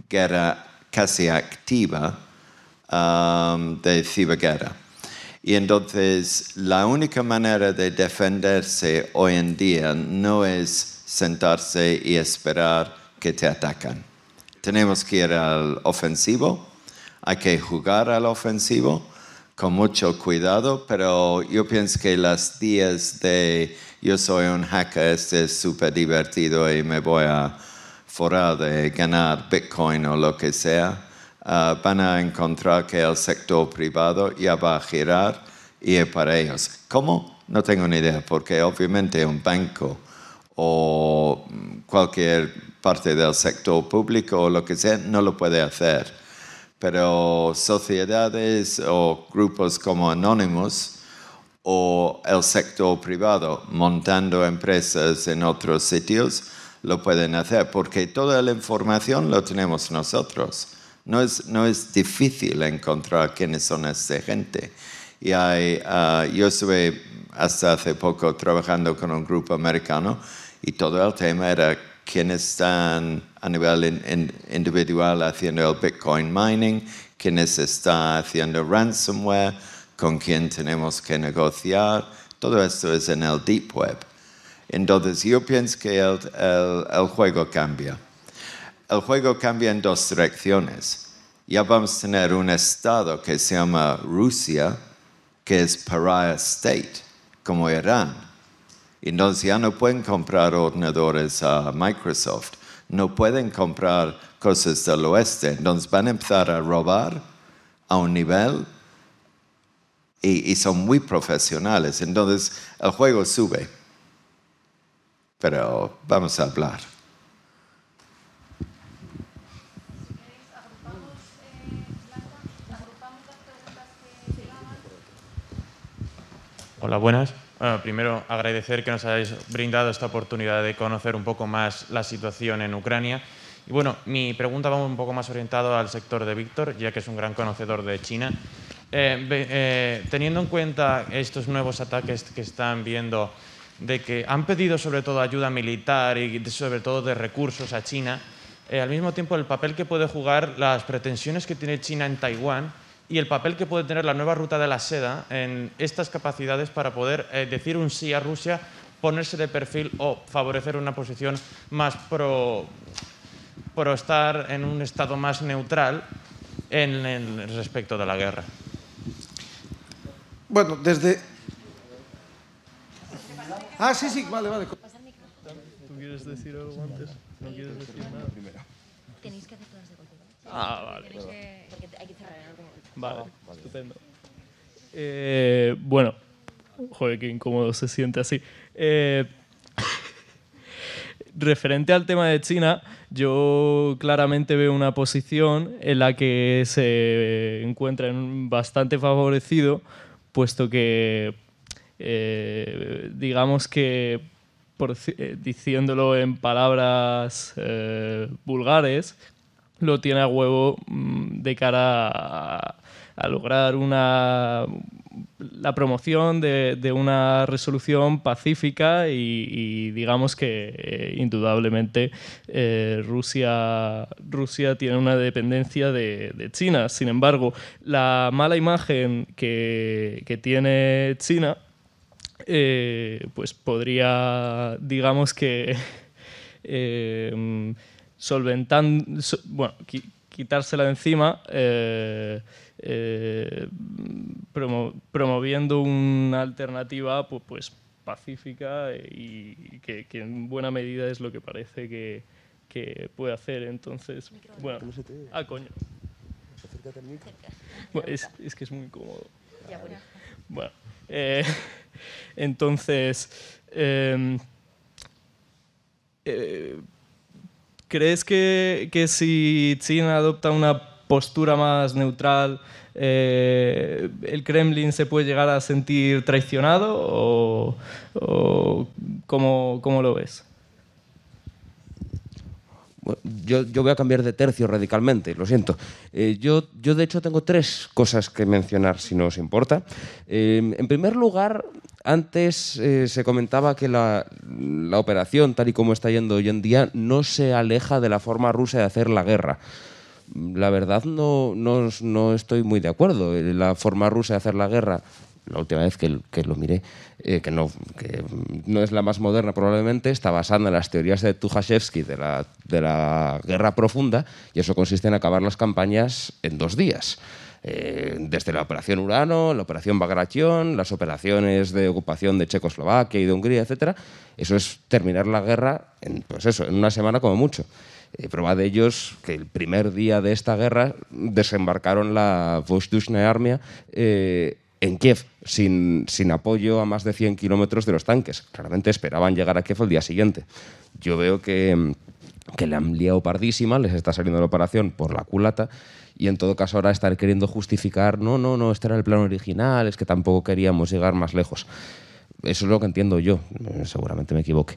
guerra casi activa um, de ciberguerra. Y entonces, la única manera de defenderse hoy en día no es sentarse y esperar que te atacan tenemos que ir al ofensivo, hay que jugar al ofensivo con mucho cuidado, pero yo pienso que las días de yo soy un hacker, este es súper divertido y me voy a forar de ganar Bitcoin o lo que sea, uh, van a encontrar que el sector privado ya va a girar y es para ellos. ¿Cómo? No tengo ni idea, porque obviamente un banco o cualquier parte del sector público o lo que sea, no lo puede hacer. Pero sociedades o grupos como Anonymous o el sector privado montando empresas en otros sitios lo pueden hacer porque toda la información lo tenemos nosotros. No es, no es difícil encontrar quiénes son esta gente. Y hay, ah, yo estuve hasta hace poco trabajando con un grupo americano y todo el tema era quiénes están a nivel individual haciendo el Bitcoin mining, quiénes están haciendo ransomware, con quién tenemos que negociar. Todo esto es en el Deep Web. Entonces yo pienso que el, el juego cambia. El juego cambia en dos direcciones. Ya vamos a tener un estado que se llama Rusia, que es pariah state, como Irán entonces ya no pueden comprar ordenadores a Microsoft, no pueden comprar cosas del oeste. Entonces van a empezar a robar a un nivel y, son muy profesionales. Entonces el juego sube. Pero vamos a hablar. Hola, buenas. Bueno, primero agradecer que nos hayáis brindado esta oportunidad de conocer un poco más la situación en Ucrania. Y bueno, mi pregunta va un poco más orientado al sector de Víctor, ya que es un gran conocedor de China. Eh, eh, teniendo en cuenta estos nuevos ataques que están viendo, de que han pedido sobre todo ayuda militar y sobre todo de recursos a China, eh, al mismo tiempo el papel que puede jugar las pretensiones que tiene China en Taiwán y el papel que puede tener la nueva ruta de la seda en estas capacidades para poder eh, decir un sí a Rusia, ponerse de perfil o favorecer una posición más pro, pro estar en un estado más neutral en el respecto de la guerra. Bueno, desde... Ah, sí, sí, vale, vale. ¿Tú quieres decir algo antes? ¿No quieres decir nada? Primero. Tenéis que hacer todas de golpe. Ah, vale. Vale, estupendo. Eh, bueno, joder, qué incómodo se siente así. Eh, (laughs) referente al tema de China, yo claramente veo una posición en la que se encuentra bastante favorecido, puesto que, eh, digamos que, diciéndolo en palabras vulgares, lo tiene a huevo mm, de cara a, lograr una, la promoción de, una resolución pacífica y, digamos que eh, indudablemente eh, Rusia, Rusia tiene una dependencia de, China. Sin embargo, la mala imagen que, tiene China eh, pues podría, digamos que (laughs) solventando, bueno, quitársela de encima, eh, eh, promoviendo una alternativa pues, pues pacífica y que, en buena medida es lo que parece que, puede hacer. Entonces, bueno, ah, coño. es, que es muy incómodo. Bueno, eh, (laughs) entonces, em, ¿Crees que, si China adopta una postura más neutral, eh, el Kremlin se puede llegar a sentir traicionado o, ¿cómo, lo ves? Yo, voy a cambiar de tercio radicalmente, lo siento. Eh, yo, yo, de hecho, tengo tres cosas que mencionar, si no os importa. Eh, en primer lugar, antes se comentaba que la, operación, tal y como está yendo hoy en día, no se aleja de la forma rusa de hacer la guerra. La verdad no, no, estoy muy de acuerdo. La forma rusa de hacer la guerra, la última vez que, lo miré, eh, que, no, que no es la más moderna probablemente, está basada en las teorías de Tukhachevsky de la, de la guerra profunda y eso consiste en acabar las campañas en dos días. Eh, desde la operación Urano, la operación Bagration, las operaciones de ocupación de Checoslovaquia y de Hungría, etc. Eso es terminar la guerra en, pues eso, en una semana como mucho. Eh, prueba de ellos que el primer día de esta guerra desembarcaron la Vostochna Armia eh, en Kiev, sin, sin, apoyo a más de 100 kilómetros de los tanques. Claramente esperaban llegar a Kiev al día siguiente. Yo veo que, que la han liado pardísima, les está saliendo la operación por la culata y en todo caso ahora estar queriendo justificar, no, no, no, este era el plan original, es que tampoco queríamos llegar más lejos. Eso es lo que entiendo yo, eh, seguramente me equivoque.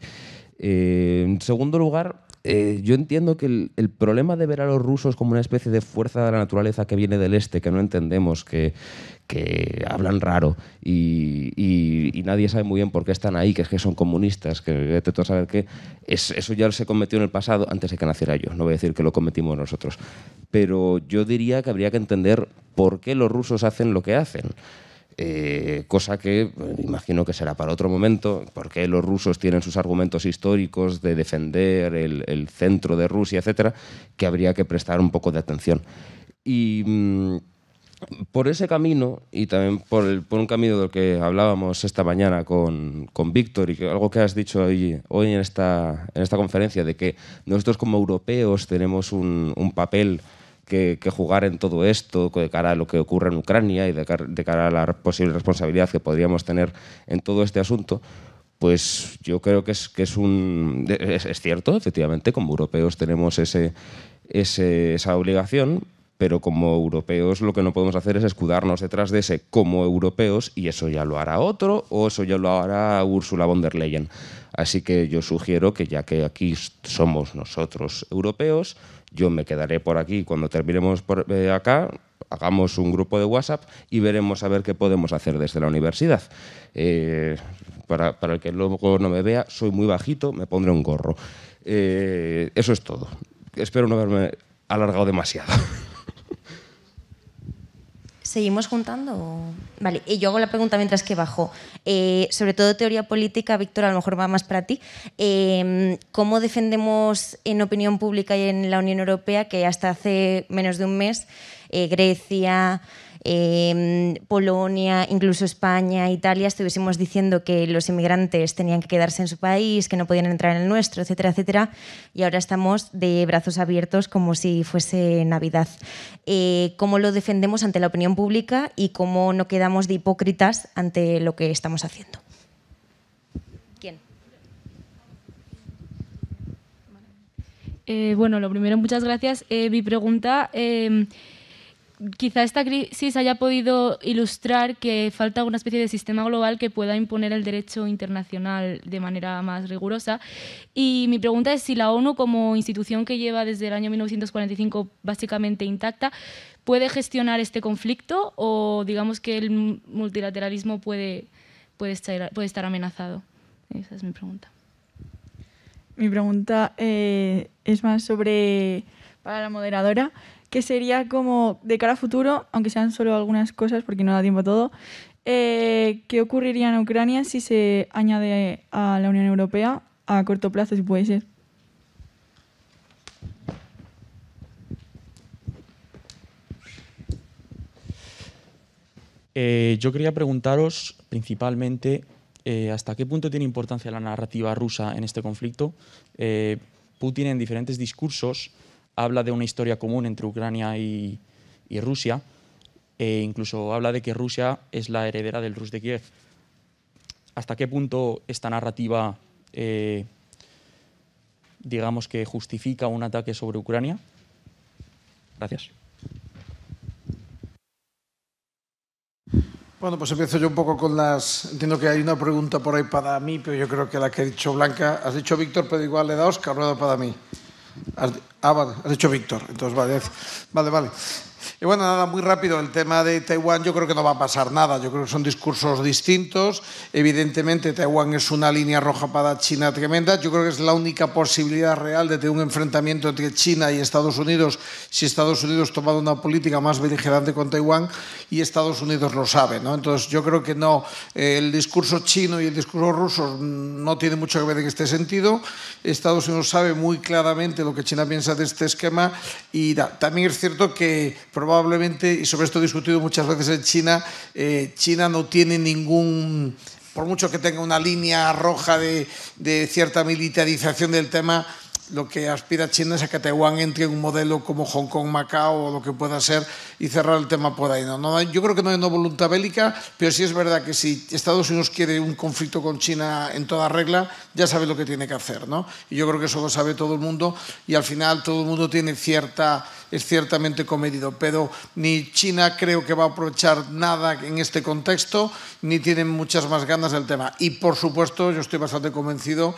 Eh, en segundo lugar, eh, yo entiendo que el, problema de ver a los rusos como una especie de fuerza de la naturaleza que viene del este, que no entendemos, que, hablan raro y, nadie sabe muy bien por qué están ahí, que es que son comunistas, que todo saber que eso ya se cometió en el pasado antes de que naciera yo. No voy a decir que lo cometimos nosotros, pero yo diría que habría que entender por qué los rusos hacen lo que hacen. Eh, cosa que imagino que será para otro momento, porque los rusos tienen sus argumentos históricos de defender el, centro de Rusia, etcétera, que habría que prestar un poco de atención. Y mm, por ese camino, y también por, un camino del que hablábamos esta mañana con, Víctor, y que algo que has dicho hoy, hoy en, esta, en esta conferencia, de que nosotros como europeos tenemos un, un papel que, jugar en todo esto de cara a lo que ocurre en Ucrania y de cara, a la posible responsabilidad que podríamos tener en todo este asunto, pues yo creo que es, que es un... Es, cierto, efectivamente, como europeos tenemos ese, esa obligación, pero como europeos lo que no podemos hacer es escudarnos detrás de ese como europeos y eso ya lo hará otro o eso ya lo hará Ursula von der Leyen. Así que yo sugiero que ya que aquí somos nosotros europeos, yo me quedaré por aquí cuando terminemos por eh, acá, hagamos un grupo de WhatsApp y veremos a ver qué podemos hacer desde la universidad. Eh, para, el que luego no me vea, soy muy bajito, me pondré un gorro. Eh, eso es todo. Espero no haberme alargado demasiado. (laughs) ¿Seguimos juntando? Vale, y yo hago la pregunta mientras que bajo. Eh, sobre todo teoría política, Víctor, a lo mejor va más para ti. Em, ¿Cómo defendemos en opinión pública y en la Unión Europea que hasta hace menos de un mes eh, Grecia, eh, Polonia, incluso España, Italia, estuviésemos diciendo que los inmigrantes tenían que quedarse en su país, que no podían entrar en el nuestro, etcétera, etcétera, y ahora estamos de brazos abiertos como si fuese Navidad. Eh, ¿Cómo lo defendemos ante la opinión pública y cómo no quedamos de hipócritas ante lo que estamos haciendo? Eh, bueno, lo primero, muchas gracias. Eh, mi pregunta, eh, quizá esta crisis haya podido ilustrar que falta una especie de sistema global que pueda imponer el derecho internacional de manera más rigurosa. Y mi pregunta es si la ONU, como institución que lleva desde el año 1945 básicamente intacta, puede gestionar este conflicto o digamos que el multilateralismo puede, puede, estar, amenazado. Esa es mi pregunta. Mi pregunta eh, es más sobre, para la moderadora, que sería como de cara a futuro, aunque sean solo algunas cosas porque no da tiempo a todo, eh, ¿qué ocurriría en Ucrania si se añade a la Unión Europea a corto plazo, si puede ser? Eh, yo quería preguntaros principalmente eh, hasta qué punto tiene importancia la narrativa rusa en este conflicto. Putin en diferentes discursos habla de una historia común entre Ucrania y, Rusia e incluso habla de que Rusia es la heredera del Rus de Kiev. ¿Hasta qué punto esta narrativa, eh, digamos que justifica un ataque sobre Ucrania? Gracias. Bueno, pues empiezo yo un poco con las... Entiendo que hay una pregunta por ahí para mí, pero yo creo que la que ha dicho Blanca... Has dicho Víctor, pero igual le da Oscar, rueda para mí. Ah, vale, has dicho Víctor, entonces vale. Vale, vale. Y bueno, nada, muy rápido, el tema de Taiwán yo creo que no va a pasar nada, yo creo que son discursos distintos, evidentemente Taiwán es una línea roja para China tremenda, yo creo que es la única posibilidad real de tener un enfrentamiento entre China y Estados Unidos si Estados Unidos toma una política más beligerante con Taiwán y Estados Unidos lo sabe, ¿no? Entonces yo creo que no, eh, el discurso chino y el discurso ruso no tiene mucho que ver en este sentido, Estados Unidos sabe muy claramente lo que China piensa de este esquema y también es cierto que probablemente, y sobre esto he discutido muchas veces en China, eh, China no tiene ningún, por mucho que tenga una línea roja de, de cierta militarización del tema, lo que aspira China es a que Taiwán entre en un modelo como Hong Kong, Macao o lo que pueda ser y cerrar el tema por ahí. ¿no? Yo creo que no hay una voluntad bélica, pero sí es verdad que si Estados Unidos quiere un conflicto con China en toda regla, ya sabe lo que tiene que hacer. ¿no? Y yo creo que eso lo sabe todo el mundo y al final todo el mundo tiene cierta, es ciertamente comedido. Pero ni China creo que va a aprovechar nada en este contexto, ni tienen muchas más ganas del tema. Y por supuesto, yo estoy bastante convencido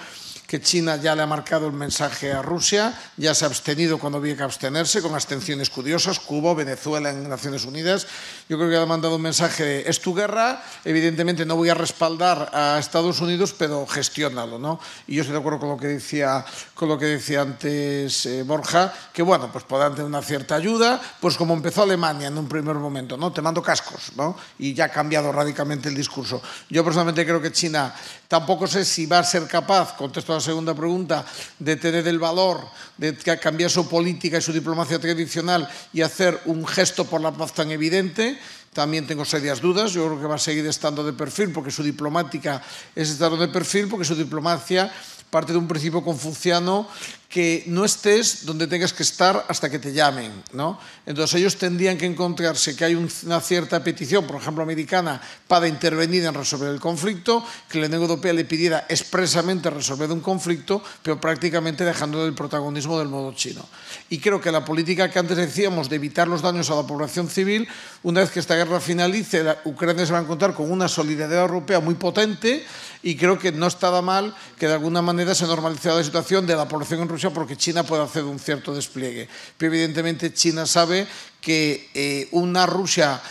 que China ya le ha marcado el mensaje a Rusia, ya se ha abstenido cuando había que abstenerse, con abstenciones curiosas, Cuba, Venezuela en Naciones Unidas. Yo creo que ha mandado un mensaje de, es tu guerra, evidentemente no voy a respaldar a Estados Unidos, pero gestiónalo. ¿no? Y yo estoy de acuerdo con lo que decía, con lo que decía antes eh, Borja, que bueno, pues podrán tener una cierta ayuda, pues como empezó Alemania en un primer momento, ¿no? te mando cascos, ¿no? y ya ha cambiado radicalmente el discurso. Yo personalmente creo que China tampoco sé si va a ser capaz, contesto a la segunda pregunta, de tener el valor de cambiar su política y su diplomacia tradicional y hacer un gesto por la paz tan evidente. También tengo serias dudas, yo creo que va a seguir estando de perfil porque su diplomática es estar de perfil, porque su diplomacia parte de un principio confuciano que no estés donde tengas que estar hasta que te llamen. ¿no? Entonces ellos tendrían que encontrarse que hay una cierta petición, por ejemplo, americana, para intervenir en resolver el conflicto, que la Unión Europea le pidiera expresamente resolver un conflicto, pero prácticamente dejando el protagonismo del modo chino. Y creo que la política que antes decíamos de evitar los daños a la población civil, una vez que esta guerra finalice, Ucrania se va a encontrar con una solidaridad europea muy potente y creo que no estaba mal que de alguna manera se normalizara la situación de la población en Rusia porque China puede hacer un cierto despliegue. Pero evidentemente China sabe que eh, una Rusia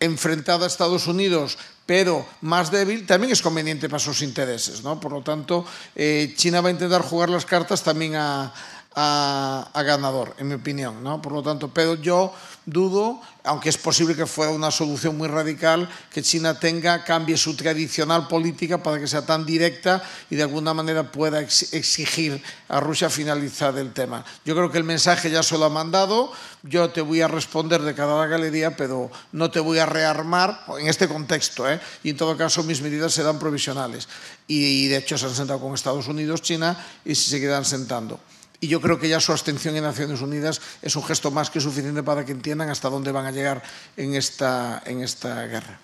enfrentada a Estados Unidos pero más débil, también es conveniente para sus intereses. ¿no? Por lo tanto, eh, China va a intentar jugar las cartas también a, a, a ganador, en mi opinión. ¿no? Por lo tanto, pero yo dudo, aunque es posible que fuera una solución muy radical, que China tenga, cambie su tradicional política para que sea tan directa y de alguna manera pueda exigir a Rusia finalizar el tema. Yo creo que el mensaje ya se lo ha mandado, yo te voy a responder de cada galería, pero no te voy a rearmar en este contexto, ¿eh? y en todo caso mis medidas serán provisionales. Y, de hecho se han sentado con Estados Unidos, China, y se seguirán sentando. Y yo creo que ya su abstención en Naciones Unidas es un gesto más que suficiente para que entiendan hasta dónde van a llegar en esta, en esta guerra.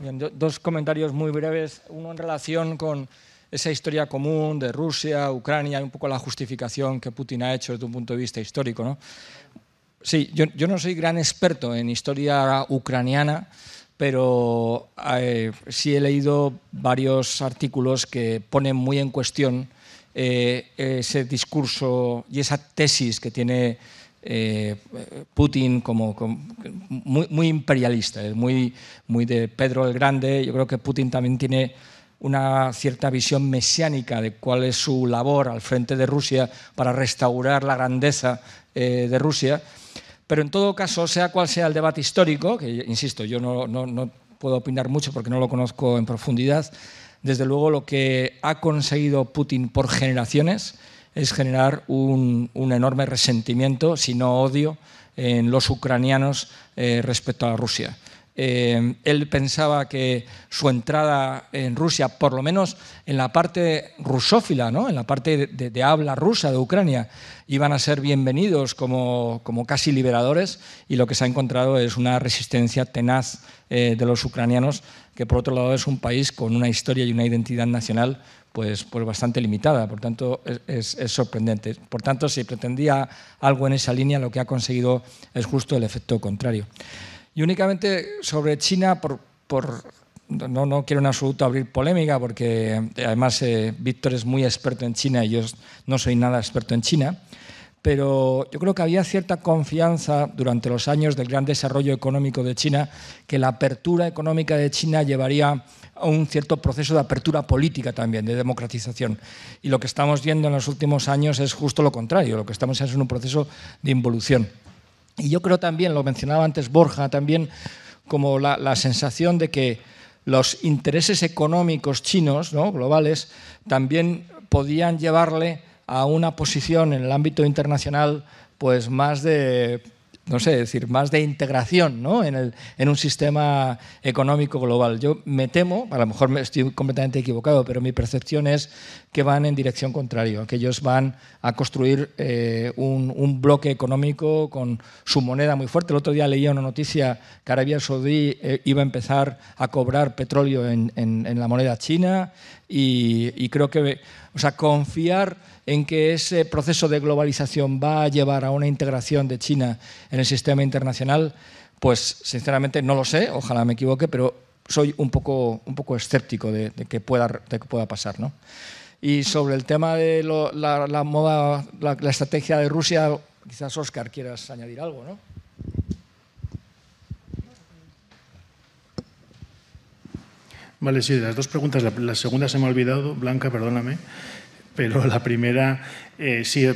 Bien, dos comentarios muy breves. Uno en relación con esa historia común de Rusia, Ucrania, y un poco la justificación que Putin ha hecho desde un punto de vista histórico. ¿no? Sí, yo, yo no soy gran experto en historia ucraniana, pero eh, sí he leído varios artículos que ponen muy en cuestión eh, ese discurso y esa tesis que tiene eh, Putin como, muy, imperialista, es muy, muy de Pedro el Grande. Yo creo que Putin también tiene una cierta visión mesiánica de cuál es su labor al frente de Rusia para restaurar la grandeza eh, de Rusia. Pero en todo caso, sea cual sea el debate histórico, que insisto, yo no, no, no puedo opinar mucho porque no lo conozco en profundidad, desde luego lo que ha conseguido Putin por generaciones es generar un, enorme resentimiento, si no odio, en los ucranianos eh, respecto a Rusia. Eh, él pensaba que su entrada en Rusia, por lo menos en la parte rusófila, ¿no? en la parte de, habla rusa de Ucrania, iban a ser bienvenidos como, como, casi liberadores y lo que se ha encontrado es una resistencia tenaz eh, de los ucranianos, que por otro lado es un país con una historia y una identidad nacional pues, pues bastante limitada, por tanto es, sorprendente. Por tanto, si pretendía algo en esa línea, lo que ha conseguido es justo el efecto contrario. Y únicamente sobre China, por, no, no, quiero en absoluto abrir polémica, porque eh, además eh, Víctor es muy experto en China y yo no soy nada experto en China, pero yo creo que había cierta confianza durante los años del gran desarrollo económico de China que la apertura económica de China llevaría a un cierto proceso de apertura política también, de democratización. Y lo que estamos viendo en los últimos años es justo lo contrario, lo que estamos en es un proceso de involución. Y yo creo también, lo mencionaba antes Borja, también como la, sensación de que los intereses económicos chinos, ¿no? globales, también podían llevarle a una posición en el ámbito internacional pues más de no sé, decir, más de integración ¿no? en, el, en, un sistema económico global. Yo me temo, a lo mejor me estoy completamente equivocado, pero mi percepción es que van en dirección contraria, que ellos van a construir eh, un, bloque económico con su moneda muy fuerte. El otro día leía una noticia que Arabia Saudí eh, iba a empezar a cobrar petróleo en, en, la moneda china y creo que, o sea, confiar en que ese proceso de globalización va a llevar a una integración de China en el sistema internacional, pues sinceramente no lo sé, ojalá me equivoque, pero soy un poco, un poco escéptico de, que pueda, de que pueda pasar. ¿no? Y sobre el tema de la, moda, la, estrategia de Rusia, quizás Oscar quieras añadir algo, ¿no? Vale, sí, las dos preguntas, la segunda se me ha olvidado, Blanca, perdóname pero la primera, eh, sí, eh,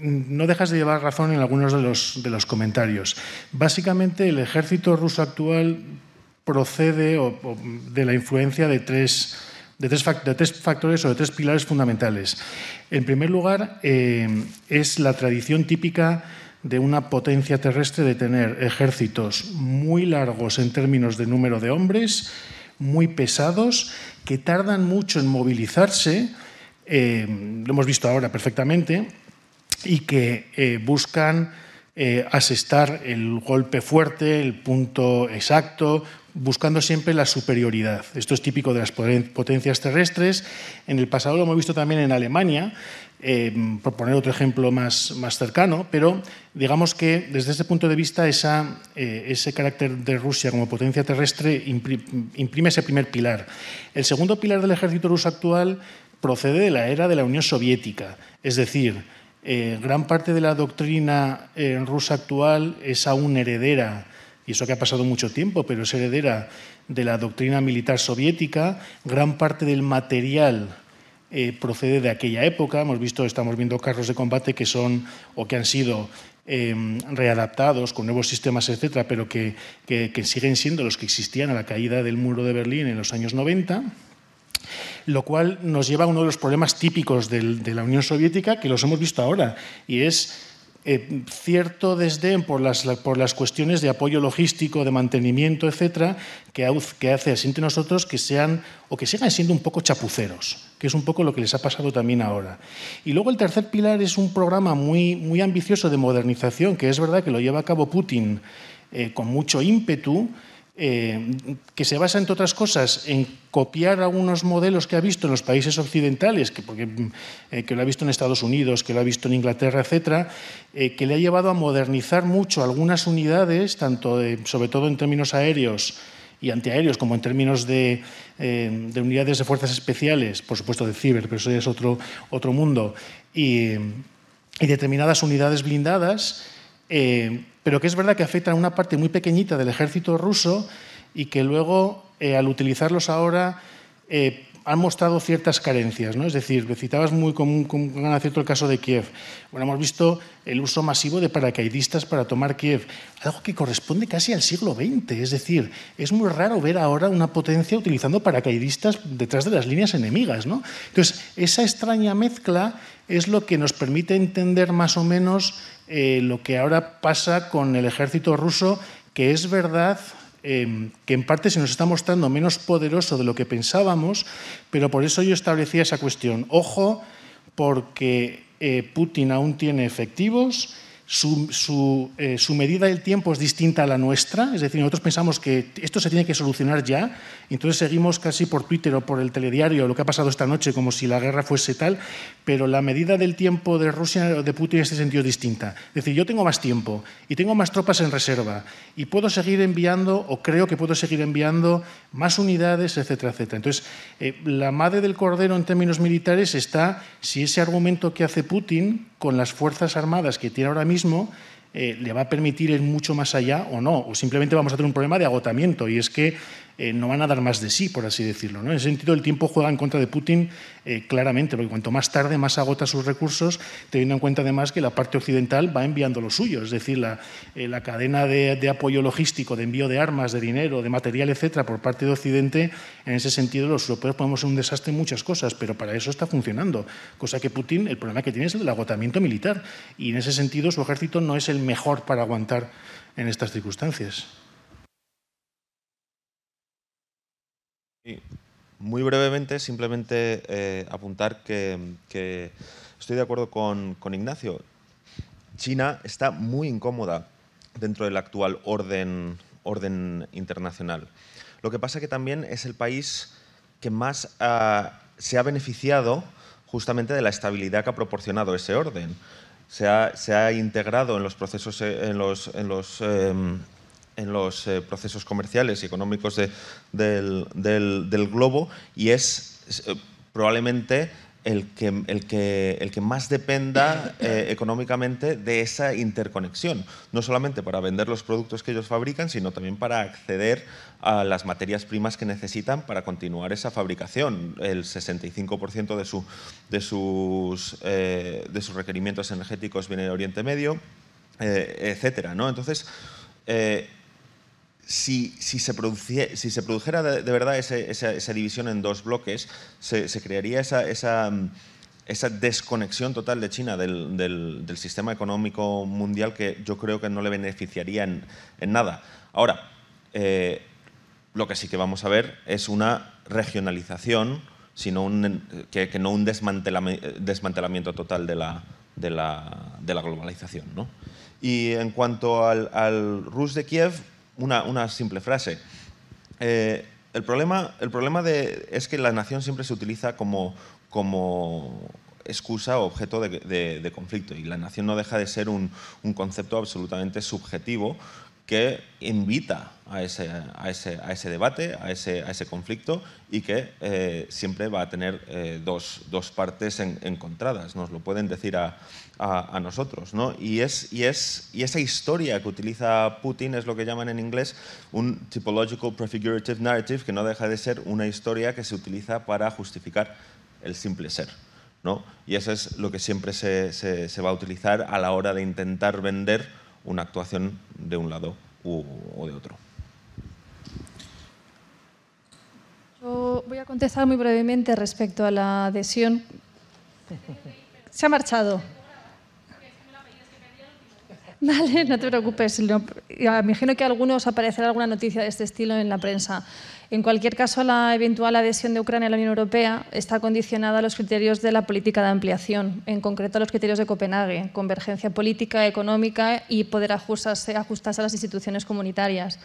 no dejas de llevar razón en algunos de los, de los comentarios. Básicamente, el ejército ruso actual procede de la influencia de tres, de tres, factores o de tres pilares fundamentales. En primer lugar, eh, es la tradición típica de una potencia terrestre de tener ejércitos muy largos en términos de número de hombres, muy pesados, que tardan mucho en movilizarse, eh, lo hemos visto ahora perfectamente, y que eh, buscan eh, asestar el golpe fuerte, el punto exacto, buscando siempre la superioridad. Esto es típico de las potencias terrestres. En el pasado lo hemos visto también en Alemania, por poner otro ejemplo más, más, cercano, pero digamos que desde ese punto de vista esa, ese carácter de Rusia como potencia terrestre imprime ese primer pilar. El segundo pilar del ejército ruso actual procede de la era de la Unión Soviética, es decir, eh, gran parte de la doctrina eh, rusa actual es aún heredera, y eso que ha pasado mucho tiempo, pero es heredera de la doctrina militar soviética, gran parte del material eh, procede de aquella época. Hemos visto, estamos viendo carros de combate que son o que han sido eh, readaptados con nuevos sistemas, etcétera, pero que, siguen siendo los que existían a la caída del muro de Berlín en los años 90 lo cual nos lleva a uno de los problemas típicos de la Unión Soviética que los hemos visto ahora, y es eh, cierto desdén por las, por las cuestiones de apoyo logístico, de mantenimiento, etcétera, que, que hace así entre nosotros que sean o que sigan siendo un poco chapuceros, que es un poco lo que les ha pasado también ahora. Y luego el tercer pilar es un programa muy, muy ambicioso de modernización, que es verdad que lo lleva a cabo Putin eh, con mucho ímpetu, eh, que se basa, entre otras cosas, en copiar algunos modelos que ha visto en los países occidentales, que, porque, eh, que lo ha visto en Estados Unidos, que lo ha visto en Inglaterra, etcétera, que le ha llevado a modernizar mucho algunas unidades, tanto de, sobre todo en términos aéreos y antiaéreos, como en términos de, eh, de, unidades de fuerzas especiales, por supuesto de ciber, pero eso ya es otro, otro mundo, y, determinadas unidades blindadas. Eh, pero que es verdad que afectan a una parte muy pequeñita del ejército ruso y que luego, eh, al utilizarlos ahora, han mostrado ciertas carencias. ¿no? Es decir, citabas muy con, gran acierto el caso de Kiev. Bueno, hemos visto el uso masivo de paracaidistas para tomar Kiev, algo que corresponde casi al siglo XX. Es decir, es muy raro ver ahora una potencia utilizando paracaidistas detrás de las líneas enemigas. ¿no? Entonces, esa extraña mezcla es lo que nos permite entender más o menos eh, lo que ahora pasa con el ejército ruso, que es verdad eh, que en parte se nos está mostrando menos poderoso de lo que pensábamos, pero por eso yo establecía esa cuestión. Ojo, porque eh, Putin aún tiene efectivos, eh, su, medida del tiempo es distinta a la nuestra, es decir, nosotros pensamos que esto se tiene que solucionar ya, entonces seguimos casi por Twitter o por el telediario lo que ha pasado esta noche como si la guerra fuese tal, pero la medida del tiempo de Rusia de Putin en este sentido es distinta. Es decir, yo tengo más tiempo y tengo más tropas en reserva y puedo seguir enviando, o creo que puedo seguir enviando, más unidades, etcétera, etcétera. Entonces, eh, la madre del cordero en términos militares está si ese argumento que hace Putin con las Fuerzas Armadas que tiene ahora mismo eh, le va a permitir ir mucho más allá o no, o simplemente vamos a tener un problema de agotamiento. Y es que eh, no van a dar más de sí, por así decirlo. En ese sentido, el tiempo juega en contra de Putin eh, claramente, porque cuanto más tarde, más agota sus recursos, teniendo en cuenta además que la parte occidental va enviando lo suyo, es decir, la, eh, cadena de, apoyo logístico, de envío de armas, de dinero, de material, etcétera, por parte de Occidente, en ese sentido los europeos podemos ser un desastre muchas cosas, pero para eso está funcionando, cosa que Putin, el problema que tiene es el agotamiento militar, y en ese sentido su ejército no es el mejor para aguantar en estas circunstancias. Muy brevemente, simplemente eh, apuntar que, estoy de acuerdo con, Ignacio. China está muy incómoda dentro del actual orden, internacional. Lo que pasa que también es el país que más uh, se ha beneficiado justamente de la estabilidad que ha proporcionado ese orden. Se ha, integrado en los procesos, en los, eh, en los eh, procesos comerciales y económicos de, del, del, del, globo y es, es eh, probablemente el que, el, que, el que más dependa eh, (laughs) económicamente de esa interconexión, no solamente para vender los productos que ellos fabrican, sino también para acceder a las materias primas que necesitan para continuar esa fabricación. El 65% de, su, de, sus, eh, de sus requerimientos energéticos viene de Oriente Medio, eh, etcétera, ¿no? Entonces, si, se produjera de, verdad esa, división en dos bloques, se, crearía esa, desconexión total de China del, sistema económico mundial que yo creo que no le beneficiaría en, nada. Ahora, eh, lo que sí que vamos a ver es una regionalización, sino que, no un desmantelamiento, total de la, globalización. Y en cuanto al, al Rus de Kiev, una, simple frase. Eh, el problema, el problema de, es que la nación siempre se utiliza como, como excusa o objeto de, conflicto y la nación no deja de ser un, concepto absolutamente subjetivo que invita a ese, a ese, a ese debate, a ese, a ese, conflicto y que eh, siempre va a tener eh, dos, dos, partes en, encontradas. Nos lo pueden decir a, a, nosotros. ¿no? Y, es, y, es, y esa historia que utiliza Putin es lo que llaman en inglés un typological prefigurative narrative, que no deja de ser una historia que se utiliza para justificar el simple ser. ¿no? Y eso es lo que siempre se, se, se va a utilizar a la hora de intentar vender una actuación de un lado u, o de otro. Yo voy a contestar muy brevemente respecto a la adhesión. Se ha marchado. (laughs) Vale, no te preocupes. Lo- imagino que a algunos aparecerá alguna noticia de este estilo en la prensa. En cualquier caso, la eventual adhesión de Ucrania a la Unión Europea está condicionada a los criterios de la política de ampliación, en concreto a los criterios de Copenhague, convergencia política, económica y poder ajustarse, ajustarse a las instituciones comunitarias.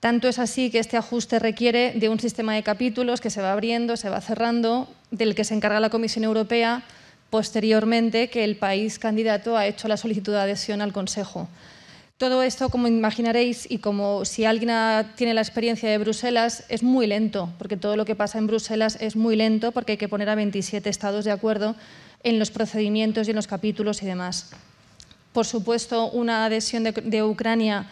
Tanto es así que este ajuste requiere de un sistema de capítulos que se va abriendo, se va cerrando, del que se encarga la Comisión Europea posteriormente que el país candidato ha hecho la solicitud de adhesión al Consejo. Todo esto, como imaginaréis, y como si alguien tiene la experiencia de Bruselas, es muy lento, porque todo lo que pasa en Bruselas es muy lento porque hay que poner a 27 estados de acuerdo en los procedimientos y en los capítulos y demás. Por supuesto, una adhesión de Ucrania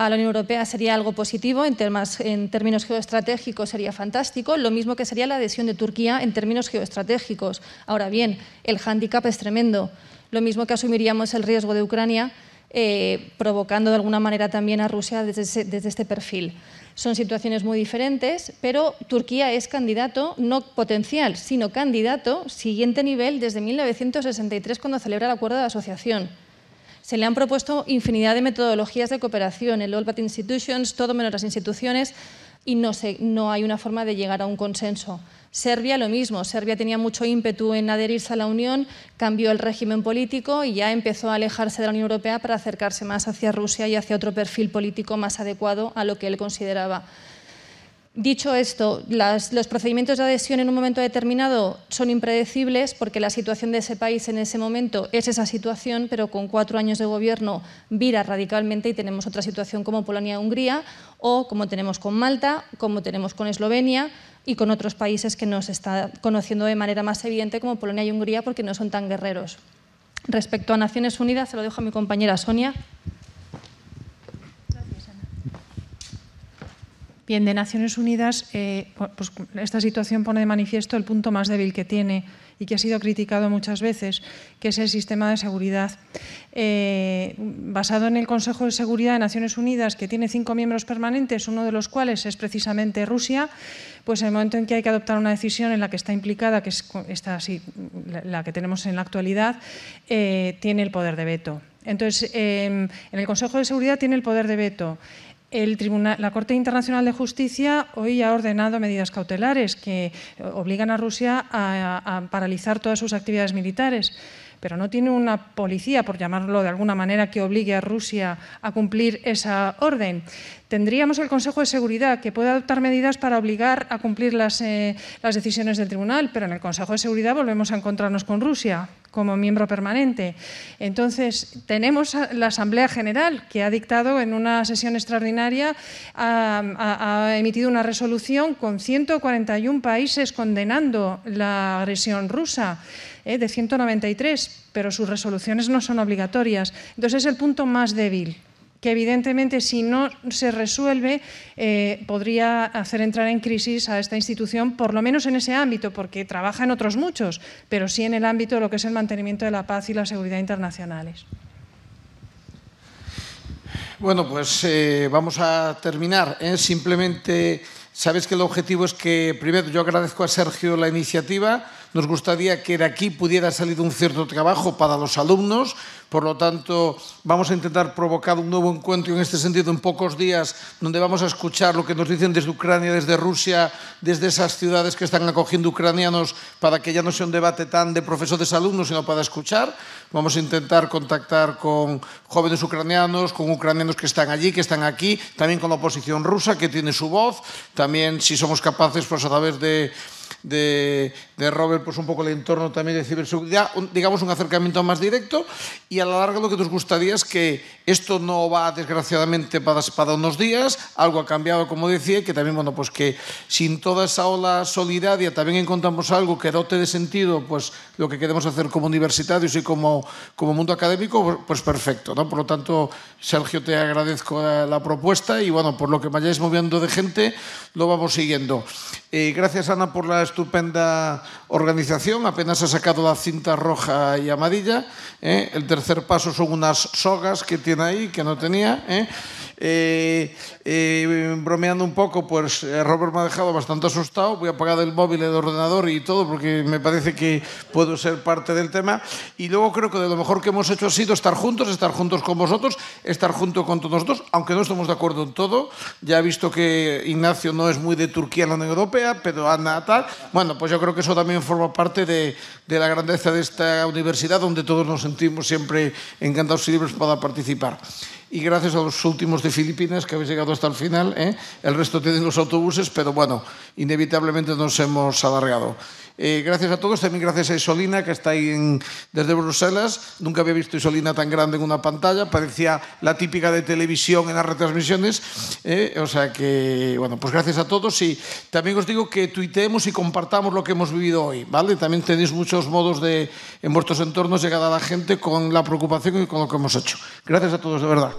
a la Unión Europea sería algo positivo, en, términos geoestratégicos sería fantástico, lo mismo que sería la adhesión de Turquía en términos geoestratégicos. Ahora bien, el hándicap es tremendo, lo mismo que asumiríamos el riesgo de Ucrania, eh, provocando de alguna manera también a Rusia desde, desde este perfil. Son situaciones muy diferentes, pero Turquía es candidato, no potencial, sino candidato, siguiente nivel desde 1963 cuando celebra el acuerdo de asociación. Se le han propuesto infinidad de metodologías de cooperación, el All But Institutions, todo menos las instituciones, y no, no hay una forma de llegar a un consenso. Serbia lo mismo, Serbia tenía mucho ímpetu en adherirse a la Unión, cambió el régimen político y ya empezó a alejarse de la Unión Europea para acercarse más hacia Rusia y hacia otro perfil político más adecuado a lo que él consideraba. Dicho esto, los procedimientos de adhesión en un momento determinado son impredecibles porque la situación de ese país en ese momento es esa situación, pero con cuatro años de gobierno vira radicalmente y tenemos otra situación como Polonia-Hungría o como tenemos con Malta, como tenemos con Eslovenia y con otros países que nos está conociendo de manera más evidente como Polonia y Hungría porque no son tan guerreros. Respecto a Naciones Unidas, se lo dejo a mi compañera Sonia. Bien, de Naciones Unidas, eh, pues esta situación pone de manifiesto el punto más débil que tiene y que ha sido criticado muchas veces, que es el sistema de seguridad. Eh, basado en el Consejo de Seguridad de Naciones Unidas, que tiene cinco miembros permanentes, uno de los cuales es precisamente Rusia, pues en el momento en que hay que adoptar una decisión en la que está implicada, que es la, que tenemos en la actualidad, eh, tiene el poder de veto. Entonces, eh, en el Consejo de Seguridad tiene el poder de veto. El Tribunal, la Corte Internacional de Justicia hoy ha ordenado medidas cautelares que obligan a Rusia a, a paralizar todas sus actividades militares, pero no tiene una policía, por llamarlo de alguna manera, que obligue a Rusia a cumplir esa orden. Tendríamos el Consejo de Seguridad que puede adoptar medidas para obligar a cumplir las, eh, decisiones del tribunal, pero en el Consejo de Seguridad volvemos a encontrarnos con Rusia como miembro permanente. Entonces, tenemos la Asamblea General que ha dictado en una sesión extraordinaria, ha emitido una resolución con 141 países condenando la agresión rusa. Eh, de 193, pero sus resoluciones no son obligatorias. Entonces es el punto más débil que evidentemente si no se resuelve eh, podría hacer entrar en crisis a esta institución, por lo menos en ese ámbito, porque trabaja en otros muchos, pero sí en el ámbito de lo que es el mantenimiento de la paz y la seguridad internacionales. Bueno, pues eh, vamos a terminar. ¿eh? Simplemente, sabes que el objetivo es que, primero, yo agradezco a Sergio la iniciativa. Nos gustaría que de aquí pudiera salir un cierto trabajo para los alumnos. Por lo tanto, vamos a intentar provocar un nuevo encuentro en este sentido en pocos días, donde vamos a escuchar lo que nos dicen desde Ucrania, desde Rusia, desde esas ciudades que están acogiendo ucranianos, para que ya no sea un debate tan de profesores alumnos, sino para escuchar. Vamos a intentar contactar con jóvenes ucranianos, con ucranianos que están allí, que están aquí, también con la oposición rusa, que tiene su voz. También, si somos capaces, pues a través de de, de Robert, pues un poco el entorno también de ciberseguridad, digamos un acercamiento más directo y a la larga lo que nos gustaría es que esto no va desgraciadamente para, unos días, algo ha cambiado como decía y que también, bueno, pues que sin toda esa ola solidaria también encontramos algo que dote de sentido pues lo que queremos hacer como universitarios y como, como mundo académico, pues perfecto, ¿no? Por lo tanto, Sergio, te agradezco la, propuesta y bueno, por lo que vayáis moviendo de gente, lo vamos siguiendo. Eh, gracias, Ana, por la estupenda organización, apenas ha sacado la cinta roja y amarilla. ¿eh? El tercer paso son unas sogas que tiene ahí, que no tenía. ¿eh? Eh, eh, bromeando un poco, pues eh, Robert me ha dejado bastante asustado. Voy a apagar el móvil, el ordenador y todo, porque me parece que puedo ser parte del tema. Y luego creo que de lo mejor que hemos hecho ha sido estar juntos, estar juntos con vosotros, estar junto con todos nosotros, aunque no estemos de acuerdo en todo. Ya he visto que Ignacio no es muy de Turquía en la Unión Europea, pero Ana tal. Bueno, pues yo creo que eso también forma parte de, de la grandeza de esta universidad, donde todos nos sentimos siempre encantados y libres para participar y gracias a los últimos de Filipinas que habéis llegado hasta el final. ¿eh? El resto tienen los autobuses, pero bueno, inevitablemente nos hemos alargado. Eh, gracias a todos, también gracias a Isolina, que está ahí en, desde Bruselas. Nunca había visto Isolina tan grande en una pantalla, parecía la típica de televisión en las retransmisiones. Eh, o sea que, bueno, pues gracias a todos y también os digo que tuiteemos y compartamos lo que hemos vivido hoy, ¿vale? También tenéis muchos modos de, en vuestros entornos, llegar a la gente con la preocupación y con lo que hemos hecho. Gracias a todos, de verdad.